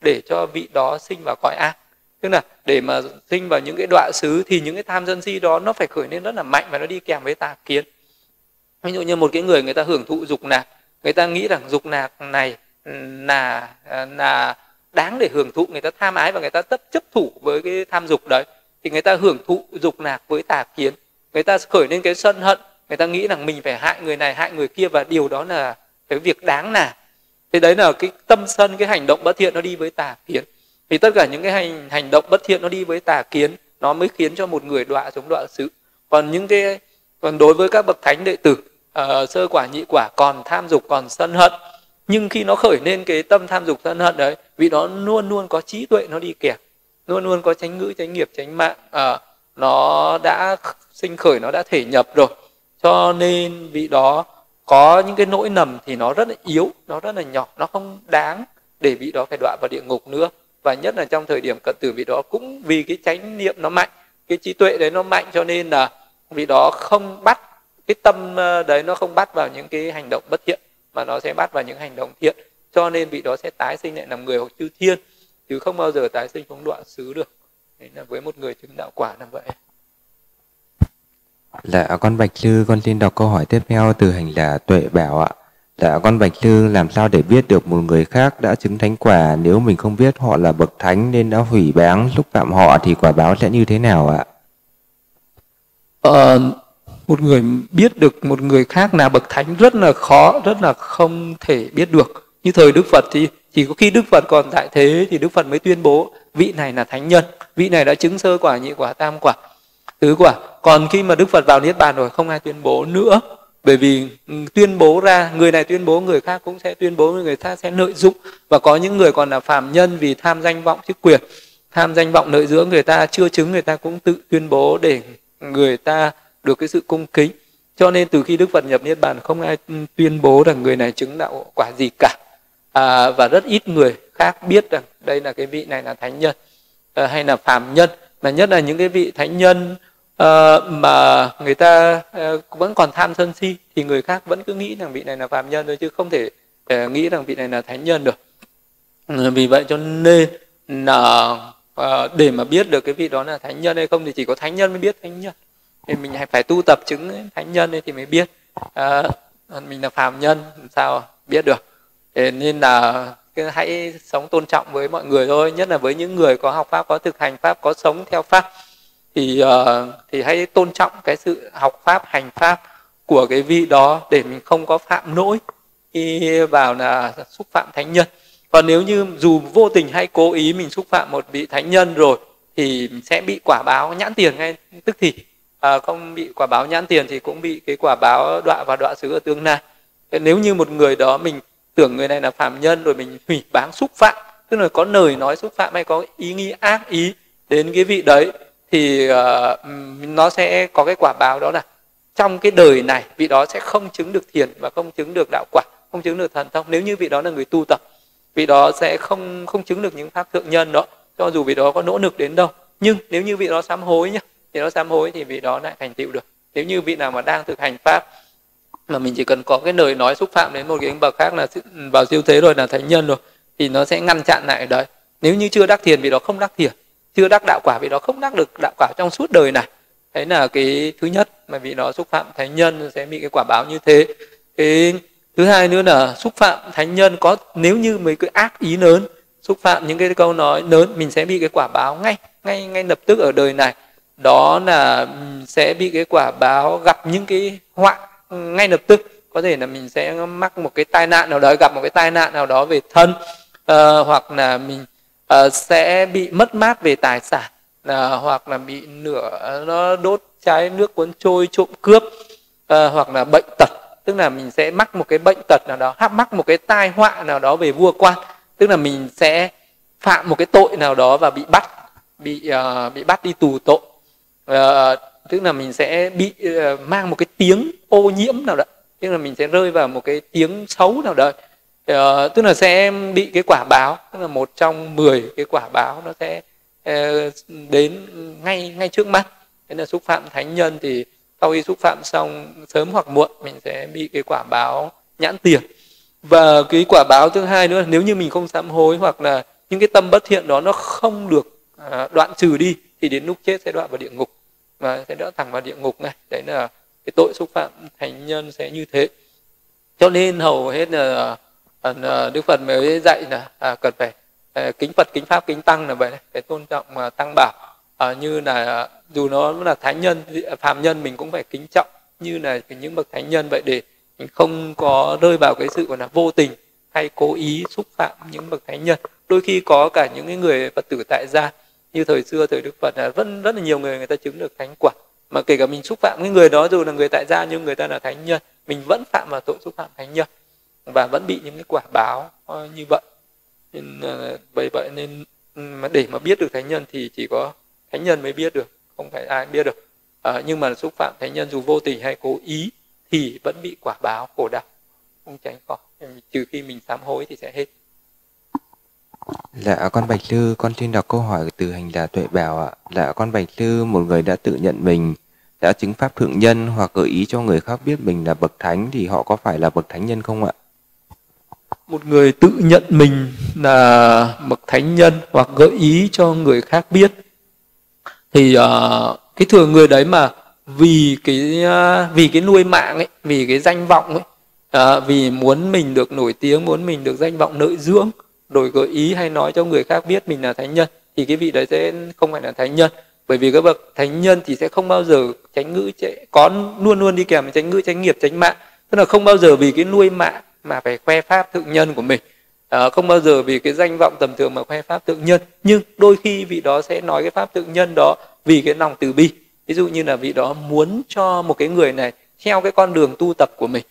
để cho vị đó sinh vào cõi ác. Tức là để mà sinh vào những cái đoạn xứ thì những cái tham sân si đó nó phải khởi lên rất là mạnh và nó đi kèm với tà kiến. Ví dụ như một cái người người ta hưởng thụ dục lạc người ta nghĩ rằng dục lạc này là là đáng để hưởng thụ, người ta tham ái và người ta tất chấp thủ với cái tham dục đấy, thì người ta hưởng thụ dục lạc với tà kiến người ta khởi lên cái sân hận người ta nghĩ rằng mình phải hại người này hại người kia và điều đó là cái việc đáng là thế đấy là cái tâm sân cái hành động bất thiện nó đi với tà kiến. Vì tất cả những cái hành hành động bất thiện nó đi với tà kiến nó mới khiến cho một người đọa giống đọa sự. còn những cái còn đối với các bậc thánh đệ tử uh, sơ quả nhị quả còn tham dục còn sân hận. Nhưng khi nó khởi lên cái tâm tham dục sân hận đấy vì nó luôn luôn có trí tuệ nó đi kèm luôn luôn có tránh ngữ tránh nghiệp tránh mạng uh, nó đã sinh khởi, nó đã thể nhập rồi. Cho nên vị đó có những cái nỗi nầm thì nó rất là yếu, nó rất là nhỏ, nó không đáng để vị đó phải đọa vào địa ngục nữa. Và nhất là trong thời điểm cận tử, vị đó cũng vì cái chánh niệm nó mạnh, cái trí tuệ đấy nó mạnh, cho nên là vị đó không bắt, cái tâm ờ, đấy nó không bắt vào những cái hành động bất thiện, mà nó sẽ bắt vào những hành động thiện. Cho nên vị đó sẽ tái sinh lại làm người hoặc chư thiên, chứ không bao giờ tái sinh xuống đoạn xứ được đấy là với một người chứng đạo quả là vậy Dạ con Bạch Sư con xin đọc câu hỏi tiếp theo từ hành là Tuệ Bảo ạ. Dạ con Bạch Sư làm sao để biết được một người khác đã chứng thánh quả nếu mình không biết họ là bậc thánh nên đã hủy báng xúc phạm họ thì quả báo sẽ như thế nào ạ? Ờ, một người biết được một người khác là bậc thánh rất là khó, rất là không thể biết được. Như thời Đức Phật thì chỉ có khi Đức Phật còn tại thế thì Đức Phật mới tuyên bố vị này là thánh nhân, vị này đã chứng sơ quả, nhị quả, tam quả, tứ quả. Còn khi mà Đức Phật vào niết bàn rồi không ai tuyên bố nữa. Bởi vì ừ, tuyên bố ra người này tuyên bố người khác cũng sẽ tuyên bố người khác sẽ lợi dụng. Và có những người còn là phàm nhân vì tham danh vọng chức quyền tham danh vọng lợi dưỡng người ta chưa chứng người ta cũng tự tuyên bố để người ta được cái sự cung kính. Cho nên từ khi đức phật nhập niết bàn không ai tuyên bố rằng người này chứng đạo quả gì cả. À, và rất ít người khác biết rằng đây là cái vị này là thánh nhân. Ờ, hay là phàm nhân mà nhất là những cái vị thánh nhân uh, mà người ta uh, vẫn còn tham sân si thì người khác vẫn cứ nghĩ rằng vị này là phàm nhân thôi chứ không thể uh, nghĩ rằng vị này là thánh nhân được. Ừ, vì vậy cho nên là uh, để mà biết được cái vị đó là thánh nhân hay không thì chỉ có thánh nhân mới biết thánh nhân. Thì mình phải tu tập chứng thánh nhân thì mới biết. Uh, mình là phàm nhân sao biết được. Nên là hãy sống tôn trọng với mọi người thôi nhất là với những người có học pháp có thực hành pháp có sống theo pháp. Thì uh, thì hãy tôn trọng cái sự học pháp hành pháp của cái vị đó để mình không có phạm lỗi khi vào là xúc phạm thánh nhân. Còn nếu như dù vô tình hay cố ý mình xúc phạm một vị thánh nhân rồi thì sẽ bị quả báo nhãn tiền ngay tức thì. À, không bị quả báo nhãn tiền thì cũng bị cái quả báo đọa và đọa xứ ở tương lai. Nếu như một người đó mình tưởng người này là phạm nhân rồi mình hủy báng xúc phạm. Tức là có lời nói xúc phạm hay có ý nghĩ ác ý đến cái vị đấy thì uh, nó sẽ có cái quả báo đó là trong cái đời này vị đó sẽ không chứng được thiền và không chứng được đạo quả không chứng được thần thông. Nếu như vị đó là người tu tập vị đó sẽ không không chứng được những pháp thượng nhân đó cho dù vị đó có nỗ lực đến đâu. Nhưng nếu như vị đó sám hối nhá thì nó sám hối thì vị đó lại thành tựu được. Nếu như vị nào mà đang thực hành pháp mà mình chỉ cần có cái lời nói xúc phạm đến một cái bậc khác là vào siêu thế rồi là thánh nhân rồi, thì nó sẽ ngăn chặn lại ở đấy. Nếu như chưa đắc thiền vì đó không đắc thiền, chưa đắc đạo quả vì đó không đắc được đạo quả trong suốt đời này, đấy là cái thứ nhất, mà vì nó xúc phạm thánh nhân sẽ bị cái quả báo như thế. Cái thứ hai nữa là xúc phạm thánh nhân có nếu như mấy cái ác ý lớn, xúc phạm những cái câu nói lớn, mình sẽ bị cái quả báo ngay ngay ngay lập tức ở đời này. Đó là sẽ bị cái quả báo gặp những cái họa ngay lập tức có thể là mình sẽ mắc một cái tai nạn nào đó gặp một cái tai nạn nào đó về thân uh, hoặc là mình uh, sẽ bị mất mát về tài sản uh, hoặc là bị nửa nó đốt cháy nước cuốn trôi trộm cướp uh, hoặc là bệnh tật. Tức là mình sẽ mắc một cái bệnh tật nào đó mắc một cái tai họa nào đó về vua quan. Tức là mình sẽ phạm một cái tội nào đó và bị bắt bị uh, bị bắt đi tù tội. Uh, tức là mình sẽ bị uh, mang một cái tiếng ô nhiễm nào đó. Tức là mình sẽ rơi vào một cái tiếng xấu nào đó. Uh, tức là sẽ bị cái quả báo tức là một trong 10 cái quả báo nó sẽ uh, đến ngay ngay trước mắt. Thế là xúc phạm thánh nhân thì sau khi xúc phạm xong sớm hoặc muộn mình sẽ bị cái quả báo nhãn tiền. Và cái quả báo thứ hai nữa là nếu như mình không sám hối hoặc là những cái tâm bất thiện đó nó không được uh, đoạn trừ đi thì đến lúc chết sẽ đoạn vào địa ngục và sẽ đỡ thẳng vào địa ngục này. Đấy là cái tội xúc phạm thành nhân sẽ như thế. Cho nên hầu hết là à, à, đức phật mới dạy là à, cần phải à, kính phật kính pháp kính tăng là vậy phải tôn trọng mà tăng bảo à, như là à, dù nó là thánh nhân phàm nhân mình cũng phải kính trọng như là những bậc thánh nhân vậy để mình không có rơi vào cái sự gọi là vô tình hay cố ý xúc phạm những bậc thánh nhân. Đôi khi có cả những cái người phật tử tại gia như thời xưa thời đức phật là vẫn rất là nhiều người người ta chứng được thánh quả. Mà kể cả mình xúc phạm cái người đó dù là người tại gia nhưng người ta là thánh nhân mình vẫn phạm vào tội xúc phạm thánh nhân và vẫn bị những cái quả báo ờ, như vậy. Nên ờ, bởi vậy nên ừ, mà để mà biết được thánh nhân thì chỉ có thánh nhân mới biết được không phải ai biết được. À, nhưng mà xúc phạm thánh nhân dù vô tình hay cố ý thì vẫn bị quả báo khổ đau không tránh khỏi. Trừ khi mình sám hối thì sẽ hết. Dạ con Bạch Sư, con xin đọc câu hỏi từ hành giả Tuệ Bảo ạ. Dạ con Bạch Sư, một người đã tự nhận mình đã chứng pháp thượng nhân hoặc gợi ý cho người khác biết mình là bậc thánh thì họ có phải là bậc thánh nhân không ạ? Một người tự nhận mình là bậc thánh nhân hoặc gợi ý cho người khác biết thì uh, cái thường người đấy mà vì cái uh, vì cái nuôi mạng ấy, vì cái danh vọng ấy, uh, vì muốn mình được nổi tiếng, muốn mình được danh vọng nội dưỡng đổi gợi ý hay nói cho người khác biết mình là thánh nhân thì cái vị đấy sẽ không phải là thánh nhân. Bởi vì các bậc thánh nhân thì sẽ không bao giờ tránh ngữ có luôn luôn đi kèm với tránh ngữ tránh nghiệp tránh mạng. Tức là không bao giờ vì cái nuôi mạng mà phải khoe pháp thượng nhân của mình. À, không bao giờ vì cái danh vọng tầm thường mà khoe pháp thượng nhân. Nhưng đôi khi vị đó sẽ nói cái pháp thượng nhân đó vì cái lòng từ bi. Ví dụ như là vị đó muốn cho một cái người này theo cái con đường tu tập của mình.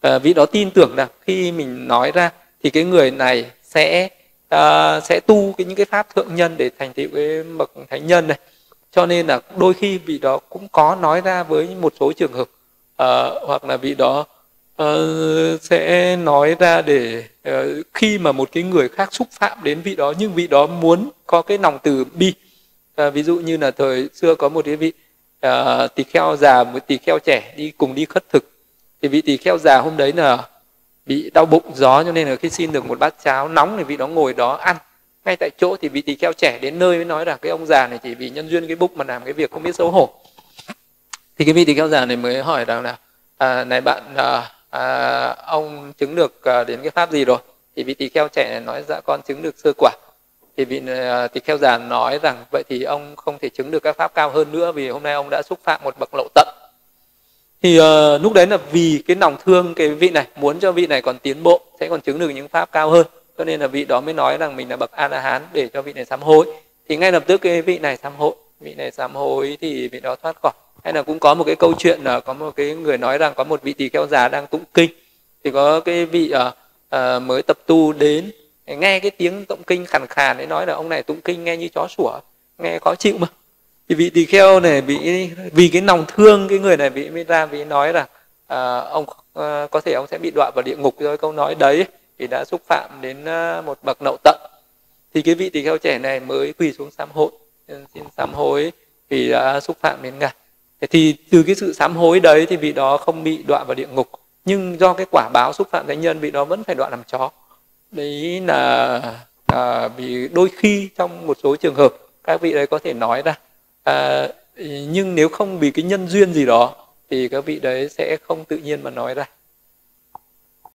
À, vị đó tin tưởng là khi mình nói ra thì cái người này sẽ uh, sẽ tu cái những cái pháp thượng nhân để thành tựu cái bậc thánh nhân này. Cho nên là đôi khi vị đó cũng có nói ra với một số trường hợp uh, hoặc là vị đó uh, sẽ nói ra để uh, khi mà một cái người khác xúc phạm đến vị đó nhưng vị đó muốn có cái lòng từ bi. Uh, ví dụ như là thời xưa có một cái vị uh, tỳ kheo già một tỳ kheo trẻ đi cùng đi khất thực. Thì vị tỳ kheo già hôm đấy là bị đau bụng gió cho nên là khi xin được một bát cháo nóng thì vị đó ngồi đó ăn. Ngay tại chỗ thì vị tỳ kheo trẻ đến nơi mới nói rằng cái ông già này chỉ vì nhân duyên cái bụng mà làm cái việc không biết xấu hổ. Thì cái vị tỳ kheo già này mới hỏi rằng là à, này bạn à, à, ông chứng được à, đến cái pháp gì rồi? Thì vị tỳ kheo trẻ này nói dạ con chứng được sơ quả. Thì vị à, tỳ kheo già nói rằng vậy thì ông không thể chứng được các pháp cao hơn nữa vì hôm nay ông đã xúc phạm một bậc lậu tận thì uh, lúc đấy là vì cái lòng thương cái vị này muốn cho vị này còn tiến bộ sẽ còn chứng được những pháp cao hơn. Cho nên là vị đó mới nói rằng mình là bậc a la hán để cho vị này sám hối. Thì ngay lập tức cái vị này sám hối vị này sám hối thì vị đó thoát khỏi. Hay là cũng có một cái câu chuyện là có một cái người nói rằng có một vị tỳ kheo già đang tụng kinh. Thì có cái vị uh, uh, mới tập tu đến nghe cái tiếng tụng kinh khàn khàn ấy nói là ông này tụng kinh nghe như chó sủa nghe khó chịu mà thì vị tỳ kheo này bị vì cái lòng thương cái người này bị mới ra vì nói là à, ông à, có thể ông sẽ bị đọa vào địa ngục rồi. Câu nói đấy vì đã xúc phạm đến à, một bậc nậu tận. Thì cái vị tỳ kheo trẻ này mới quỳ xuống sám hối. Ừ, xin sám hối vì đã xúc phạm đến ngài. Thì từ cái sự sám hối đấy thì vị đó không bị đọa vào địa ngục. Nhưng do cái quả báo xúc phạm thánh nhân vị đó vẫn phải đọa làm chó. Đấy là à, vì đôi khi trong một số trường hợp các vị đấy có thể nói ra à, nhưng nếu không vì cái nhân duyên gì đó thì các vị đấy sẽ không tự nhiên mà nói ra.